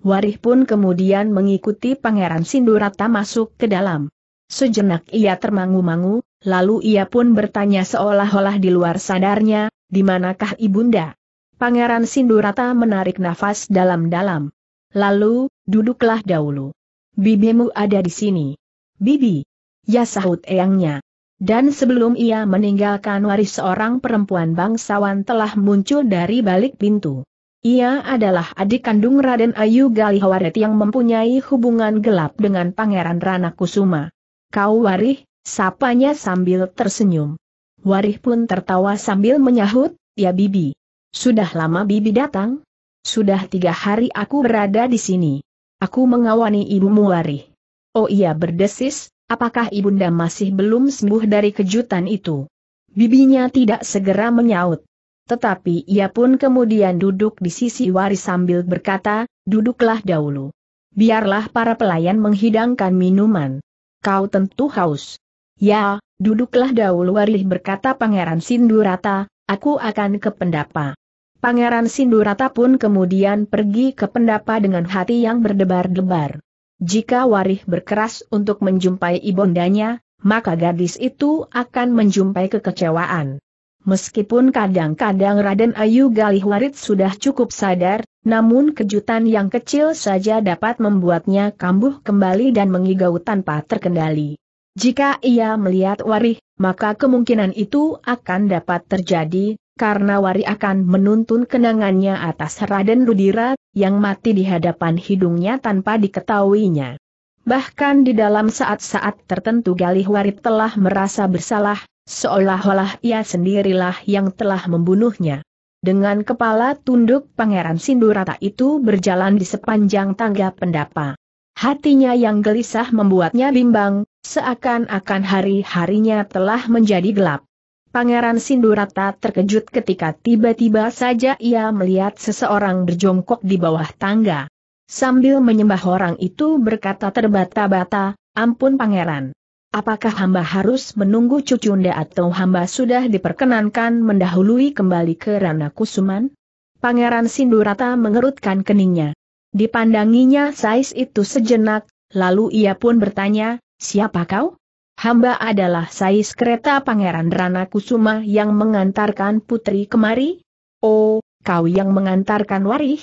Warih pun kemudian mengikuti Pangeran Sindurata masuk ke dalam. Sejenak ia termangu-mangu, lalu ia pun bertanya seolah-olah di luar sadarnya, di manakah ibunda? Pangeran Sindurata menarik nafas dalam-dalam. Lalu, duduklah dahulu. Bibimu ada di sini. Bibi. Ya sahut eyangnya. Dan sebelum ia meninggalkan waris seorang perempuan bangsawan telah muncul dari balik pintu. Ia adalah adik kandung Raden Ayu Galihawaret yang mempunyai hubungan gelap dengan Pangeran Rana Kusuma. Kau Warih, sapanya sambil tersenyum. Warih pun tertawa sambil menyahut, ya Bibi. Sudah lama Bibi datang? Sudah tiga hari aku berada di sini. Aku mengawani ibumu Warih. Oh iya berdesis, apakah ibunda masih belum sembuh dari kejutan itu? Bibinya tidak segera menyaut. Tetapi ia pun kemudian duduk di sisi Waris sambil berkata, duduklah dahulu. Biarlah para pelayan menghidangkan minuman. Kau tentu haus. Ya, duduklah dahulu Warih berkata Pangeran Sindurata, aku akan ke pendapa. Pangeran Sindurata pun kemudian pergi ke pendapa dengan hati yang berdebar-debar. Jika Warih berkeras untuk menjumpai ibundanya, maka gadis itu akan menjumpai kekecewaan. Meskipun kadang-kadang Raden Ayu Galihwarit sudah cukup sadar, namun kejutan yang kecil saja dapat membuatnya kambuh kembali dan mengigau tanpa terkendali. Jika ia melihat Wari, maka kemungkinan itu akan dapat terjadi, karena Wari akan menuntun kenangannya atas Raden Rudira, yang mati di hadapan hidungnya tanpa diketahuinya. Bahkan di dalam saat-saat tertentu Galih Wari telah merasa bersalah, seolah-olah ia sendirilah yang telah membunuhnya. Dengan kepala tunduk Pangeran Sindurata itu berjalan di sepanjang tangga pendapa. Hatinya yang gelisah membuatnya bimbang, seakan-akan hari-harinya telah menjadi gelap. Pangeran Sindurata terkejut ketika tiba-tiba saja ia melihat seseorang berjongkok di bawah tangga. Sambil menyembah orang itu berkata terbata-bata, ampun pangeran. Apakah hamba harus menunggu cucunda atau hamba sudah diperkenankan mendahului kembali ke Rana Kusuman? Pangeran Sindurata mengerutkan keningnya. Dipandanginya Sais itu sejenak, lalu ia pun bertanya, siapa kau? Hamba adalah Sais kereta Pangeran Rana Kusuma yang mengantarkan putri kemari? Oh, kau yang mengantarkan Warih?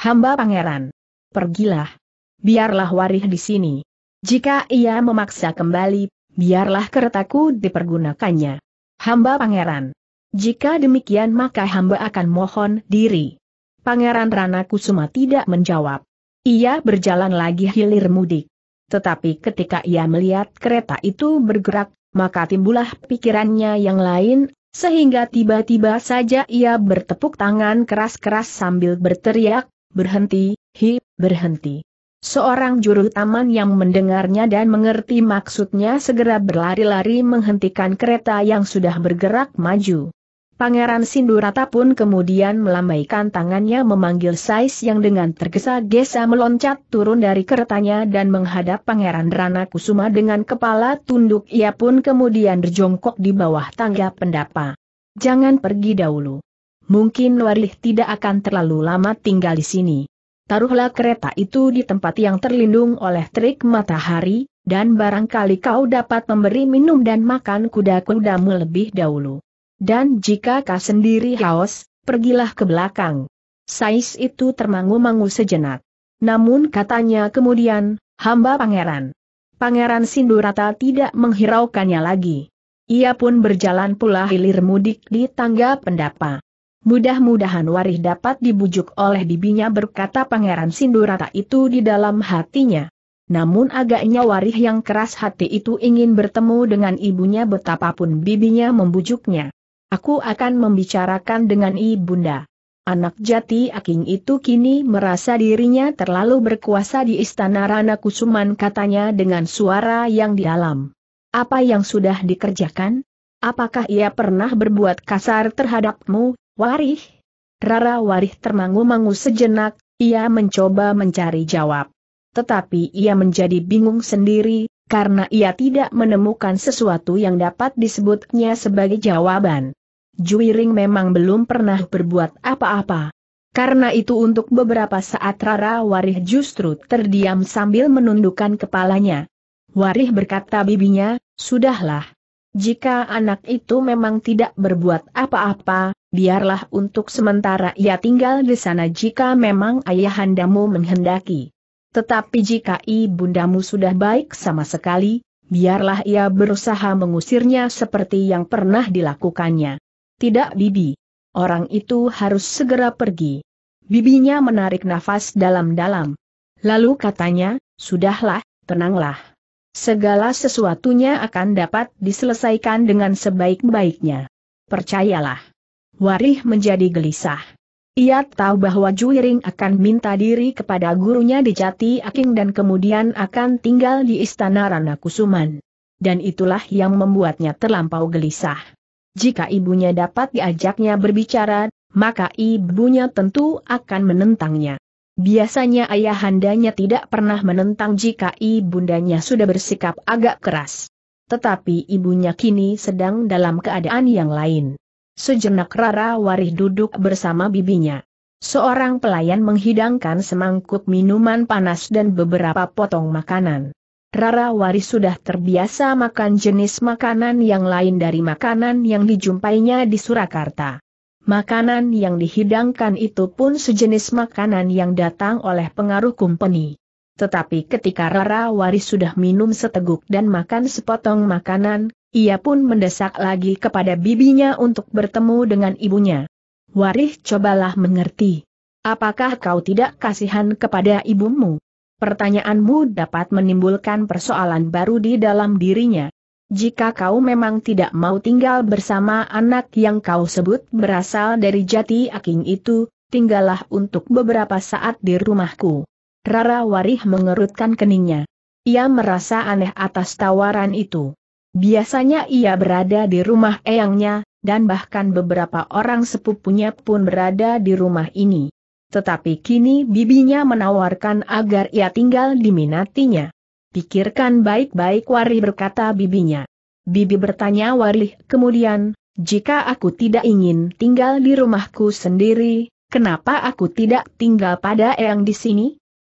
Hamba Pangeran. Pergilah. Biarlah Warih di sini. Jika ia memaksa kembali, biarlah keretaku dipergunakannya. Hamba pangeran. Jika demikian maka hamba akan mohon diri. Pangeran Rana Kusuma tidak menjawab. Ia berjalan lagi hilir mudik. Tetapi ketika ia melihat kereta itu bergerak, maka timbullah pikirannya yang lain, sehingga tiba-tiba saja ia bertepuk tangan keras-keras sambil berteriak, berhenti, hi, berhenti. Seorang juru taman yang mendengarnya dan mengerti maksudnya segera berlari-lari menghentikan kereta yang sudah bergerak maju. Pangeran Sindurata pun kemudian melambaikan tangannya memanggil Sais yang dengan tergesa-gesa meloncat turun dari keretanya dan menghadap Pangeran Rana Kusuma dengan kepala tunduk ia pun kemudian berjongkok di bawah tangga pendapa. Jangan pergi dahulu. Mungkin Warih tidak akan terlalu lama tinggal di sini. Taruhlah kereta itu di tempat yang terlindung oleh terik matahari, dan barangkali kau dapat memberi minum dan makan kuda-kudamu lebih dahulu. Dan jika kau sendiri haus, pergilah ke belakang. Sais itu termangu-mangu sejenak. Namun katanya kemudian, hamba pangeran. Pangeran Sindurata tidak menghiraukannya lagi. Ia pun berjalan pula hilir mudik di tangga pendapa. Mudah-mudahan Warih dapat dibujuk oleh bibinya berkata Pangeran Sindurata itu di dalam hatinya. Namun agaknya Warih yang keras hati itu ingin bertemu dengan ibunya betapapun bibinya membujuknya. Aku akan membicarakan dengan ibunda. Anak jati Aking itu kini merasa dirinya terlalu berkuasa di istana Rana Kusuman katanya dengan suara yang dalam. Apa yang sudah dikerjakan? Apakah ia pernah berbuat kasar terhadapmu, Warih? Rara Warih termangu-mangu sejenak, ia mencoba mencari jawab. Tetapi ia menjadi bingung sendiri, karena ia tidak menemukan sesuatu yang dapat disebutnya sebagai jawaban. Juiring memang belum pernah berbuat apa-apa. Karena itu untuk beberapa saat Rara Warih justru terdiam sambil menundukkan kepalanya. Warih berkata bibinya, sudahlah. Jika anak itu memang tidak berbuat apa-apa, biarlah untuk sementara ia tinggal di sana jika memang ayahandamu menghendaki. Tetapi jika ibundamu sudah baik sama sekali, biarlah ia berusaha mengusirnya seperti yang pernah dilakukannya. Tidak Bibi. Orang itu harus segera pergi. Bibinya menarik nafas dalam-dalam. Lalu katanya, sudahlah, tenanglah. Segala sesuatunya akan dapat diselesaikan dengan sebaik-baiknya. Percayalah. Warih menjadi gelisah. Ia tahu bahwa Juiring akan minta diri kepada gurunya di Jati Aking dan kemudian akan tinggal di Istana Rana Kusuman. Dan itulah yang membuatnya terlampau gelisah. Jika ibunya dapat diajaknya berbicara, maka ibunya tentu akan menentangnya. Biasanya ayahandanya tidak pernah menentang jika ibundanya sudah bersikap agak keras. Tetapi ibunya kini sedang dalam keadaan yang lain. Sejenak Rara Warih duduk bersama bibinya. Seorang pelayan menghidangkan semangkuk minuman panas dan beberapa potong makanan. Rara Warih sudah terbiasa makan jenis makanan yang lain dari makanan yang dijumpainya di Surakarta. Makanan yang dihidangkan itu pun sejenis makanan yang datang oleh pengaruh kumpeni. Tetapi ketika Rara Warih sudah minum seteguk dan makan sepotong makanan, ia pun mendesak lagi kepada bibinya untuk bertemu dengan ibunya. Warih cobalah mengerti. Apakah kau tidak kasihan kepada ibumu? Pertanyaanmu dapat menimbulkan persoalan baru di dalam dirinya. Jika kau memang tidak mau tinggal bersama anak yang kau sebut berasal dari jati aking itu, tinggallah untuk beberapa saat di rumahku. Rara Warih mengerutkan keningnya. Ia merasa aneh atas tawaran itu. Biasanya ia berada di rumah eyangnya, dan bahkan beberapa orang sepupunya pun berada di rumah ini. Tetapi kini bibinya menawarkan agar ia tinggal di minatinya. Pikirkan baik-baik Wari berkata bibinya. Bibi bertanya Wari kemudian, jika aku tidak ingin tinggal di rumahku sendiri, kenapa aku tidak tinggal pada eyang di sini?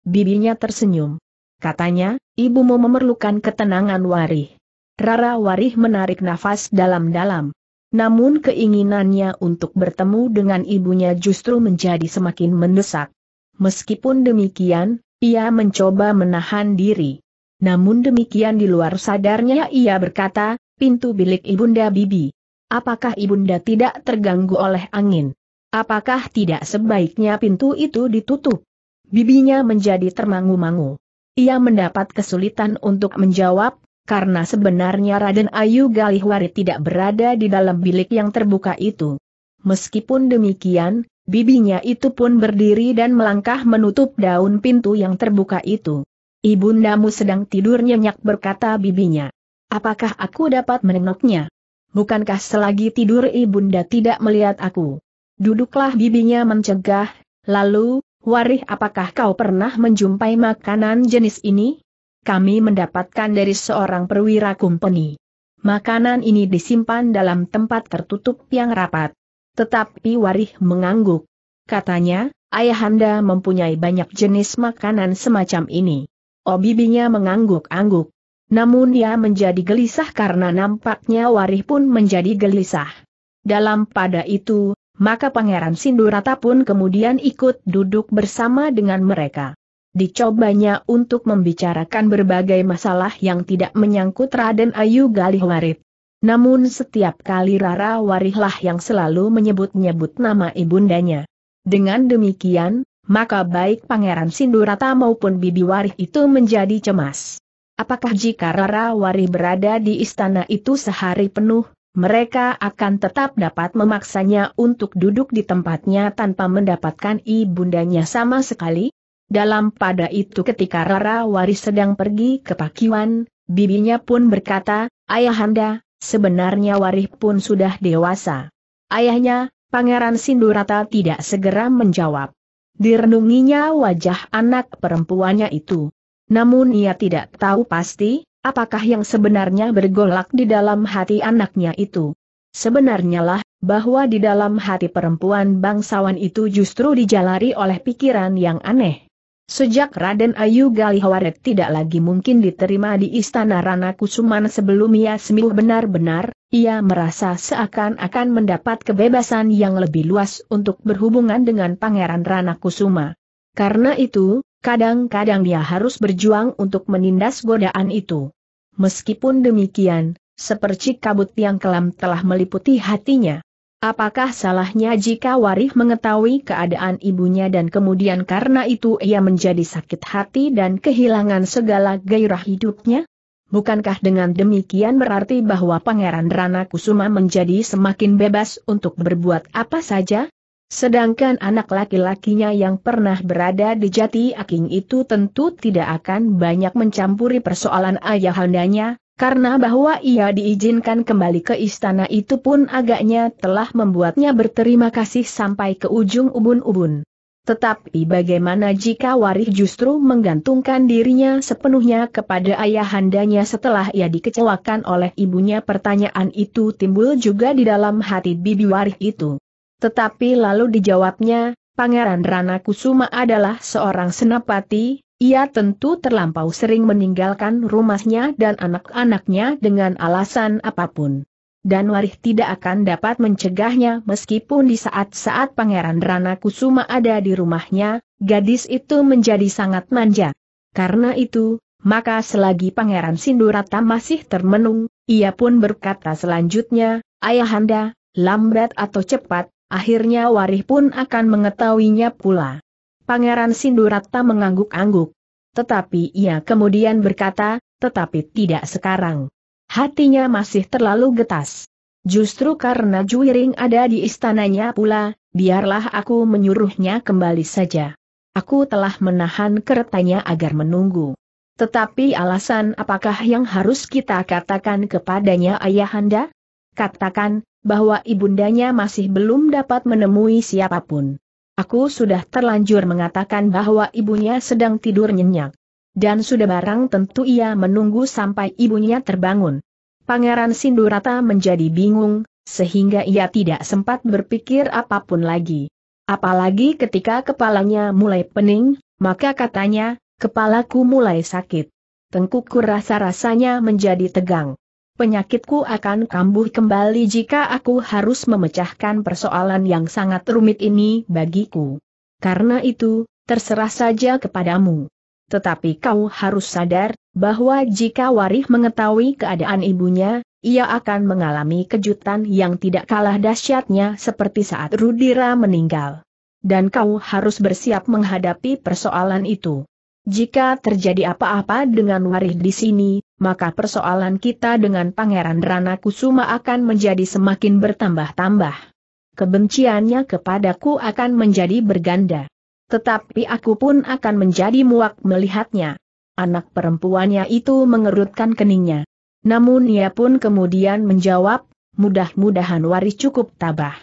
Bibinya tersenyum. Katanya, ibumu memerlukan ketenangan Wari. Rara Warih menarik nafas dalam-dalam. Namun keinginannya untuk bertemu dengan ibunya justru menjadi semakin mendesak. Meskipun demikian, ia mencoba menahan diri. Namun demikian di luar sadarnya ia berkata, pintu bilik ibunda bibi. Apakah ibunda tidak terganggu oleh angin? Apakah tidak sebaiknya pintu itu ditutup? Bibinya menjadi termangu-mangu. ia mendapat kesulitan untuk menjawab, karena sebenarnya Raden Ayu Galihwari tidak berada di dalam bilik yang terbuka itu. Meskipun demikian, bibinya itu pun berdiri dan melangkah menutup daun pintu yang terbuka itu. Ibundamu sedang tidur nyenyak berkata bibinya. Apakah aku dapat menengoknya? Bukankah selagi tidur ibunda tidak melihat aku? Duduklah bibinya mencegah, lalu, Warih apakah kau pernah menjumpai makanan jenis ini? Kami mendapatkan dari seorang perwira kumpeni. Makanan ini disimpan dalam tempat tertutup yang rapat. Tetapi Warih mengangguk. Katanya, ayahanda mempunyai banyak jenis makanan semacam ini. Oh bibinya mengangguk-angguk. Namun ia menjadi gelisah karena nampaknya Warih pun menjadi gelisah. Dalam pada itu, maka Pangeran Sindurata pun kemudian ikut duduk bersama dengan mereka. Dicobanya untuk membicarakan berbagai masalah yang tidak menyangkut Raden Ayu Galihwarit. Namun setiap kali Rara Warihlah yang selalu menyebut-nyebut nama ibundanya. Dengan demikian, maka baik Pangeran Sindurata maupun Bibi Warih itu menjadi cemas. Apakah jika Rara Warih berada di istana itu sehari penuh, mereka akan tetap dapat memaksanya untuk duduk di tempatnya tanpa mendapatkan ibundanya sama sekali? Dalam pada itu ketika Rara Waris sedang pergi ke Pakiwan, bibinya pun berkata, Ayahanda, sebenarnya Warih pun sudah dewasa. Ayahnya, Pangeran Sindurata tidak segera menjawab. Direnunginya wajah anak perempuannya itu. Namun ia tidak tahu pasti, apakah yang sebenarnya bergolak di dalam hati anaknya itu. Sebenarnya lah, bahwa di dalam hati perempuan bangsawan itu justru dijalari oleh pikiran yang aneh. Sejak Raden Ayu Galihawaret tidak lagi mungkin diterima di istana Rana Kusuman sebelum ia sembuh benar-benar, ia merasa seakan-akan mendapat kebebasan yang lebih luas untuk berhubungan dengan Pangeran Rana Kusuma. Karena itu, kadang-kadang dia harus berjuang untuk menindas godaan itu. Meskipun demikian, seperti kabut yang kelam telah meliputi hatinya. Apakah salahnya jika Warih mengetahui keadaan ibunya dan kemudian karena itu ia menjadi sakit hati dan kehilangan segala gairah hidupnya? Bukankah dengan demikian berarti bahwa Pangeran Rana Kusuma menjadi semakin bebas untuk berbuat apa saja? Sedangkan anak laki-lakinya yang pernah berada di jati aking itu tentu tidak akan banyak mencampuri persoalan ayahandanya, karena bahwa ia diizinkan kembali ke istana itu pun agaknya telah membuatnya berterima kasih sampai ke ujung ubun-ubun. Tetapi bagaimana jika Warih justru menggantungkan dirinya sepenuhnya kepada ayahandanya setelah ia dikecewakan oleh ibunya pertanyaan itu timbul juga di dalam hati bibi Warih itu. Tetapi lalu dijawabnya, Pangeran Rana Kusuma adalah seorang senapati, ia tentu terlampau sering meninggalkan rumahnya dan anak-anaknya dengan alasan apa pun. Dan Warih tidak akan dapat mencegahnya meskipun di saat-saat Pangeran Rana Kusuma ada di rumahnya, gadis itu menjadi sangat manja. Karena itu, maka selagi Pangeran Sindurata masih termenung, ia pun berkata selanjutnya, Ayahanda, lambat atau cepat, akhirnya Warih pun akan mengetahuinya pula. Pangeran Sindurata mengangguk-angguk. Tetapi ia kemudian berkata, tetapi tidak sekarang. Hatinya masih terlalu getas. Justru karena Juwiring ada di istananya pula, biarlah aku menyuruhnya kembali saja. Aku telah menahan keretanya agar menunggu. Tetapi alasan apakah yang harus kita katakan kepadanya ayahanda? Katakan, bahwa ibundanya masih belum dapat menemui siapa pun. Aku sudah terlanjur mengatakan bahwa ibunya sedang tidur nyenyak. Dan sudah barang tentu ia menunggu sampai ibunya terbangun. Pangeran Sindurata menjadi bingung, sehingga ia tidak sempat berpikir apa pun lagi. Apalagi ketika kepalanya mulai pening, maka katanya, kepalaku mulai sakit. Tengkuku rasa-rasanya menjadi tegang penyakitku akan kambuh kembali jika aku harus memecahkan persoalan yang sangat rumit ini bagiku. Karena itu, terserah saja kepadamu. Tetapi kau harus sadar, bahwa jika Warih mengetahui keadaan ibunya, ia akan mengalami kejutan yang tidak kalah dahsyatnya seperti saat Rudira meninggal. Dan kau harus bersiap menghadapi persoalan itu. Jika terjadi apa-apa dengan Warih di sini, maka persoalan kita dengan Pangeran Rana Kusuma akan menjadi semakin bertambah-tambah. Kebenciannya kepadaku akan menjadi berganda. Tetapi aku pun akan menjadi muak melihatnya. Anak perempuannya itu mengerutkan keningnya. Namun ia pun kemudian menjawab, mudah-mudahan Warih cukup tabah.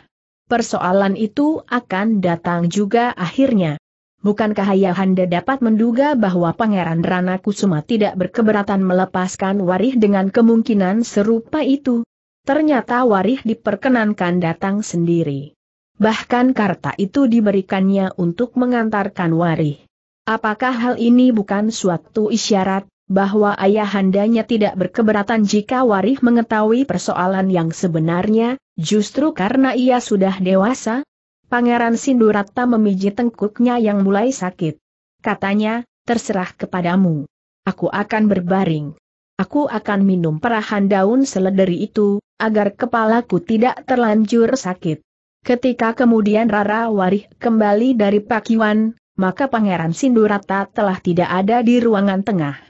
Persoalan itu akan datang juga akhirnya. Bukankah Ayahanda dapat menduga bahwa Pangeran Rana Kusuma tidak berkeberatan melepaskan Warih dengan kemungkinan serupa itu? Ternyata Warih diperkenankan datang sendiri. Bahkan karta itu diberikannya untuk mengantarkan Warih. Apakah hal ini bukan suatu isyarat bahwa ayahandanya tidak berkeberatan jika Warih mengetahui persoalan yang sebenarnya, justru karena ia sudah dewasa? Pangeran Sindurata memijit tengkuknya yang mulai sakit. Katanya, terserah kepadamu. Aku akan berbaring. Aku akan minum perahan daun selederi itu, agar kepalaku tidak terlanjur sakit. Ketika kemudian Rara Warih kembali dari Pakiwan, maka Pangeran Sindurata telah tidak ada di ruangan tengah.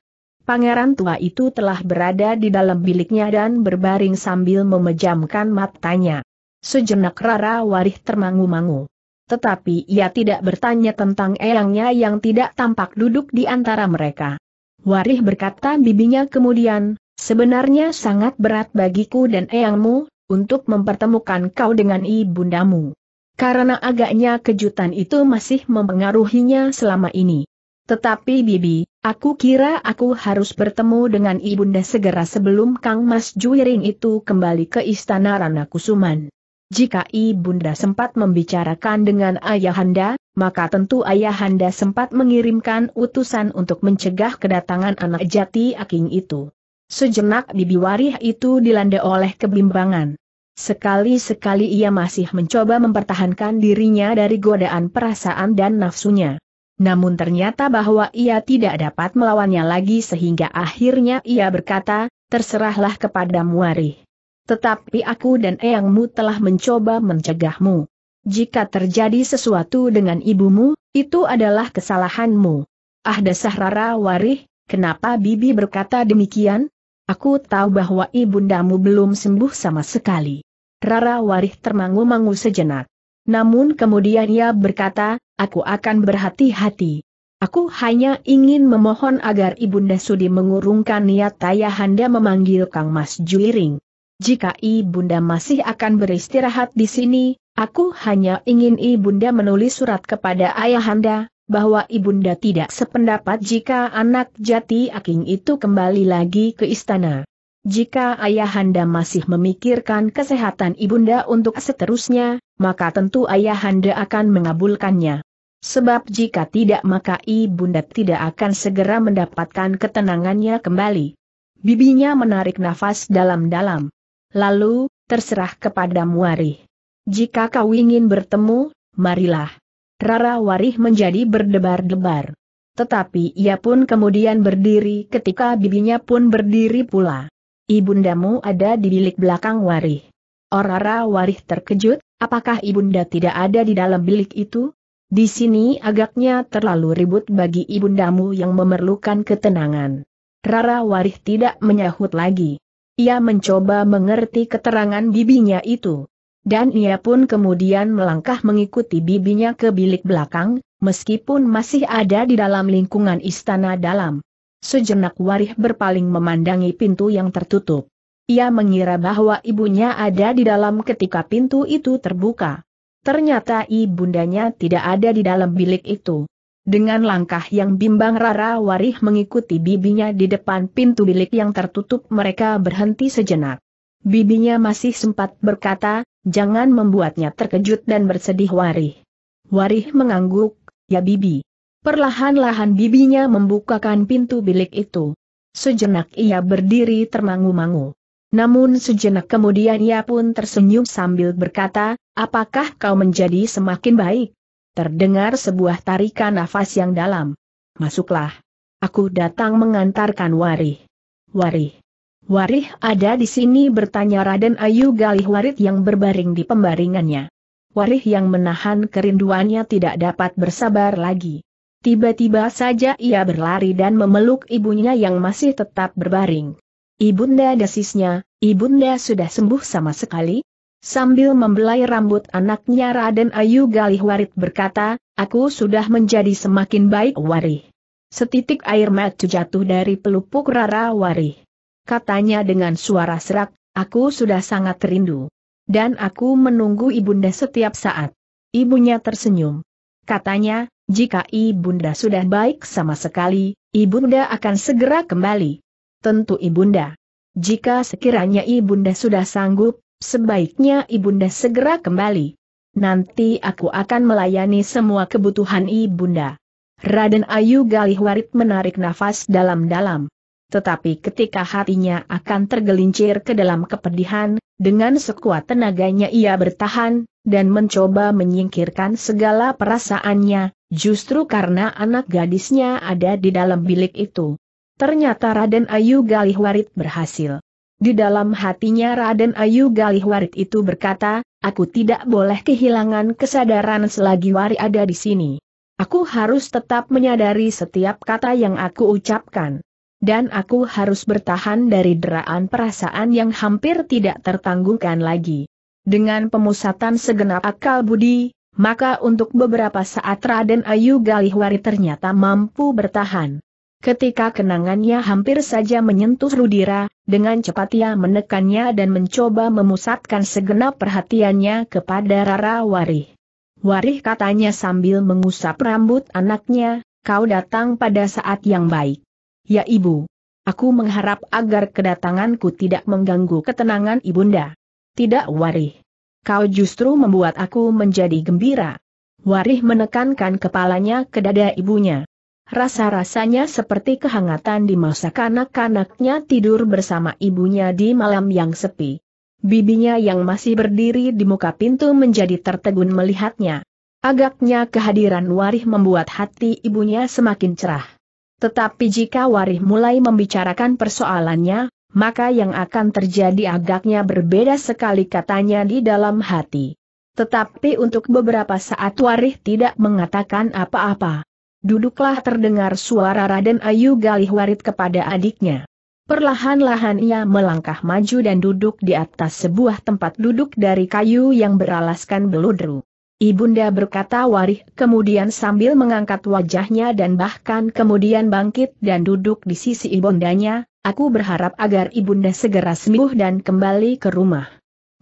Pangeran tua itu telah berada di dalam biliknya dan berbaring sambil memejamkan matanya. Sejenak Rara Warih termangu-mangu. Tetapi ia tidak bertanya tentang eyangnya yang tidak tampak duduk di antara mereka. Warih berkata bibinya kemudian, sebenarnya sangat berat bagiku dan eyangmu, untuk mempertemukan kau dengan ibundamu. Karena agaknya kejutan itu masih mempengaruhinya selama ini. Tetapi Bibi, aku kira aku harus bertemu dengan ibunda segera sebelum Kang Mas Juiring itu kembali ke istana Rana Kusuman. Jika ibunda sempat membicarakan dengan ayahanda, maka tentu ayahanda sempat mengirimkan utusan untuk mencegah kedatangan anak jati aking itu. Sejenak bibi warih itu dilanda oleh kebimbangan. Sekali-sekali ia masih mencoba mempertahankan dirinya dari godaan perasaan dan nafsunya. Namun ternyata bahwa ia tidak dapat melawannya lagi sehingga akhirnya ia berkata, terserahlah kepada Muarih tetapi aku dan eyangmu telah mencoba mencegahmu. Jika terjadi sesuatu dengan ibumu, itu adalah kesalahanmu. Ah dasar Rara Warih, kenapa Bibi berkata demikian? Aku tahu bahwa ibundamu belum sembuh sama sekali. Rara Warih termangu-mangu sejenak. Namun kemudian ia berkata, aku akan berhati-hati. Aku hanya ingin memohon agar Ibunda Sudi mengurungkan niat Ayahanda memanggil Kang Mas Juiring. Jika ibunda masih akan beristirahat di sini, aku hanya ingin ibunda menulis surat kepada ayahanda, bahwa ibunda tidak sependapat jika anak jati aking itu kembali lagi ke istana. Jika ayahanda masih memikirkan kesehatan ibunda untuk seterusnya, maka tentu ayahanda akan mengabulkannya. Sebab jika tidak maka ibunda tidak akan segera mendapatkan ketenangannya kembali. Bibinya menarik nafas dalam-dalam. Lalu, terserah kepada Warih. Jika kau ingin bertemu, marilah. Rara Warih menjadi berdebar-debar. Tetapi ia pun kemudian berdiri ketika bibinya pun berdiri pula. Ibundamu ada di bilik belakang Warih. Orara Warih terkejut, apakah ibunda tidak ada di dalam bilik itu? Di sini agaknya terlalu ribut bagi ibundamu yang memerlukan ketenangan. Rara Warih tidak menyahut lagi. Ia mencoba mengerti keterangan bibinya itu. Dan ia pun kemudian melangkah mengikuti bibinya ke bilik belakang, meskipun masih ada di dalam lingkungan istana dalam. Sejenak Warih berpaling memandangi pintu yang tertutup. Ia mengira bahwa ibunya ada di dalam ketika pintu itu terbuka. Ternyata ibundanya tidak ada di dalam bilik itu. Dengan langkah yang bimbang Rara Warih mengikuti bibinya di depan pintu bilik yang tertutup mereka berhenti sejenak. Bibinya masih sempat berkata, jangan membuatnya terkejut dan bersedih Warih. Warih mengangguk, ya bibi. Perlahan-lahan bibinya membukakan pintu bilik itu. Sejenak ia berdiri termangu-mangu. Namun sejenak kemudian ia pun tersenyum sambil berkata, apakah kau menjadi semakin baik? Terdengar sebuah tarikan nafas yang dalam. Masuklah. Aku datang mengantarkan Warih. Warih. Warih ada di sini bertanya Raden Ayu Galih Warit yang berbaring di pembaringannya. Warih yang menahan kerinduannya tidak dapat bersabar lagi. Tiba-tiba saja ia berlari dan memeluk ibunya yang masih tetap berbaring. Ibunda desisnya, ibunda sudah sembuh sama sekali? Sambil membelai rambut anaknya Raden Ayu Galihwarit berkata, aku sudah menjadi semakin baik Warih. Setitik air mata jatuh dari pelupuk Rara Warih. Katanya dengan suara serak, aku sudah sangat rindu. Dan aku menunggu ibunda setiap saat. Ibunya tersenyum. Katanya, jika ibunda sudah baik sama sekali, ibunda akan segera kembali. Tentu ibunda. Jika sekiranya ibunda sudah sanggup, Sebaiknya ibunda segera kembali. Nanti aku akan melayani semua kebutuhan ibunda. Raden Ayu Galihwarit menarik nafas dalam-dalam. Tetapi ketika hatinya akan tergelincir ke dalam kepedihan, dengan sekuat tenaganya ia bertahan, dan mencoba menyingkirkan segala perasaannya, justru karena anak gadisnya ada di dalam bilik itu. Ternyata Raden Ayu Galihwarit berhasil. Di dalam hatinya Raden Ayu Galihwarit itu berkata, aku tidak boleh kehilangan kesadaran selagi Wari ada di sini. Aku harus tetap menyadari setiap kata yang aku ucapkan. Dan aku harus bertahan dari deraan perasaan yang hampir tidak tertanggungkan lagi. Dengan pemusatan segenap akal budi, maka untuk beberapa saat Raden Ayu Galihwari ternyata mampu bertahan. Ketika kenangannya hampir saja menyentuh Rudira, dengan cepat ia menekannya dan mencoba memusatkan segenap perhatiannya kepada Rara Warih. Warih katanya sambil mengusap rambut anaknya, kau datang pada saat yang baik. Ya ibu, aku mengharap agar kedatanganku tidak mengganggu ketenangan ibunda. Tidak Warih. Kau justru membuat aku menjadi gembira. Warih menekankan kepalanya ke dada ibunya. Rasa-rasanya seperti kehangatan di masa kanak-kanaknya tidur bersama ibunya di malam yang sepi. Bibinya yang masih berdiri di muka pintu menjadi tertegun melihatnya. Agaknya kehadiran Warih membuat hati ibunya semakin cerah. Tetapi jika Warih mulai membicarakan persoalannya, maka yang akan terjadi agaknya berbeda sekali katanya di dalam hati. Tetapi untuk beberapa saat Warih tidak mengatakan apa-apa. Duduklah terdengar suara Raden Ayu Galihwarit kepada adiknya. Perlahan-lahan ia melangkah maju dan duduk di atas sebuah tempat duduk dari kayu yang beralaskan beludru. Ibunda berkata warih kemudian sambil mengangkat wajahnya dan bahkan kemudian bangkit dan duduk di sisi ibundanya, aku berharap agar ibunda segera sembuh dan kembali ke rumah.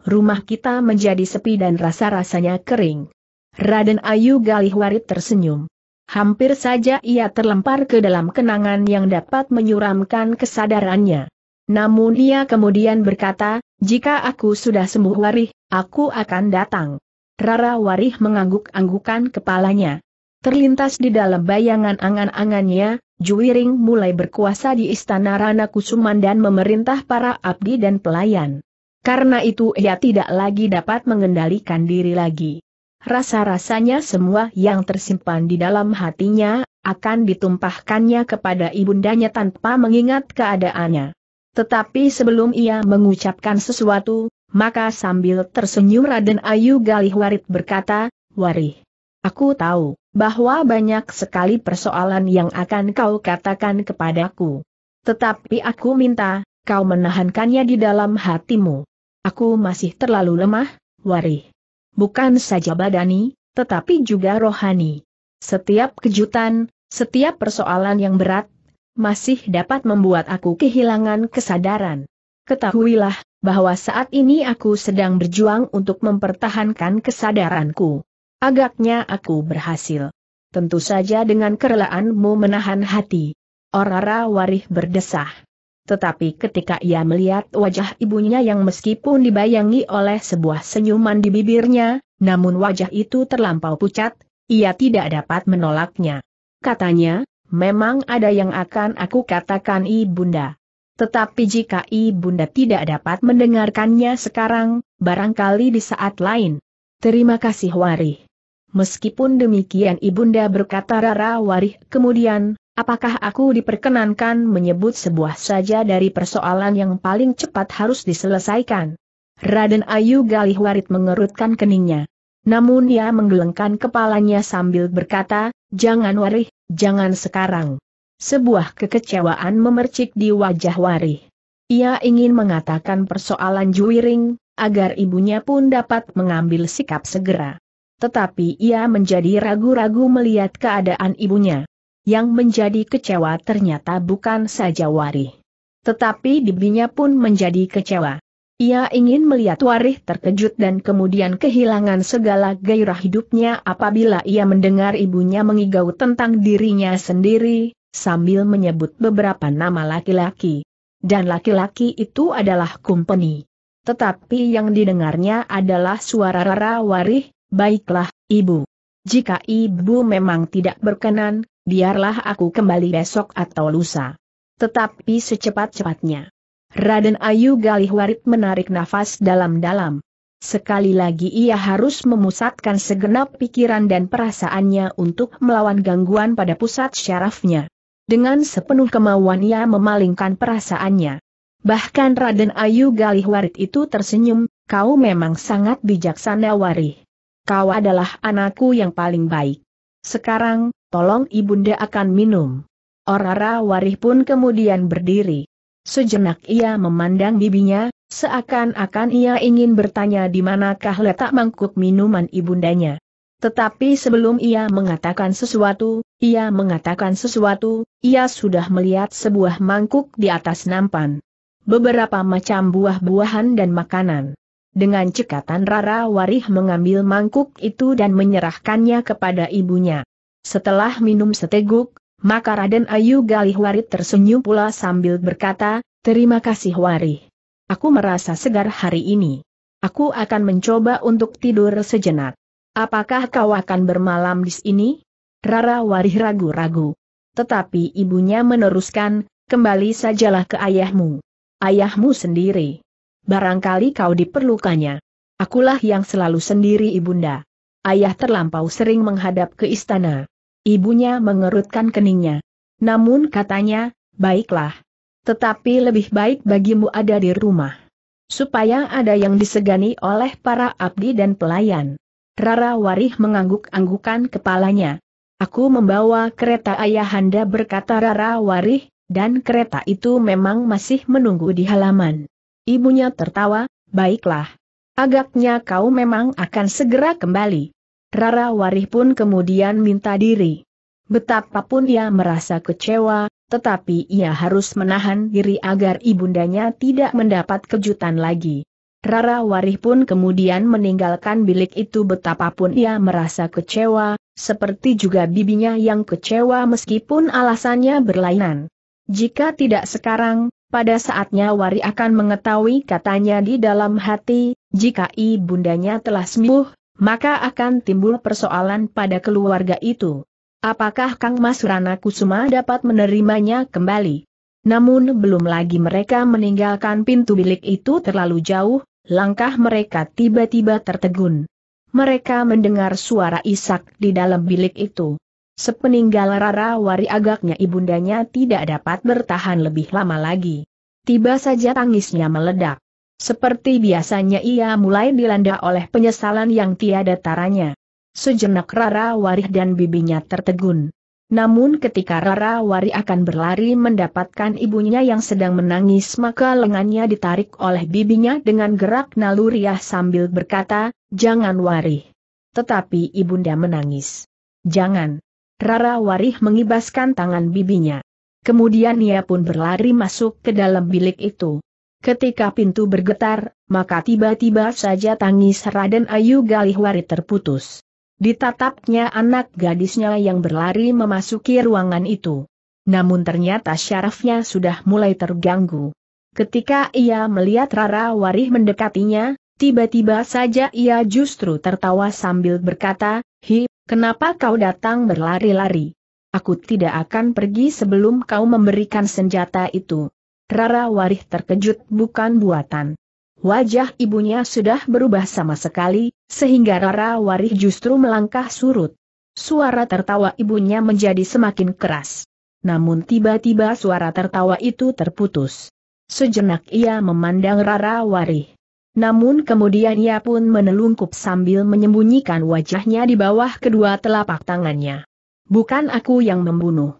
Rumah kita menjadi sepi dan rasa-rasanya kering. Raden Ayu Galihwarit tersenyum. Hampir saja ia terlempar ke dalam kenangan yang dapat menyuramkan kesadarannya. Namun ia kemudian berkata, jika aku sudah sembuh warih, aku akan datang. Rara warih mengangguk-anggukan kepalanya. Terlintas di dalam bayangan angan-angannya, Juwiring mulai berkuasa di istana Rana Kusuman dan memerintah para abdi dan pelayan. Karena itu ia tidak lagi dapat mengendalikan diri lagi. Rasa-rasanya semua yang tersimpan di dalam hatinya, akan ditumpahkannya kepada ibundanya tanpa mengingat keadaannya. Tetapi sebelum ia mengucapkan sesuatu, maka sambil tersenyum Raden Ayu Galihwarit berkata, Warih. Aku tahu, bahwa banyak sekali persoalan yang akan kau katakan kepadaku. Tetapi aku minta, kau menahankannya di dalam hatimu. Aku masih terlalu lemah, Warih bukan saja badani, tetapi juga rohani. Setiap kejutan, setiap persoalan yang berat, masih dapat membuat aku kehilangan kesadaran. Ketahuilah, bahwa saat ini aku sedang berjuang untuk mempertahankan kesadaranku. Agaknya aku berhasil. Tentu saja dengan kerelaanmu menahan hati. Orara Warih berdesah tetapi ketika ia melihat wajah ibunya yang meskipun dibayangi oleh sebuah senyuman di bibirnya, namun wajah itu terlampau pucat, ia tidak dapat menolaknya. Katanya, memang ada yang akan aku katakan ibunda. Tetapi jika ibunda tidak dapat mendengarkannya sekarang, barangkali di saat lain. Terima kasih Warih. Meskipun demikian ibunda berkata Rara Warih kemudian, Apakah aku diperkenankan menyebut sebuah saja dari persoalan yang paling cepat harus diselesaikan? Raden Ayu Galihwarit mengerutkan keningnya. Namun ia menggelengkan kepalanya sambil berkata, Jangan Warih, jangan sekarang. Sebuah kekecewaan memercik di wajah Warih. Ia ingin mengatakan persoalan Juwiring, agar ibunya pun dapat mengambil sikap segera. Tetapi ia menjadi ragu-ragu melihat keadaan ibunya. Yang menjadi kecewa ternyata bukan saja Warih. Tetapi bibinya pun menjadi kecewa. Ia ingin melihat Warih terkejut dan kemudian kehilangan segala gairah hidupnya apabila ia mendengar ibunya mengigau tentang dirinya sendiri, sambil menyebut beberapa nama laki-laki. Dan laki-laki itu adalah Kumpeni. Tetapi yang didengarnya adalah suara Rara Warih, baiklah, ibu. Jika ibu memang tidak berkenan, biarlah aku kembali besok atau lusa. Tetapi secepat-cepatnya. Raden Ayu Galihwarit menarik nafas dalam-dalam. Sekali lagi ia harus memusatkan segenap pikiran dan perasaannya untuk melawan gangguan pada pusat syarafnya. Dengan sepenuh kemauan ia memalingkan perasaannya. Bahkan Raden Ayu Galihwarit itu tersenyum, kau memang sangat bijaksana Warih. Kau adalah anakku yang paling baik. Sekarang, tolong ibunda akan minum. Orara Warih pun kemudian berdiri. Sejenak ia memandang bibinya, seakan-akan ia ingin bertanya di manakah letak mangkuk minuman ibundanya. Tetapi sebelum ia mengatakan sesuatu, ia mengatakan sesuatu, ia sudah melihat sebuah mangkuk di atas nampan. Beberapa macam buah-buahan dan makanan. Dengan cekatan Rara Warih mengambil mangkuk itu dan menyerahkannya kepada ibunya. Setelah minum seteguk, maka Raden Ayu Galih Warit tersenyum pula sambil berkata, Terima kasih Warih. Aku merasa segar hari ini. Aku akan mencoba untuk tidur sejenak. Apakah kau akan bermalam di sini? Rara Warih ragu-ragu. Tetapi ibunya meneruskan, kembali sajalah ke ayahmu. Ayahmu sendiri. Barangkali kau diperlukannya. Akulah yang selalu sendiri ibunda. Ayah terlampau sering menghadap ke istana. Ibunya mengerutkan keningnya. Namun katanya, baiklah. Tetapi lebih baik bagimu ada di rumah. Supaya ada yang disegani oleh para abdi dan pelayan. Rara Warih mengangguk-anggukan kepalanya. Aku membawa kereta ayahanda berkata Rara Warih, dan kereta itu memang masih menunggu di halaman. Ibunya tertawa, baiklah. Agaknya kau memang akan segera kembali. Rara Warih pun kemudian minta diri. Betapapun ia merasa kecewa, tetapi ia harus menahan diri agar ibundanya tidak mendapat kejutan lagi. Rara Warih pun kemudian meninggalkan bilik itu betapapun ia merasa kecewa, seperti juga bibinya yang kecewa meskipun alasannya berlainan. Jika tidak sekarang, pada saatnya Wari akan mengetahui katanya di dalam hati, jika ibundanya telah sembuh, maka akan timbul persoalan pada keluarga itu. Apakah Kang Mas Rana Kusuma dapat menerimanya kembali? Namun belum lagi mereka meninggalkan pintu bilik itu terlalu jauh, langkah mereka tiba-tiba tertegun. Mereka mendengar suara isak di dalam bilik itu. Sepeninggal Rara Wari agaknya ibundanya tidak dapat bertahan lebih lama lagi. Tiba saja tangisnya meledak. Seperti biasanya ia mulai dilanda oleh penyesalan yang tiada taranya. Sejenak Rara Warih dan bibinya tertegun. Namun ketika Rara Wari akan berlari mendapatkan ibunya yang sedang menangis maka lengannya ditarik oleh bibinya dengan gerak naluriah sambil berkata, jangan Wari. Tetapi ibunda menangis. Jangan. Rara Warih mengibaskan tangan bibinya. Kemudian ia pun berlari masuk ke dalam bilik itu. Ketika pintu bergetar, maka tiba-tiba saja tangis Raden Ayu Galihwari terputus. Ditatapnya anak gadisnya yang berlari memasuki ruangan itu. Namun ternyata syarafnya sudah mulai terganggu. Ketika ia melihat Rara Warih mendekatinya, tiba-tiba saja ia justru tertawa sambil berkata, Hi, kenapa kau datang berlari-lari? Aku tidak akan pergi sebelum kau memberikan senjata itu. Rara Warih terkejut bukan buatan. Wajah ibunya sudah berubah sama sekali, sehingga Rara Warih justru melangkah surut. Suara tertawa ibunya menjadi semakin keras. Namun tiba-tiba suara tertawa itu terputus. Sejenak ia memandang Rara Warih. Namun kemudian ia pun menelungkup sambil menyembunyikan wajahnya di bawah kedua telapak tangannya. Bukan aku yang membunuh.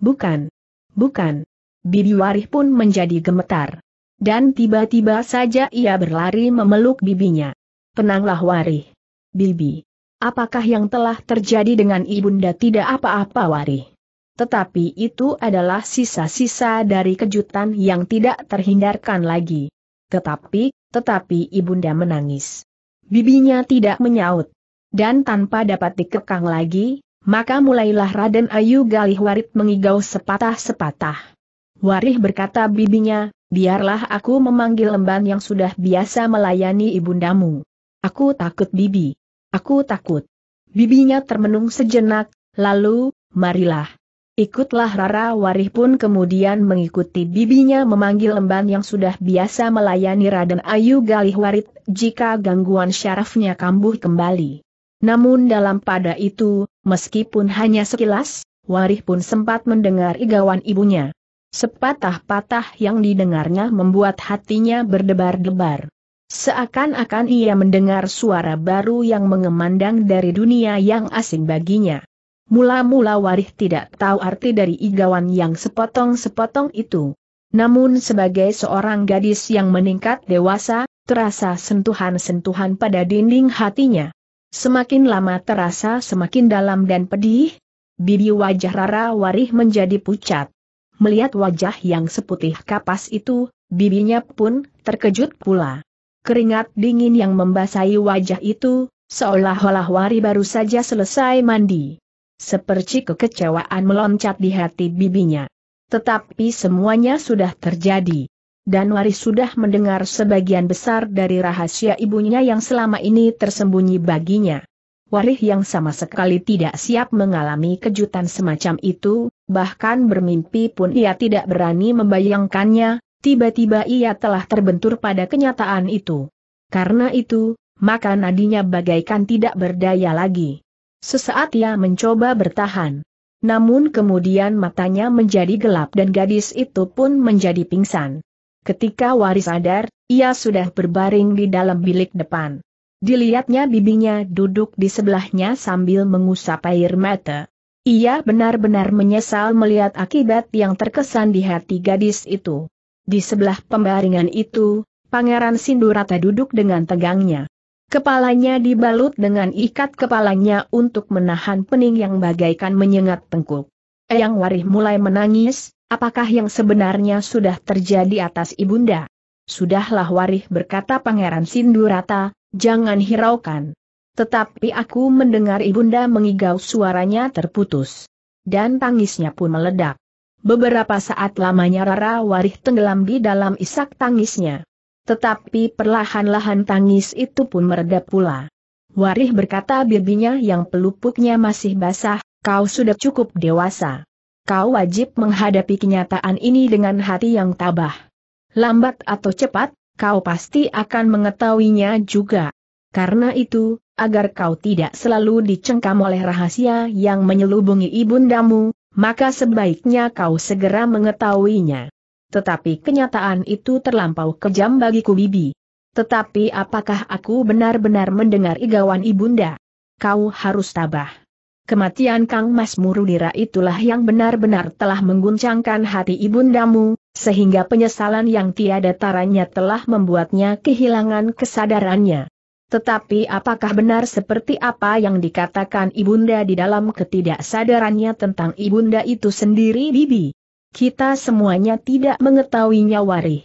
Bukan. Bukan. Bibi Warih pun menjadi gemetar. Dan tiba-tiba saja ia berlari memeluk bibinya. Tenanglah Warih. Bibi. Apakah yang telah terjadi dengan ibunda tidak apa-apa Warih? Tetapi itu adalah sisa-sisa dari kejutan yang tidak terhindarkan lagi. Tetapi, tetapi ibunda menangis. Bibinya tidak menyaut. Dan tanpa dapat dikekang lagi, maka mulailah Raden Ayu Galih Warit mengigau sepatah-sepatah. Warih berkata bibinya, biarlah aku memanggil lemban yang sudah biasa melayani ibundamu. Aku takut bibi. Aku takut. Bibinya termenung sejenak, lalu, marilah. Ikutlah Rara Warih pun kemudian mengikuti bibinya memanggil lemban yang sudah biasa melayani Raden Ayu Galih Warit jika gangguan syarafnya kambuh kembali. Namun dalam pada itu, meskipun hanya sekilas, Warih pun sempat mendengar igauan ibunya. Sepatah-patah yang didengarnya membuat hatinya berdebar-debar. Seakan-akan ia mendengar suara baru yang mengemandang dari dunia yang asing baginya. Mula-mula Warih tidak tahu arti dari igawan yang sepotong-sepotong itu. Namun sebagai seorang gadis yang meningkat dewasa, terasa sentuhan-sentuhan pada dinding hatinya. Semakin lama terasa semakin dalam dan pedih, bibi wajah Rara Warih menjadi pucat. Melihat wajah yang seputih kapas itu, bibinya pun terkejut pula. Keringat dingin yang membasahi wajah itu, seolah-olah Wari baru saja selesai mandi. Seperti kekecewaan meloncat di hati bibinya. Tetapi semuanya sudah terjadi. Dan Wari sudah mendengar sebagian besar dari rahasia ibunya yang selama ini tersembunyi baginya. Warih yang sama sekali tidak siap mengalami kejutan semacam itu, bahkan bermimpi pun ia tidak berani membayangkannya, Tiba-tiba ia telah terbentur pada kenyataan itu. Karena itu, maka nadinya bagaikan tidak berdaya lagi. Sesaat ia mencoba bertahan. Namun kemudian matanya menjadi gelap dan gadis itu pun menjadi pingsan. Ketika Waris sadar, ia sudah berbaring di dalam bilik depan. Dilihatnya bibinya duduk di sebelahnya sambil mengusap air mata. Ia benar-benar menyesal melihat akibat yang terkesan di hati gadis itu. Di sebelah pembaringan itu, Pangeran Sindurata duduk dengan tegangnya. Kepalanya dibalut dengan ikat kepalanya untuk menahan pening yang bagaikan menyengat tengkuk. Eyang Warih mulai menangis, apakah yang sebenarnya sudah terjadi atas ibunda? Sudahlah Warih berkata Pangeran Sindurata, jangan hiraukan. Tetapi aku mendengar ibunda mengigau suaranya terputus. Dan tangisnya pun meledak. Beberapa saat lamanya Rara Warih tenggelam di dalam isak tangisnya. Tetapi perlahan-lahan tangis itu pun meredap pula. Warih berkata bibinya yang pelupuknya masih basah, kau sudah cukup dewasa. Kau wajib menghadapi kenyataan ini dengan hati yang tabah. Lambat atau cepat, kau pasti akan mengetahuinya juga. Karena itu, agar kau tidak selalu dicengkam oleh rahasia yang menyelubungi ibundamu, maka sebaiknya kau segera mengetahuinya. Tetapi kenyataan itu terlampau kejam bagiku bibi. Tetapi apakah aku benar-benar mendengar igawan ibunda? Kau harus tabah. Kematian Kang Mas Murudira itulah yang benar-benar telah mengguncangkan hati ibundamu, sehingga penyesalan yang tiada taranya telah membuatnya kehilangan kesadarannya. Tetapi apakah benar seperti apa yang dikatakan ibunda di dalam ketidaksadarannya tentang ibunda itu sendiri bibi? Kita semuanya tidak mengetahuinya warih.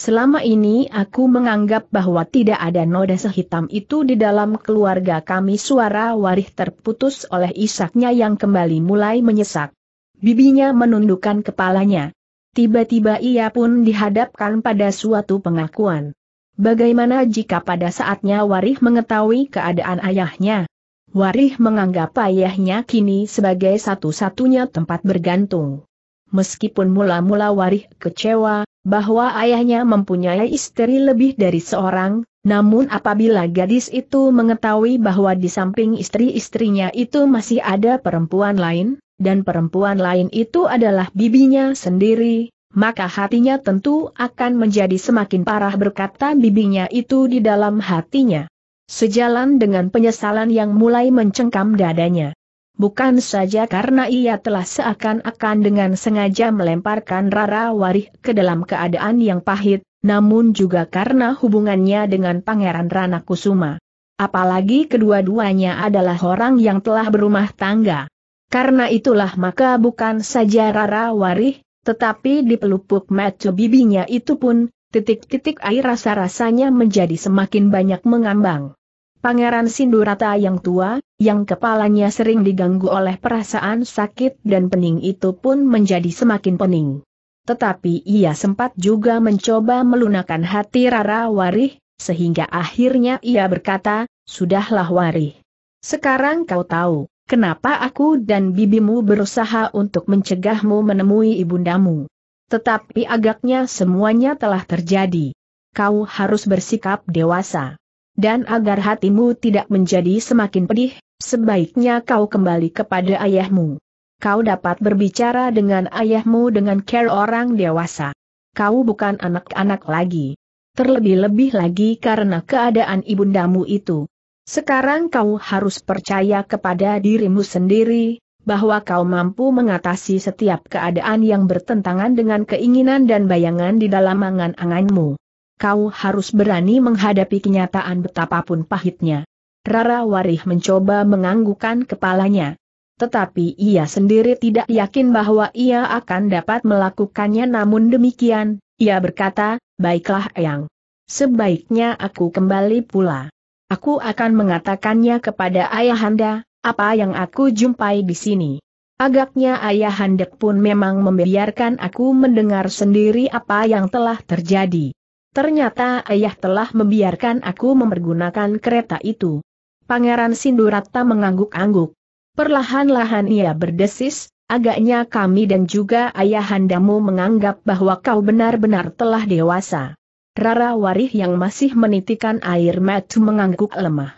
Selama ini aku menganggap bahwa tidak ada noda sehitam itu di dalam keluarga kami suara warih terputus oleh isaknya yang kembali mulai menyesak. Bibinya menundukkan kepalanya. Tiba-tiba ia pun dihadapkan pada suatu pengakuan. Bagaimana jika pada saatnya Warih mengetahui keadaan ayahnya? Warih menganggap ayahnya kini sebagai satu-satunya tempat bergantung. Meskipun mula-mula Warih kecewa, bahwa ayahnya mempunyai istri lebih dari seorang, namun apabila gadis itu mengetahui bahwa di samping istri-istrinya itu masih ada perempuan lain, dan perempuan lain itu adalah bibinya sendiri, maka hatinya tentu akan menjadi semakin parah berkata bibinya itu di dalam hatinya. Sejalan dengan penyesalan yang mulai mencengkam dadanya. Bukan saja karena ia telah seakan-akan dengan sengaja melemparkan Rara Warih ke dalam keadaan yang pahit, namun juga karena hubungannya dengan Pangeran Rana Kusuma. Apalagi kedua-duanya adalah orang yang telah berumah tangga. Karena itulah maka bukan saja Rara Warih, tetapi di pelupuk mata bibinya itu pun, titik-titik air rasa-rasanya menjadi semakin banyak mengambang. Pangeran Sindurata yang tua, yang kepalanya sering diganggu oleh perasaan sakit dan pening itu pun menjadi semakin pening. Tetapi ia sempat juga mencoba melunakkan hati Rara Warih, sehingga akhirnya ia berkata, Sudahlah Warih. Sekarang kau tahu, kenapa aku dan bibimu berusaha untuk mencegahmu menemui ibundamu. Tetapi agaknya semuanya telah terjadi. Kau harus bersikap dewasa. Dan agar hatimu tidak menjadi semakin pedih, sebaiknya kau kembali kepada ayahmu. Kau dapat berbicara dengan ayahmu dengan care orang dewasa. Kau bukan anak-anak lagi. Terlebih-lebih lagi karena keadaan ibundamu itu. Sekarang kau harus percaya kepada dirimu sendiri, bahwa kau mampu mengatasi setiap keadaan yang bertentangan dengan keinginan dan bayangan di dalam angan-anganmu kau harus berani menghadapi kenyataan betapapun pahitnya. Rara Warih mencoba menganggukkan kepalanya. Tetapi ia sendiri tidak yakin bahwa ia akan dapat melakukannya namun demikian, ia berkata, baiklah Eyang. Sebaiknya aku kembali pula. Aku akan mengatakannya kepada Ayahanda, apa yang aku jumpai di sini. Agaknya Ayahanda pun memang membiarkan aku mendengar sendiri apa yang telah terjadi. Ternyata ayah telah membiarkan aku mempergunakan kereta itu. Pangeran Sindurata mengangguk-angguk. Perlahan-lahan ia berdesis, agaknya kami dan juga ayahandamu menganggap bahwa kau benar-benar telah dewasa. Rara Warih yang masih menitikan air mata mengangguk lemah.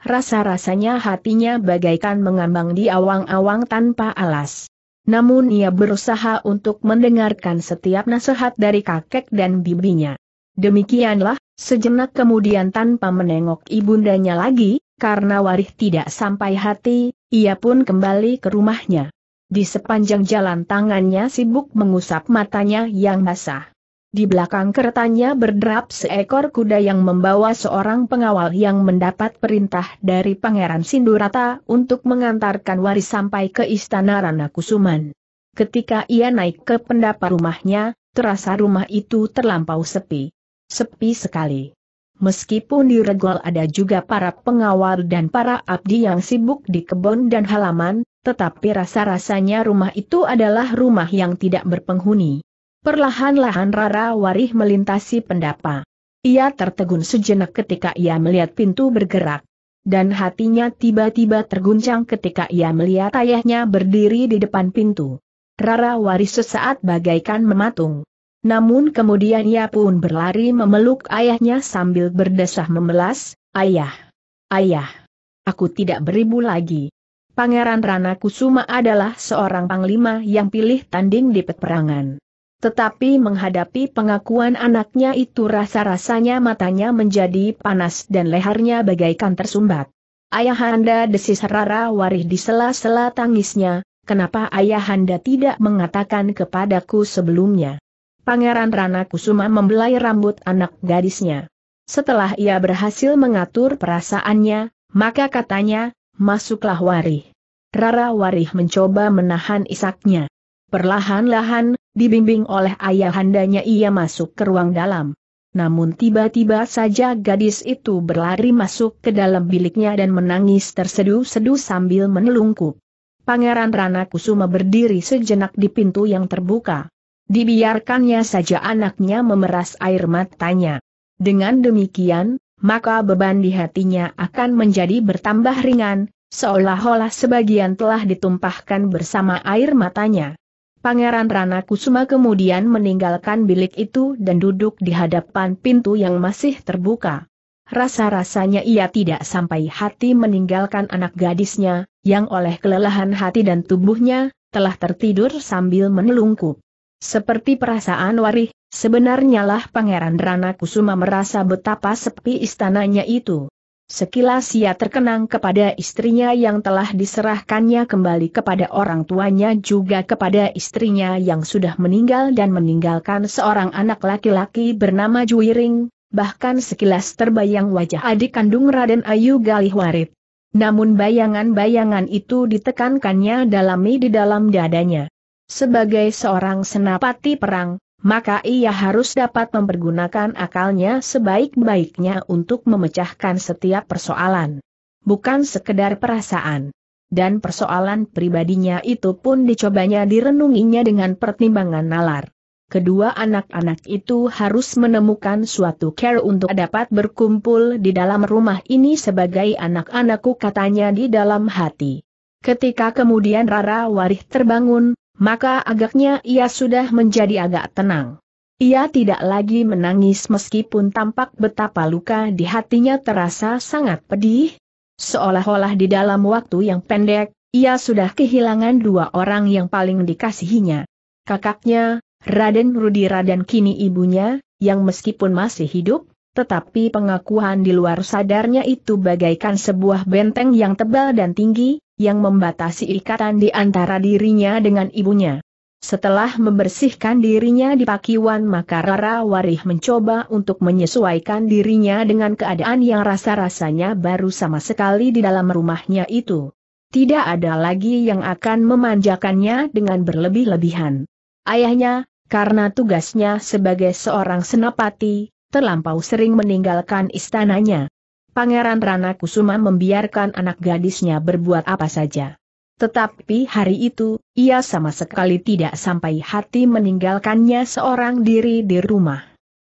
Rasa-rasanya hatinya bagaikan mengambang di awang-awang tanpa alas. Namun ia berusaha untuk mendengarkan setiap nasihat dari kakek dan bibinya. Demikianlah, sejenak kemudian tanpa menengok ibundanya lagi, karena Warih tidak sampai hati, ia pun kembali ke rumahnya. Di sepanjang jalan tangannya sibuk mengusap matanya yang basah. Di belakang keretanya berderap seekor kuda yang membawa seorang pengawal yang mendapat perintah dari Pangeran Sindurata untuk mengantarkan Waris sampai ke Istana Rana Kusuman. Ketika ia naik ke pendapa rumahnya, terasa rumah itu terlampau sepi sepi sekali. Meskipun di Regol ada juga para pengawal dan para abdi yang sibuk di kebun dan halaman, tetapi rasa-rasanya rumah itu adalah rumah yang tidak berpenghuni. Perlahan-lahan Rara Warih melintasi pendapa. Ia tertegun sejenak ketika ia melihat pintu bergerak. Dan hatinya tiba-tiba terguncang ketika ia melihat ayahnya berdiri di depan pintu. Rara Warih sesaat bagaikan mematung. Namun kemudian ia pun berlari memeluk ayahnya sambil berdesah memelas, Ayah! Ayah! Aku tidak beribu lagi. Pangeran Rana Kusuma adalah seorang panglima yang pilih tanding di peperangan. Tetapi menghadapi pengakuan anaknya itu rasa-rasanya matanya menjadi panas dan lehernya bagaikan tersumbat. Ayahanda desis Rara Warih di sela-sela tangisnya, kenapa ayahanda tidak mengatakan kepadaku sebelumnya? Pangeran Rana Kusuma membelai rambut anak gadisnya. Setelah ia berhasil mengatur perasaannya, maka katanya, masuklah Warih. Rara Warih mencoba menahan isaknya. Perlahan-lahan, dibimbing oleh ayahandanya ia masuk ke ruang dalam. Namun tiba-tiba saja gadis itu berlari masuk ke dalam biliknya dan menangis terseduh-seduh sambil menelungkup. Pangeran Rana Kusuma berdiri sejenak di pintu yang terbuka. Dibiarkannya saja anaknya memeras air matanya. Dengan demikian, maka beban di hatinya akan menjadi bertambah ringan, seolah-olah sebagian telah ditumpahkan bersama air matanya. Pangeran Rana Kusuma kemudian meninggalkan bilik itu dan duduk di hadapan pintu yang masih terbuka. Rasa-rasanya ia tidak sampai hati meninggalkan anak gadisnya, yang oleh kelelahan hati dan tubuhnya, telah tertidur sambil menelungkup. Seperti perasaan Warih, sebenarnya lah Pangeran Rana Kusuma merasa betapa sepi istananya itu. Sekilas ia terkenang kepada istrinya yang telah diserahkannya kembali kepada orang tuanya juga kepada istrinya yang sudah meninggal dan meninggalkan seorang anak laki-laki bernama Juiring, bahkan sekilas terbayang wajah adik kandung Raden Ayu Galihwarit. Namun bayangan-bayangan itu ditekankannya dalami di dalam dadanya. Sebagai seorang senapati perang, maka ia harus dapat mempergunakan akalnya sebaik-baiknya untuk memecahkan setiap persoalan. Bukan sekedar perasaan. Dan persoalan pribadinya itu pun dicobanya direnunginya dengan pertimbangan nalar. Kedua anak-anak itu harus menemukan suatu care untuk dapat berkumpul di dalam rumah ini sebagai anak-anakku katanya di dalam hati. Ketika kemudian Rara Warih terbangun, maka agaknya ia sudah menjadi agak tenang. Ia tidak lagi menangis meskipun tampak betapa luka di hatinya terasa sangat pedih. Seolah-olah di dalam waktu yang pendek, ia sudah kehilangan dua orang yang paling dikasihinya. Kakaknya, Raden Rudira dan kini ibunya, yang meskipun masih hidup, tetapi pengakuan di luar sadarnya itu bagaikan sebuah benteng yang tebal dan tinggi, yang membatasi ikatan di antara dirinya dengan ibunya. Setelah membersihkan dirinya di Pakiwan maka Rara Warih mencoba untuk menyesuaikan dirinya dengan keadaan yang rasa-rasanya baru sama sekali di dalam rumahnya itu. Tidak ada lagi yang akan memanjakannya dengan berlebih-lebihan. Ayahnya, karena tugasnya sebagai seorang senapati, terlampau sering meninggalkan istananya. Pangeran Rana Kusuma membiarkan anak gadisnya berbuat apa saja. Tetapi hari itu, ia sama sekali tidak sampai hati meninggalkannya seorang diri di rumah.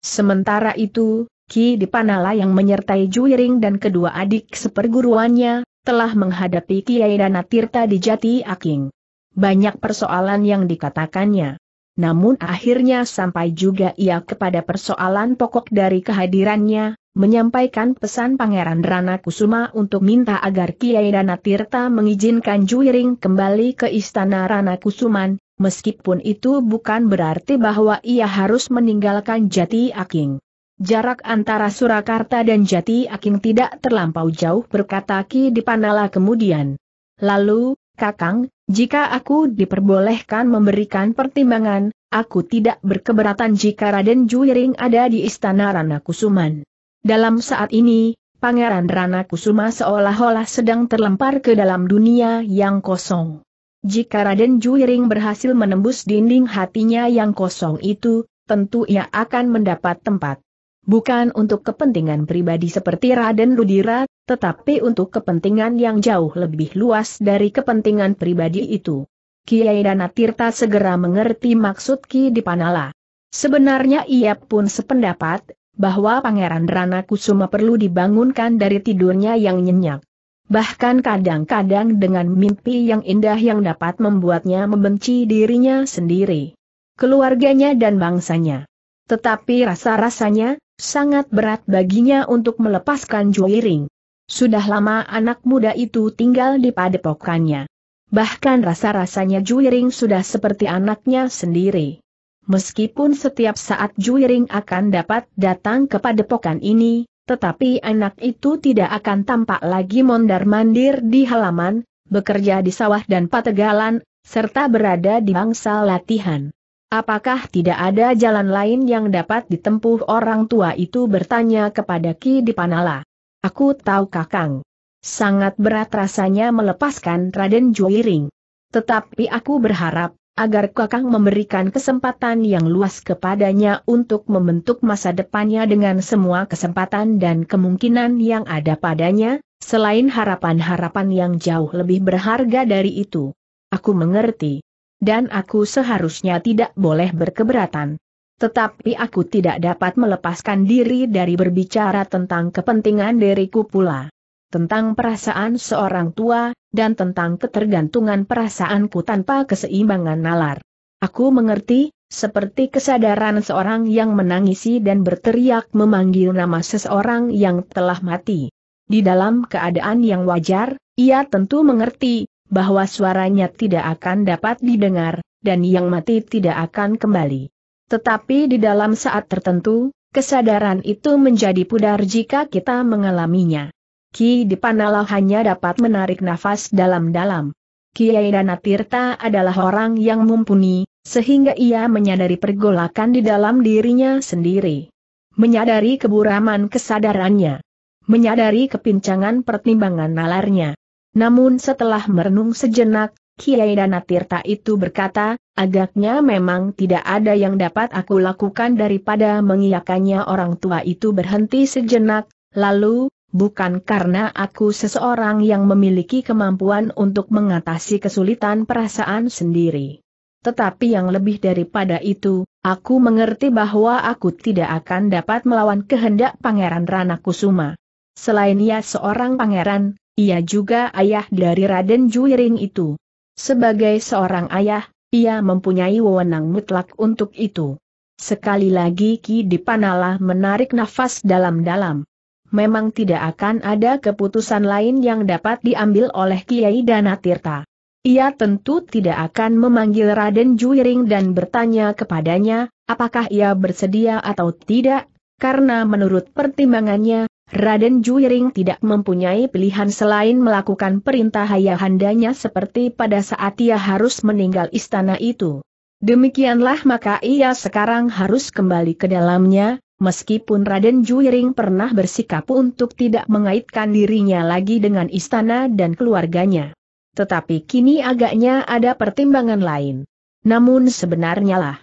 Sementara itu, Ki Dipanala yang menyertai Juiring dan kedua adik seperguruannya, telah menghadapi Kiai Danatirta di Jati Aking. Banyak persoalan yang dikatakannya. Namun akhirnya sampai juga ia kepada persoalan pokok dari kehadirannya, menyampaikan pesan Pangeran Rana Kusuma untuk minta agar Kiai Danatirta mengizinkan Juiring kembali ke Istana Rana Kusuman, meskipun itu bukan berarti bahwa ia harus meninggalkan Jati Aking. Jarak antara Surakarta dan Jati Aking tidak terlampau jauh berkata Ki Dipanala kemudian. Lalu, Kakang, jika aku diperbolehkan memberikan pertimbangan, aku tidak berkeberatan jika Raden Juiring ada di Istana Rana Kusuman. Dalam saat ini, Pangeran Rana Kusuma seolah-olah sedang terlempar ke dalam dunia yang kosong. Jika Raden Juiring berhasil menembus dinding hatinya yang kosong itu, tentu ia akan mendapat tempat. Bukan untuk kepentingan pribadi seperti Raden Rudira, tetapi untuk kepentingan yang jauh lebih luas dari kepentingan pribadi itu. Kiai Danatirta segera mengerti maksud Ki Dipanala. Sebenarnya ia pun sependapat, bahwa Pangeran Rana Kusuma perlu dibangunkan dari tidurnya yang nyenyak. Bahkan kadang-kadang dengan mimpi yang indah yang dapat membuatnya membenci dirinya sendiri, keluarganya dan bangsanya. Tetapi rasa-rasanya, sangat berat baginya untuk melepaskan Joiring. Sudah lama anak muda itu tinggal di padepokannya. Bahkan rasa-rasanya Juiring sudah seperti anaknya sendiri. Meskipun setiap saat Juiring akan dapat datang ke padepokan ini, tetapi anak itu tidak akan tampak lagi mondar-mandir di halaman, bekerja di sawah dan pategalan, serta berada di bangsa latihan. Apakah tidak ada jalan lain yang dapat ditempuh orang tua itu bertanya kepada Ki Dipanala. Aku tahu kakang. Sangat berat rasanya melepaskan Raden Juiring. Tetapi aku berharap, agar Kakang memberikan kesempatan yang luas kepadanya untuk membentuk masa depannya dengan semua kesempatan dan kemungkinan yang ada padanya, selain harapan-harapan yang jauh lebih berharga dari itu. Aku mengerti. Dan aku seharusnya tidak boleh berkeberatan. Tetapi aku tidak dapat melepaskan diri dari berbicara tentang kepentingan diriku pula tentang perasaan seorang tua, dan tentang ketergantungan perasaanku tanpa keseimbangan nalar. Aku mengerti, seperti kesadaran seorang yang menangisi dan berteriak memanggil nama seseorang yang telah mati. Di dalam keadaan yang wajar, ia tentu mengerti, bahwa suaranya tidak akan dapat didengar, dan yang mati tidak akan kembali. Tetapi di dalam saat tertentu, kesadaran itu menjadi pudar jika kita mengalaminya. Ki Dipanala hanya dapat menarik nafas dalam-dalam. Kiai Danatirta adalah orang yang mumpuni, sehingga ia menyadari pergolakan di dalam dirinya sendiri. Menyadari keburaman kesadarannya. Menyadari kepincangan pertimbangan nalarnya. Namun setelah merenung sejenak, Kiai Danatirta itu berkata, agaknya memang tidak ada yang dapat aku lakukan daripada mengiyakannya orang tua itu berhenti sejenak, lalu, bukan karena aku seseorang yang memiliki kemampuan untuk mengatasi kesulitan perasaan sendiri. Tetapi yang lebih daripada itu, aku mengerti bahwa aku tidak akan dapat melawan kehendak Pangeran Rana Kusuma. Selain ia seorang pangeran, ia juga ayah dari Raden Juiring itu. Sebagai seorang ayah, ia mempunyai wewenang mutlak untuk itu. Sekali lagi Ki Dipanala menarik nafas dalam-dalam. Memang tidak akan ada keputusan lain yang dapat diambil oleh Kiai Danatirta. Ia tentu tidak akan memanggil Raden Juiring dan bertanya kepadanya, apakah ia bersedia atau tidak, karena menurut pertimbangannya, Raden Juiring tidak mempunyai pilihan selain melakukan perintah ayahandanya seperti pada saat ia harus meninggal istana itu. Demikianlah maka ia sekarang harus kembali ke dalamnya, meskipun Raden Juiring pernah bersikap untuk tidak mengaitkan dirinya lagi dengan istana dan keluarganya. Tetapi kini agaknya ada pertimbangan lain. Namun sebenarnya lah,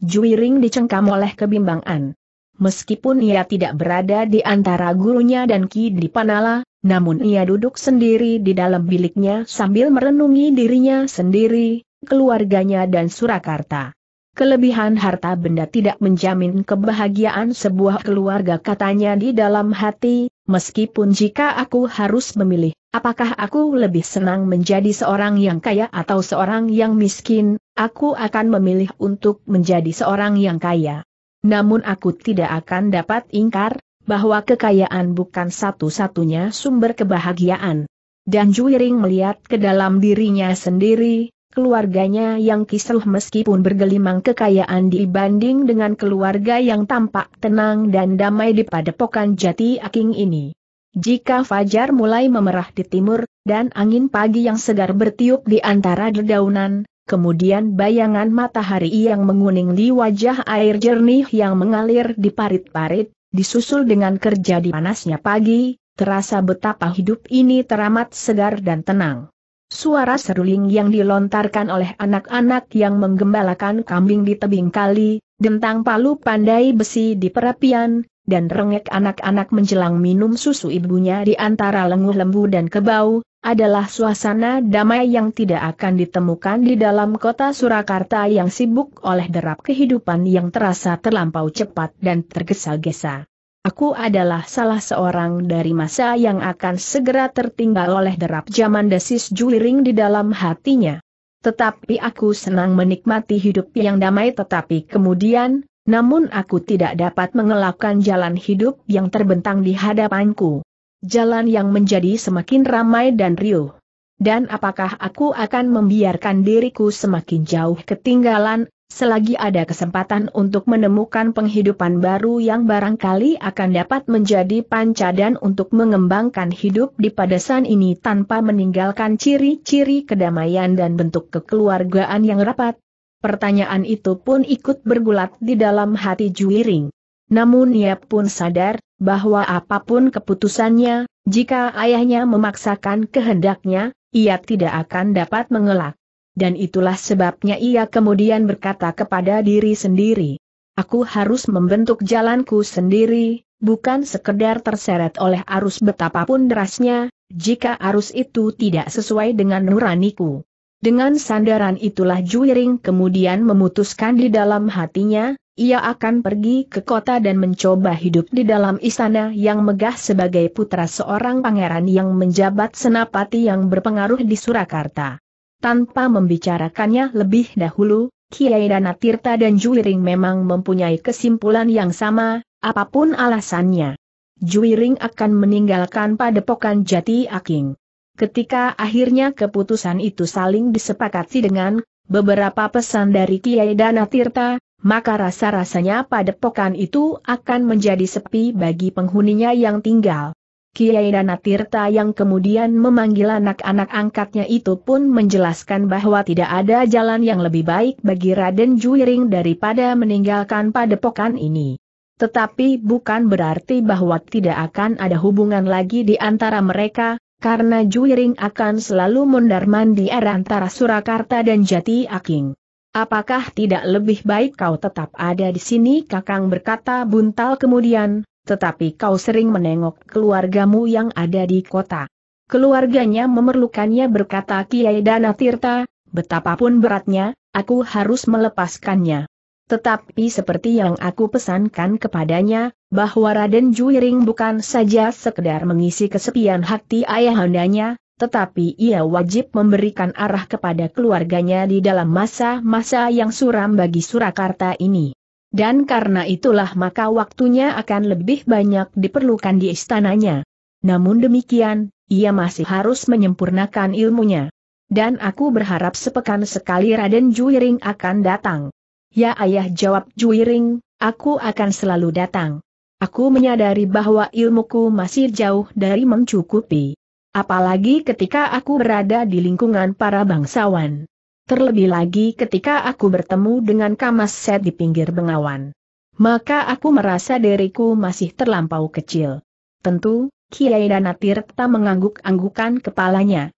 Juiring dicengkam oleh kebimbangan. Meskipun ia tidak berada di antara gurunya dan Ki Dipanala, namun ia duduk sendiri di dalam biliknya sambil merenungi dirinya sendiri, keluarganya dan Surakarta. Kelebihan harta benda tidak menjamin kebahagiaan sebuah keluarga katanya di dalam hati, meskipun jika aku harus memilih, apakah aku lebih senang menjadi seorang yang kaya atau seorang yang miskin, aku akan memilih untuk menjadi seorang yang kaya. Namun aku tidak akan dapat ingkar, bahwa kekayaan bukan satu-satunya sumber kebahagiaan. Dan Juiring melihat ke dalam dirinya sendiri, keluarganya yang kisruh meskipun bergelimang kekayaan dibanding dengan keluarga yang tampak tenang dan damai di padepokan jati aking ini. Jika fajar mulai memerah di timur, dan angin pagi yang segar bertiup di antara dedaunan, kemudian bayangan matahari yang menguning di wajah air jernih yang mengalir di parit-parit, disusul dengan kerja di panasnya pagi, terasa betapa hidup ini teramat segar dan tenang. Suara seruling yang dilontarkan oleh anak-anak yang menggembalakan kambing di tebing kali, dentang palu pandai besi di perapian, dan rengek anak-anak menjelang minum susu ibunya di antara lenguh lembu dan kebau, adalah suasana damai yang tidak akan ditemukan di dalam kota Surakarta yang sibuk oleh derap kehidupan yang terasa terlampau cepat dan tergesa-gesa. Aku adalah salah seorang dari masa yang akan segera tertinggal oleh derap zaman desis juiring di dalam hatinya. Tetapi aku senang menikmati hidup yang damai tetapi kemudian, namun aku tidak dapat mengelakkan jalan hidup yang terbentang di hadapanku jalan yang menjadi semakin ramai dan riuh. Dan apakah aku akan membiarkan diriku semakin jauh ketinggalan, selagi ada kesempatan untuk menemukan penghidupan baru yang barangkali akan dapat menjadi pancadan untuk mengembangkan hidup di padasan ini tanpa meninggalkan ciri-ciri kedamaian dan bentuk kekeluargaan yang rapat? Pertanyaan itu pun ikut bergulat di dalam hati Juiring. Namun ia pun sadar, bahwa apa pun keputusannya, jika ayahnya memaksakan kehendaknya, ia tidak akan dapat mengelak. Dan itulah sebabnya ia kemudian berkata kepada diri sendiri, Aku harus membentuk jalanku sendiri, bukan sekedar terseret oleh arus betapapun derasnya, jika arus itu tidak sesuai dengan nuraniku. Dengan sandaran itulah Juiring kemudian memutuskan di dalam hatinya, ia akan pergi ke kota dan mencoba hidup di dalam istana yang megah sebagai putra seorang pangeran yang menjabat senapati yang berpengaruh di Surakarta. Tanpa membicarakannya lebih dahulu, Kiai Danatirta dan Juiring memang mempunyai kesimpulan yang sama, apa pun alasannya. Juiring akan meninggalkan padepokan Jati Aking. Ketika akhirnya keputusan itu saling disepakati dengan beberapa pesan dari Kiai Danatirta, maka rasa-rasanya padepokan itu akan menjadi sepi bagi penghuninya yang tinggal. Kiai Danatirta yang kemudian memanggil anak-anak angkatnya itu pun menjelaskan bahwa tidak ada jalan yang lebih baik bagi Raden Juiring daripada meninggalkan padepokan ini. Tetapi bukan berarti bahwa tidak akan ada hubungan lagi di antara mereka, karena Juiring akan selalu mondar-mandir antara Surakarta dan Jati Aking. Apakah tidak lebih baik kau tetap ada di sini? Kakang berkata buntal kemudian, tetapi kau sering menengok keluargamu yang ada di kota. Keluarganya memerlukannya berkata Kiai Dana Tirta, betapapun beratnya, aku harus melepaskannya. Tetapi seperti yang aku pesankan kepadanya, bahwa Raden Juiring bukan saja sekedar mengisi kesepian hati ayahandanya, tetapi ia wajib memberikan arah kepada keluarganya di dalam masa-masa yang suram bagi Surakarta ini. Dan karena itulah maka waktunya akan lebih banyak diperlukan di istananya. Namun demikian, ia masih harus menyempurnakan ilmunya. Dan aku berharap sepekan sekali Raden Juiring akan datang. Ya ayah jawab Juiring, aku akan selalu datang. Aku menyadari bahwa ilmuku masih jauh dari mencukupi. Apalagi ketika aku berada di lingkungan para bangsawan. Terlebih lagi ketika aku bertemu dengan Kamas Set di pinggir bengawan. Maka aku merasa diriku masih terlampau kecil. Tentu, Kiai Danatirta mengangguk-anggukan kepalanya.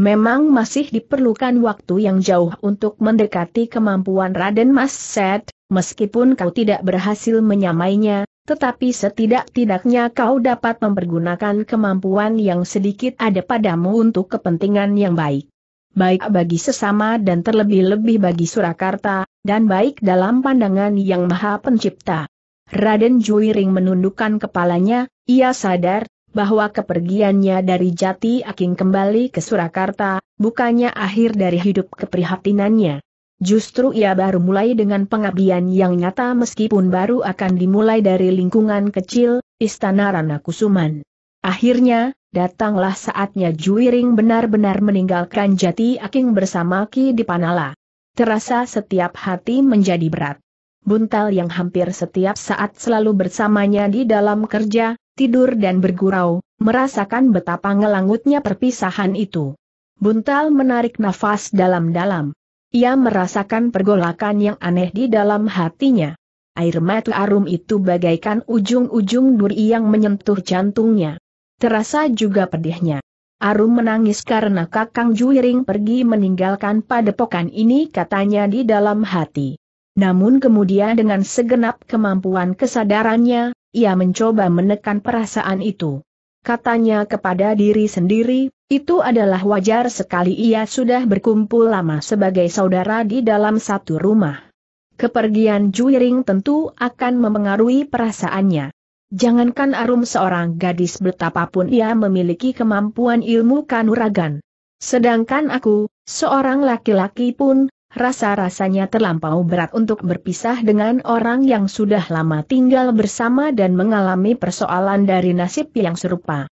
Memang masih diperlukan waktu yang jauh untuk mendekati kemampuan Raden Mas Set, meskipun kau tidak berhasil menyamainya, tetapi setidak-tidaknya kau dapat mempergunakan kemampuan yang sedikit ada padamu untuk kepentingan yang baik baik bagi sesama dan terlebih-lebih bagi Surakarta, dan baik dalam pandangan yang maha pencipta. Raden Juiring menundukkan kepalanya, ia sadar, bahwa kepergiannya dari Jati Aking kembali ke Surakarta, bukannya akhir dari hidup keprihatinannya. Justru ia baru mulai dengan pengabdian yang nyata meskipun baru akan dimulai dari lingkungan kecil, Istana Rana Kusuman. Akhirnya, datanglah saatnya Juiring benar-benar meninggalkan Jati Aking bersama Ki di Panala. Terasa setiap hati menjadi berat. Buntal yang hampir setiap saat selalu bersamanya di dalam kerja, tidur dan bergurau, merasakan betapa ngelangutnya perpisahan itu. Buntal menarik nafas dalam-dalam. Ia merasakan pergolakan yang aneh di dalam hatinya. Air mata arum itu bagaikan ujung-ujung duri yang menyentuh jantungnya. Terasa juga pedihnya. Arum menangis karena Kakang Juiring pergi meninggalkan padepokan ini katanya di dalam hati. Namun kemudian dengan segenap kemampuan kesadarannya, ia mencoba menekan perasaan itu. Katanya kepada diri sendiri, itu adalah wajar sekali ia sudah berkumpul lama sebagai saudara di dalam satu rumah. Kepergian Juiring tentu akan memengaruhi perasaannya. Jangankan Arum seorang gadis betapapun ia memiliki kemampuan ilmu kanuragan. Sedangkan aku, seorang laki-laki pun, rasa-rasanya terlampau berat untuk berpisah dengan orang yang sudah lama tinggal bersama dan mengalami persoalan dari nasib yang serupa.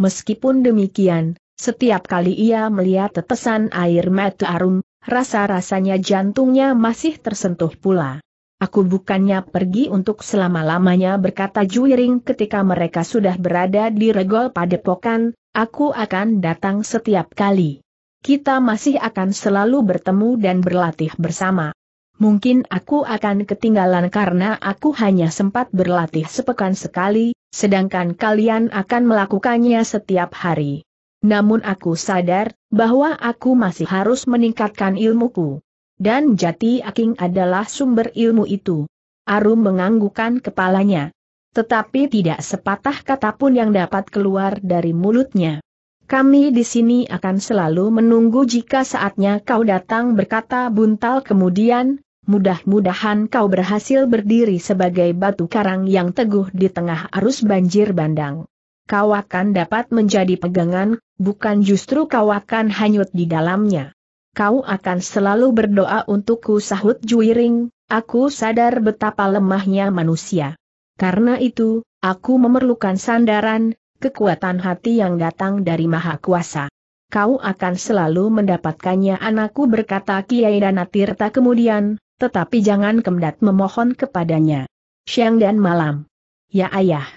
Meskipun demikian, setiap kali ia melihat tetesan air mata Arum, rasa-rasanya jantungnya masih tersentuh pula. Aku bukannya pergi untuk selama-lamanya berkata Juiring ketika mereka sudah berada di regol padepokan, aku akan datang setiap kali. Kita masih akan selalu bertemu dan berlatih bersama. Mungkin aku akan ketinggalan karena aku hanya sempat berlatih sepekan sekali, sedangkan kalian akan melakukannya setiap hari. Namun aku sadar, bahwa aku masih harus meningkatkan ilmuku. Dan Jati Aking adalah sumber ilmu itu. Arum menganggukkan kepalanya. Tetapi tidak sepatah kata pun yang dapat keluar dari mulutnya. Kami di sini akan selalu menunggu jika saatnya kau datang berkata buntal kemudian, mudah-mudahan kau berhasil berdiri sebagai batu karang yang teguh di tengah arus banjir bandang. Kau akan dapat menjadi pegangan, bukan justru kau akan hanyut di dalamnya kau akan selalu berdoa untukku sahut Juiring, aku sadar betapa lemahnya manusia. Karena itu, aku memerlukan sandaran, kekuatan hati yang datang dari Maha Kuasa. Kau akan selalu mendapatkannya anakku berkata Kiai Danatirta kemudian, tetapi jangan kemdat memohon kepadanya. Siang dan malam. Ya ayah.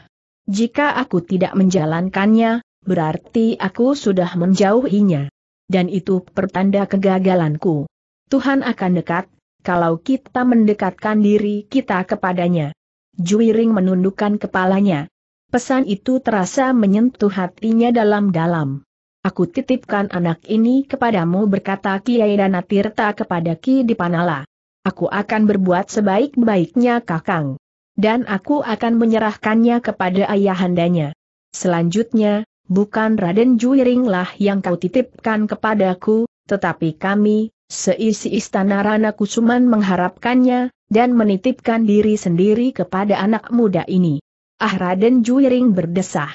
Jika aku tidak menjalankannya, berarti aku sudah menjauhinya. Dan itu pertanda kegagalanku. Tuhan akan dekat, kalau kita mendekatkan diri kita kepadanya. Juiring menundukkan kepalanya. Pesan itu terasa menyentuh hatinya dalam-dalam. Aku titipkan anak ini kepadamu berkata Kiai Danatirta kepada Ki Dipanala. Aku akan berbuat sebaik-baiknya kakang. Dan aku akan menyerahkannya kepada ayahandanya. Selanjutnya, bukan Raden Juiring lah yang kau titipkan kepadaku, tetapi kami, seisi istana Rana Kusuman mengharapkannya, dan menitipkan diri sendiri kepada anak muda ini. Ah Raden Juiring berdesah.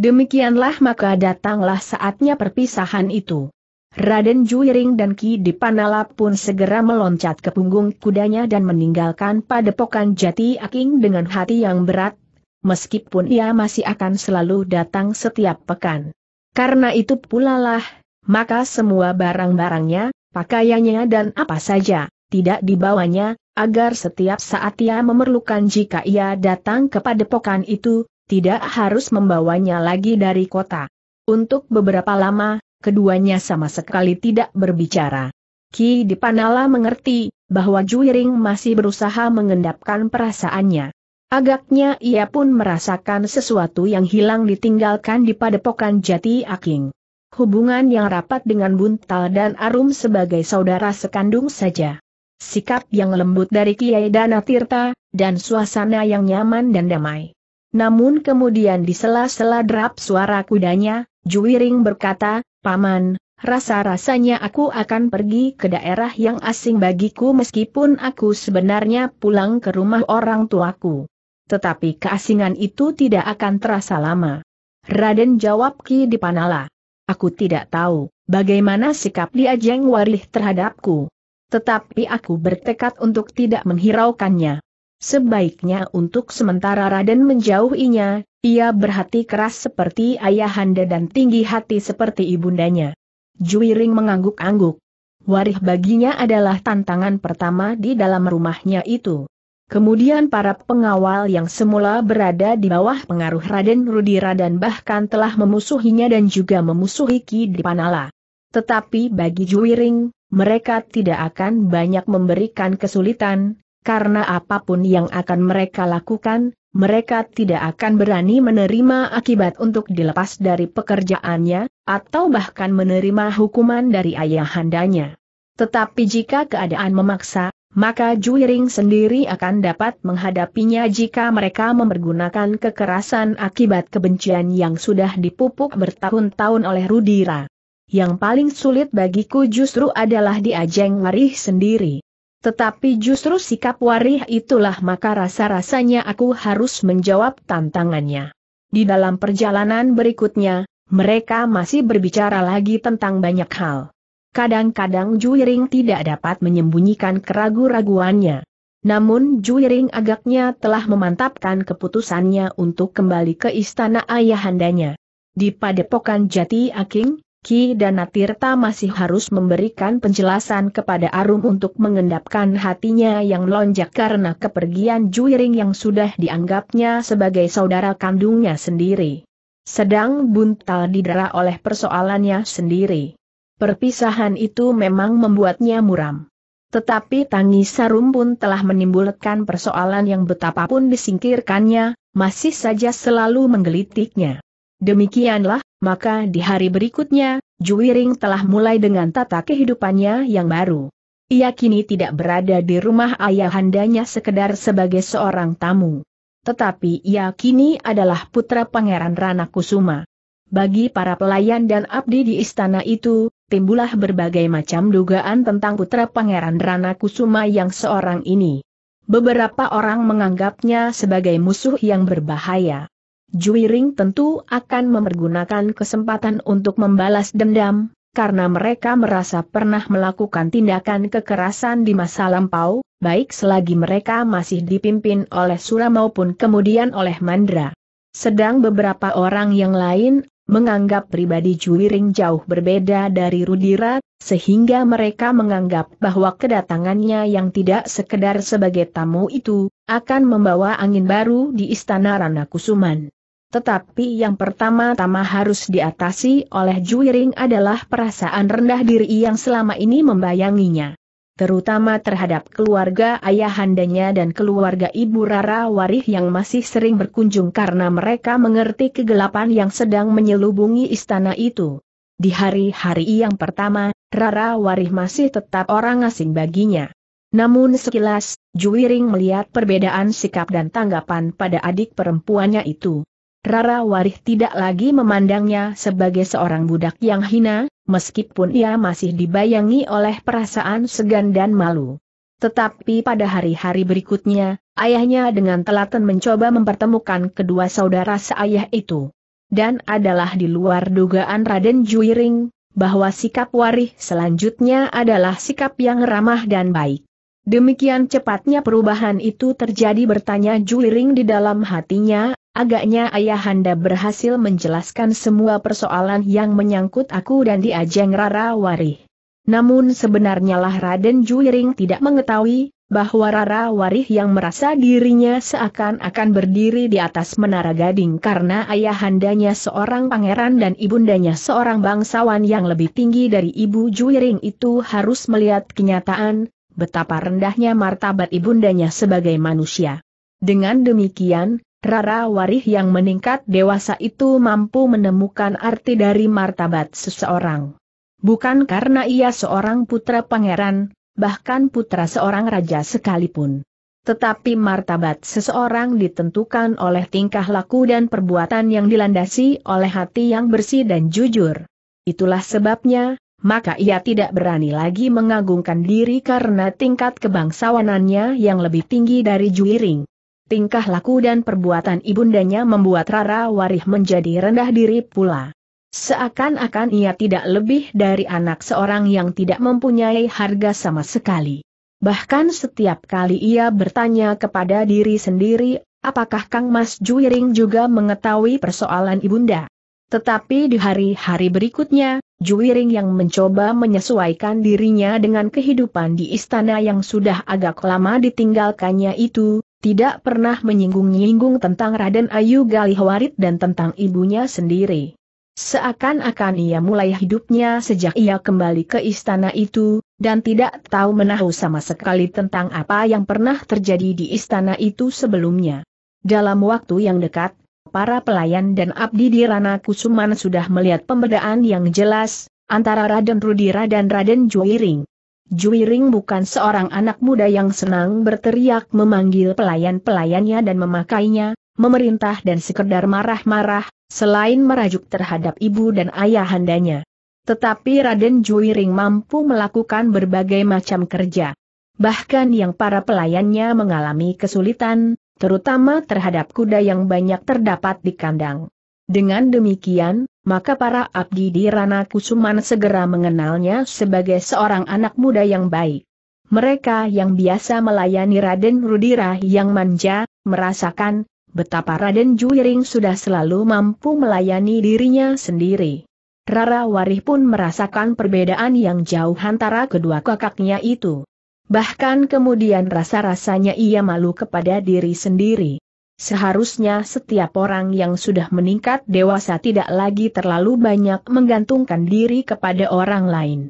Demikianlah maka datanglah saatnya perpisahan itu. Raden Juiring dan Ki Dipanala pun segera meloncat ke punggung kudanya dan meninggalkan padepokan jati aking dengan hati yang berat, meskipun ia masih akan selalu datang setiap pekan. Karena itu pula lah, maka semua barang-barangnya, pakaiannya dan apa saja, tidak dibawanya, agar setiap saat ia memerlukan jika ia datang ke padepokan itu, tidak harus membawanya lagi dari kota. Untuk beberapa lama, keduanya sama sekali tidak berbicara. Ki Dipanala mengerti, bahwa Juiring masih berusaha mengendapkan perasaannya. Agaknya ia pun merasakan sesuatu yang hilang ditinggalkan di padepokan jati aking. Hubungan yang rapat dengan Buntal dan Arum sebagai saudara sekandung saja sikap yang lembut dari Kiai Dana Tirta, dan suasana yang nyaman dan damai. Namun kemudian di sela-sela derap suara kudanya, Juwiring berkata, Paman, rasa-rasanya aku akan pergi ke daerah yang asing bagiku meskipun aku sebenarnya pulang ke rumah orang tuaku. Tetapi keasingan itu tidak akan terasa lama. Raden jawab Ki Dipanala. Aku tidak tahu, bagaimana sikap Diajeng Warih terhadapku. Tetapi aku bertekad untuk tidak menghiraukannya. Sebaiknya untuk sementara Raden menjauhinya, ia berhati keras seperti ayahanda dan tinggi hati seperti ibundanya. Juiring mengangguk-angguk. Warih baginya adalah tantangan pertama di dalam rumahnya itu. Kemudian para pengawal yang semula berada di bawah pengaruh Raden Rudira dan bahkan telah memusuhinya dan juga memusuhi Ki Dipanala. Tetapi bagi Juiring, mereka tidak akan banyak memberikan kesulitan, karena apa pun yang akan mereka lakukan, mereka tidak akan berani menerima akibat untuk dilepas dari pekerjaannya, atau bahkan menerima hukuman dari ayahandanya. Tetapi jika keadaan memaksa, maka Juiring sendiri akan dapat menghadapinya jika mereka mempergunakan kekerasan akibat kebencian yang sudah dipupuk bertahun-tahun oleh Rudira. Yang paling sulit bagiku justru adalah di Ajeng Warih sendiri. Tetapi justru sikap Warih itulah maka rasa-rasanya aku harus menjawab tantangannya. Di dalam perjalanan berikutnya, mereka masih berbicara lagi tentang banyak hal. Kadang-kadang Juiring tidak dapat menyembunyikan keragu-raguannya. Namun Juiring agaknya telah memantapkan keputusannya untuk kembali ke istana ayahandanya. Di padepokan Jati Aking, Ki dan Natirta masih harus memberikan penjelasan kepada Arum untuk mengendapkan hatinya yang lonjak karena kepergian Juiring yang sudah dianggapnya sebagai saudara kandungnya sendiri. Sedang buntal didera oleh persoalannya sendiri. Perpisahan itu memang membuatnya muram. Tetapi tangis Sarum pun telah menimbulkan persoalan yang betapapun disingkirkannya, masih saja selalu menggelitiknya. Demikianlah, maka di hari berikutnya, Juwiring telah mulai dengan tata kehidupannya yang baru. Ia kini tidak berada di rumah ayahandanya sekedar sebagai seorang tamu. Tetapi ia kini adalah putra Pangeran Rana Kusuma. Bagi para pelayan dan abdi di istana itu, timbullah berbagai macam dugaan tentang putra Pangeran Rana Kusuma yang seorang ini. Beberapa orang menganggapnya sebagai musuh yang berbahaya. Juiring tentu akan mempergunakan kesempatan untuk membalas dendam, karena mereka merasa pernah melakukan tindakan kekerasan di masa lampau, baik selagi mereka masih dipimpin oleh Sura maupun kemudian oleh Mandra. Sedang beberapa orang yang lain, menganggap pribadi Juwiring jauh berbeda dari Rudira, sehingga mereka menganggap bahwa kedatangannya yang tidak sekedar sebagai tamu itu, akan membawa angin baru di Istana Rana Kusuman. Tetapi yang pertama-tama harus diatasi oleh Juiring adalah perasaan rendah diri yang selama ini membayanginya. Terutama terhadap keluarga ayahandanya dan keluarga ibu Rara Warih yang masih sering berkunjung karena mereka mengerti kegelapan yang sedang menyelubungi istana itu. Di hari-hari yang pertama, Rara Warih masih tetap orang asing baginya. Namun sekilas, Juwiring melihat perbedaan sikap dan tanggapan pada adik perempuannya itu. Rara Warih tidak lagi memandangnya sebagai seorang budak yang hina, meskipun ia masih dibayangi oleh perasaan segan dan malu. Tetapi pada hari-hari berikutnya, ayahnya dengan telaten mencoba mempertemukan kedua saudara seayah itu. Dan adalah di luar dugaan Raden Juiring, bahwa sikap Warih selanjutnya adalah sikap yang ramah dan baik. Demikian cepatnya perubahan itu terjadi bertanya Juiring di dalam hatinya, Agaknya ayahanda berhasil menjelaskan semua persoalan yang menyangkut aku dan di Ajeng Rara Warih. Namun sebenarnya lah Raden Juiring tidak mengetahui, bahwa Rara Warih yang merasa dirinya seakan-akan berdiri di atas menara gading karena ayahandanya seorang pangeran dan ibundanya seorang bangsawan yang lebih tinggi dari ibu Juiring itu harus melihat kenyataan, betapa rendahnya martabat ibundanya sebagai manusia. Dengan demikian, Rara Warih yang meningkat dewasa itu mampu menemukan arti dari martabat seseorang. Bukan karena ia seorang putra pangeran, bahkan putra seorang raja sekalipun. Tetapi martabat seseorang ditentukan oleh tingkah laku dan perbuatan yang dilandasi oleh hati yang bersih dan jujur. Itulah sebabnya, maka ia tidak berani lagi mengagungkan diri karena tingkat kebangsawanannya yang lebih tinggi dari Juiring. Tingkah laku dan perbuatan ibundanya membuat Rara Warih menjadi rendah diri pula. Seakan-akan ia tidak lebih dari anak seorang yang tidak mempunyai harga sama sekali. Bahkan setiap kali ia bertanya kepada diri sendiri, apakah Kang Mas Juiring juga mengetahui persoalan ibunda? Tetapi di hari-hari berikutnya, Juiring yang mencoba menyesuaikan dirinya dengan kehidupan di istana yang sudah agak lama ditinggalkannya itu, tidak pernah menyinggung-nyinggung tentang Raden Ayu Galihwarit dan tentang ibunya sendiri. Seakan-akan ia mulai hidupnya sejak ia kembali ke istana itu, dan tidak tahu menahu sama sekali tentang apa yang pernah terjadi di istana itu sebelumnya. Dalam waktu yang dekat, para pelayan dan abdi di Rana Kusuman sudah melihat pembedaan yang jelas, antara Raden Rudira dan Raden Juiring. Juiring bukan seorang anak muda yang senang berteriak memanggil pelayan-pelayannya dan memakainya, memerintah dan sekedar marah-marah, selain merajuk terhadap ibu dan ayah handanya. Tetapi Raden Juiring mampu melakukan berbagai macam kerja. Bahkan yang para pelayannya mengalami kesulitan, terutama terhadap kuda yang banyak terdapat di kandang. Dengan demikian, maka para abdi di Rana Kusuman segera mengenalnya sebagai seorang anak muda yang baik. Mereka yang biasa melayani Raden Rudira yang manja, merasakan betapa Raden Juiring sudah selalu mampu melayani dirinya sendiri. Rara Warih pun merasakan perbedaan yang jauh antara kedua kakaknya itu. Bahkan kemudian rasa-rasanya ia malu kepada diri sendiri. Seharusnya setiap orang yang sudah meningkat dewasa tidak lagi terlalu banyak menggantungkan diri kepada orang lain.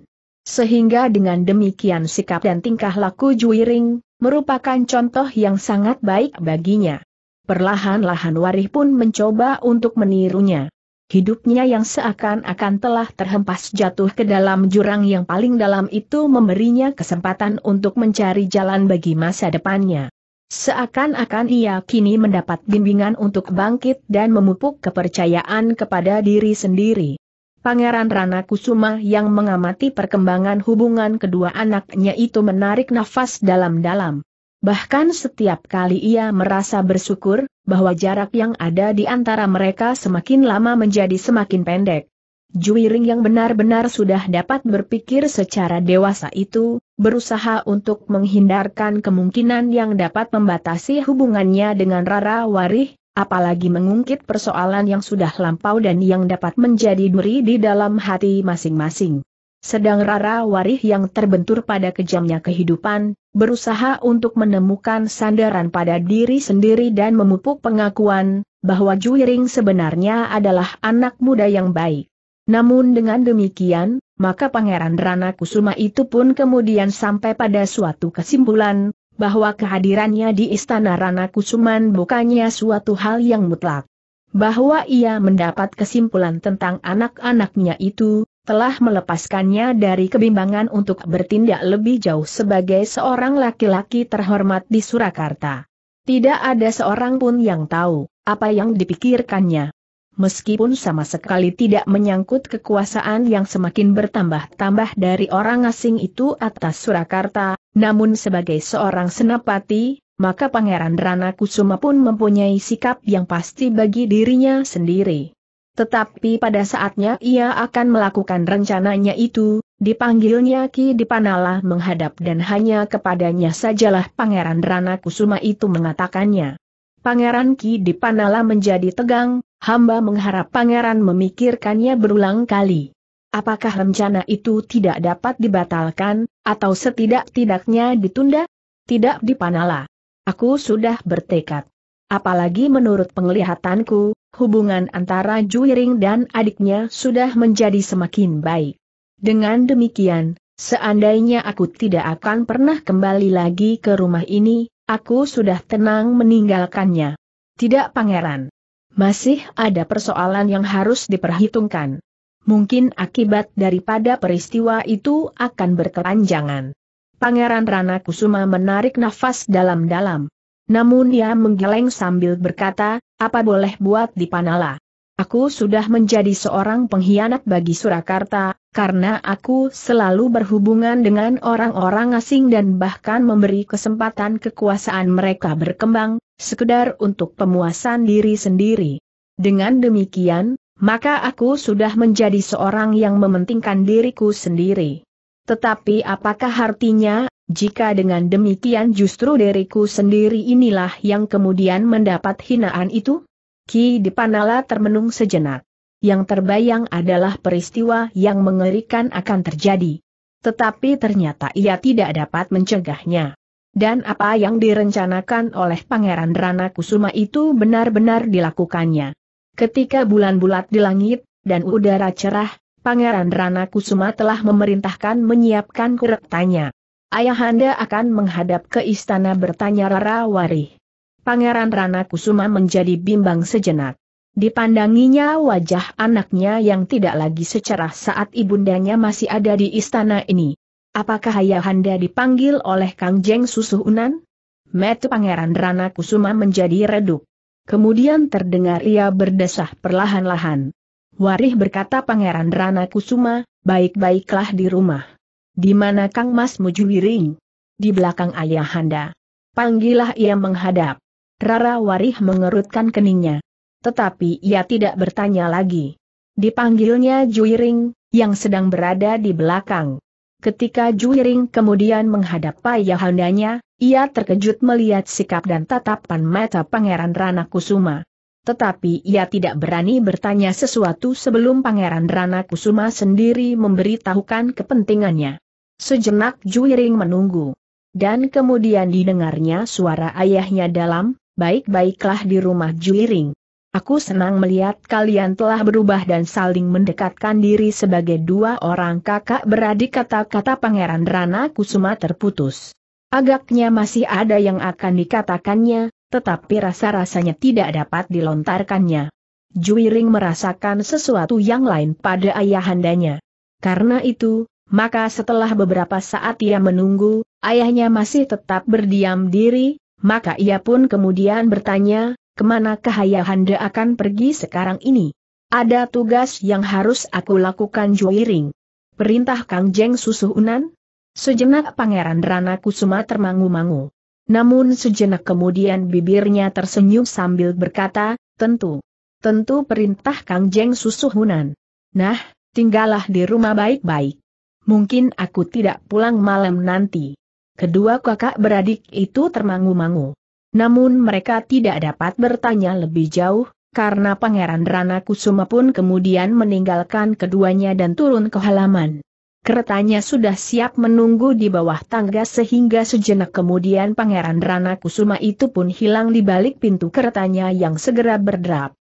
Sehingga dengan demikian sikap dan tingkah laku Juiring, merupakan contoh yang sangat baik baginya. Perlahan-lahan Warih pun mencoba untuk menirunya. Hidupnya yang seakan-akan telah terhempas jatuh ke dalam jurang yang paling dalam itu memberinya kesempatan untuk mencari jalan bagi masa depannya. Seakan-akan ia kini mendapat bimbingan untuk bangkit dan memupuk kepercayaan kepada diri sendiri. Pangeran Rana Kusuma yang mengamati perkembangan hubungan kedua anaknya itu menarik nafas dalam-dalam. Bahkan setiap kali ia merasa bersyukur, bahwa jarak yang ada di antara mereka semakin lama menjadi semakin pendek. Juiring yang benar-benar sudah dapat berpikir secara dewasa itu, berusaha untuk menghindarkan kemungkinan yang dapat membatasi hubungannya dengan Rara Warih, apalagi mengungkit persoalan yang sudah lampau dan yang dapat menjadi duri di dalam hati masing-masing. Sedang Rara Warih yang terbentur pada kejamnya kehidupan, berusaha untuk menemukan sandaran pada diri sendiri dan memupuk pengakuan, bahwa Juiring sebenarnya adalah anak muda yang baik. Namun dengan demikian, maka Pangeran Rana Kusuma itu pun kemudian sampai pada suatu kesimpulan, bahwa kehadirannya di Istana Rana Kusuman bukannya suatu hal yang mutlak. Bahwa ia mendapat kesimpulan tentang anak-anaknya itu, telah melepaskannya dari kebimbangan untuk bertindak lebih jauh sebagai seorang laki-laki terhormat di Surakarta. Tidak ada seorang pun yang tahu apa yang dipikirkannya. Meskipun sama sekali tidak menyangkut kekuasaan yang semakin bertambah-tambah dari orang asing itu atas Surakarta, namun sebagai seorang senapati, maka Pangeran Rana Kusuma pun mempunyai sikap yang pasti bagi dirinya sendiri. Tetapi pada saatnya ia akan melakukan rencananya itu, dipanggilnya Ki Dipanala menghadap dan hanya kepadanya sajalah Pangeran Rana Kusuma itu mengatakannya. Pangeran Ki Dipanala menjadi tegang, hamba mengharap Pangeran memikirkannya berulang kali. Apakah rencana itu tidak dapat dibatalkan, atau setidak-tidaknya ditunda? Tidak Dipanala. Aku sudah bertekad. Apalagi menurut penglihatanku, hubungan antara Juiring dan adiknya sudah menjadi semakin baik. Dengan demikian, seandainya aku tidak akan pernah kembali lagi ke rumah ini, aku sudah tenang meninggalkannya. Tidak pangeran. Masih ada persoalan yang harus diperhitungkan. Mungkin akibat daripada peristiwa itu akan berkepanjangan. Pangeran Rana Kusuma menarik nafas dalam-dalam. Namun ia menggeleng sambil berkata, apa boleh buat di Panala. Aku sudah menjadi seorang pengkhianat bagi Surakarta, karena aku selalu berhubungan dengan orang-orang asing dan bahkan memberi kesempatan kekuasaan mereka berkembang, sekedar untuk pemuasan diri sendiri. Dengan demikian, maka aku sudah menjadi seorang yang mementingkan diriku sendiri. Tetapi apakah artinya, jika dengan demikian justru diriku sendiri inilah yang kemudian mendapat hinaan itu? Ki Dipanala termenung sejenak. Yang terbayang adalah peristiwa yang mengerikan akan terjadi. Tetapi ternyata ia tidak dapat mencegahnya. Dan apa yang direncanakan oleh Pangeran Rana Kusuma itu benar-benar dilakukannya. Ketika bulan bulat di langit, dan udara cerah, Pangeran Rana Kusuma telah memerintahkan menyiapkan kuretanya. Ayahanda akan menghadap ke istana bertanya Rara Warih. Pangeran Rana Kusuma menjadi bimbang sejenak. Dipandanginya wajah anaknya yang tidak lagi secerah saat ibundanya masih ada di istana ini. Apakah Ayahanda dipanggil oleh Kang Jeng Susuhunan? Metu Pangeran Rana Kusuma menjadi redup. Kemudian terdengar ia berdesah perlahan-lahan. Warih berkata Pangeran Rana Kusuma, baik-baiklah di rumah. Di mana Kang Mas Mujuwiring? Di belakang ayahanda. Panggillah ia menghadap. Rara Warih mengerutkan keningnya. Tetapi ia tidak bertanya lagi. Dipanggilnya Juiring, yang sedang berada di belakang. Ketika Juiring kemudian menghadap ayahandanya, ia terkejut melihat sikap dan tatapan mata Pangeran Rana Kusuma. Tetapi ia tidak berani bertanya sesuatu sebelum Pangeran Rana Kusuma sendiri memberitahukan kepentingannya. Sejenak Juiring menunggu. Dan kemudian didengarnya suara ayahnya dalam, baik-baiklah di rumah Juiring. Aku senang melihat kalian telah berubah dan saling mendekatkan diri sebagai dua orang kakak beradik kata-kata Pangeran Rana Kusuma terputus. Agaknya masih ada yang akan dikatakannya, tetapi rasa-rasanya tidak dapat dilontarkannya. Juiring merasakan sesuatu yang lain pada ayahandanya. Karena itu, maka setelah beberapa saat ia menunggu, ayahnya masih tetap berdiam diri, maka ia pun kemudian bertanya, ke manakah ayahanda akan pergi sekarang ini? Ada tugas yang harus aku lakukan Juiring. Perintah Kang Jeng Susuhunan? Sejenak Pangeran Rana Kusuma termangu-mangu. Namun sejenak kemudian bibirnya tersenyum sambil berkata, tentu. Tentu perintah Kang Jeng Susuhunan. Nah, tinggallah di rumah baik-baik mungkin aku tidak pulang malam nanti. Kedua kakak beradik itu termangu-mangu. Namun mereka tidak dapat bertanya lebih jauh, karena Pangeran Rana Kusuma pun kemudian meninggalkan keduanya dan turun ke halaman. Keretanya sudah siap menunggu di bawah tangga sehingga sejenak kemudian Pangeran Rana Kusuma itu pun hilang di balik pintu keretanya yang segera berderap.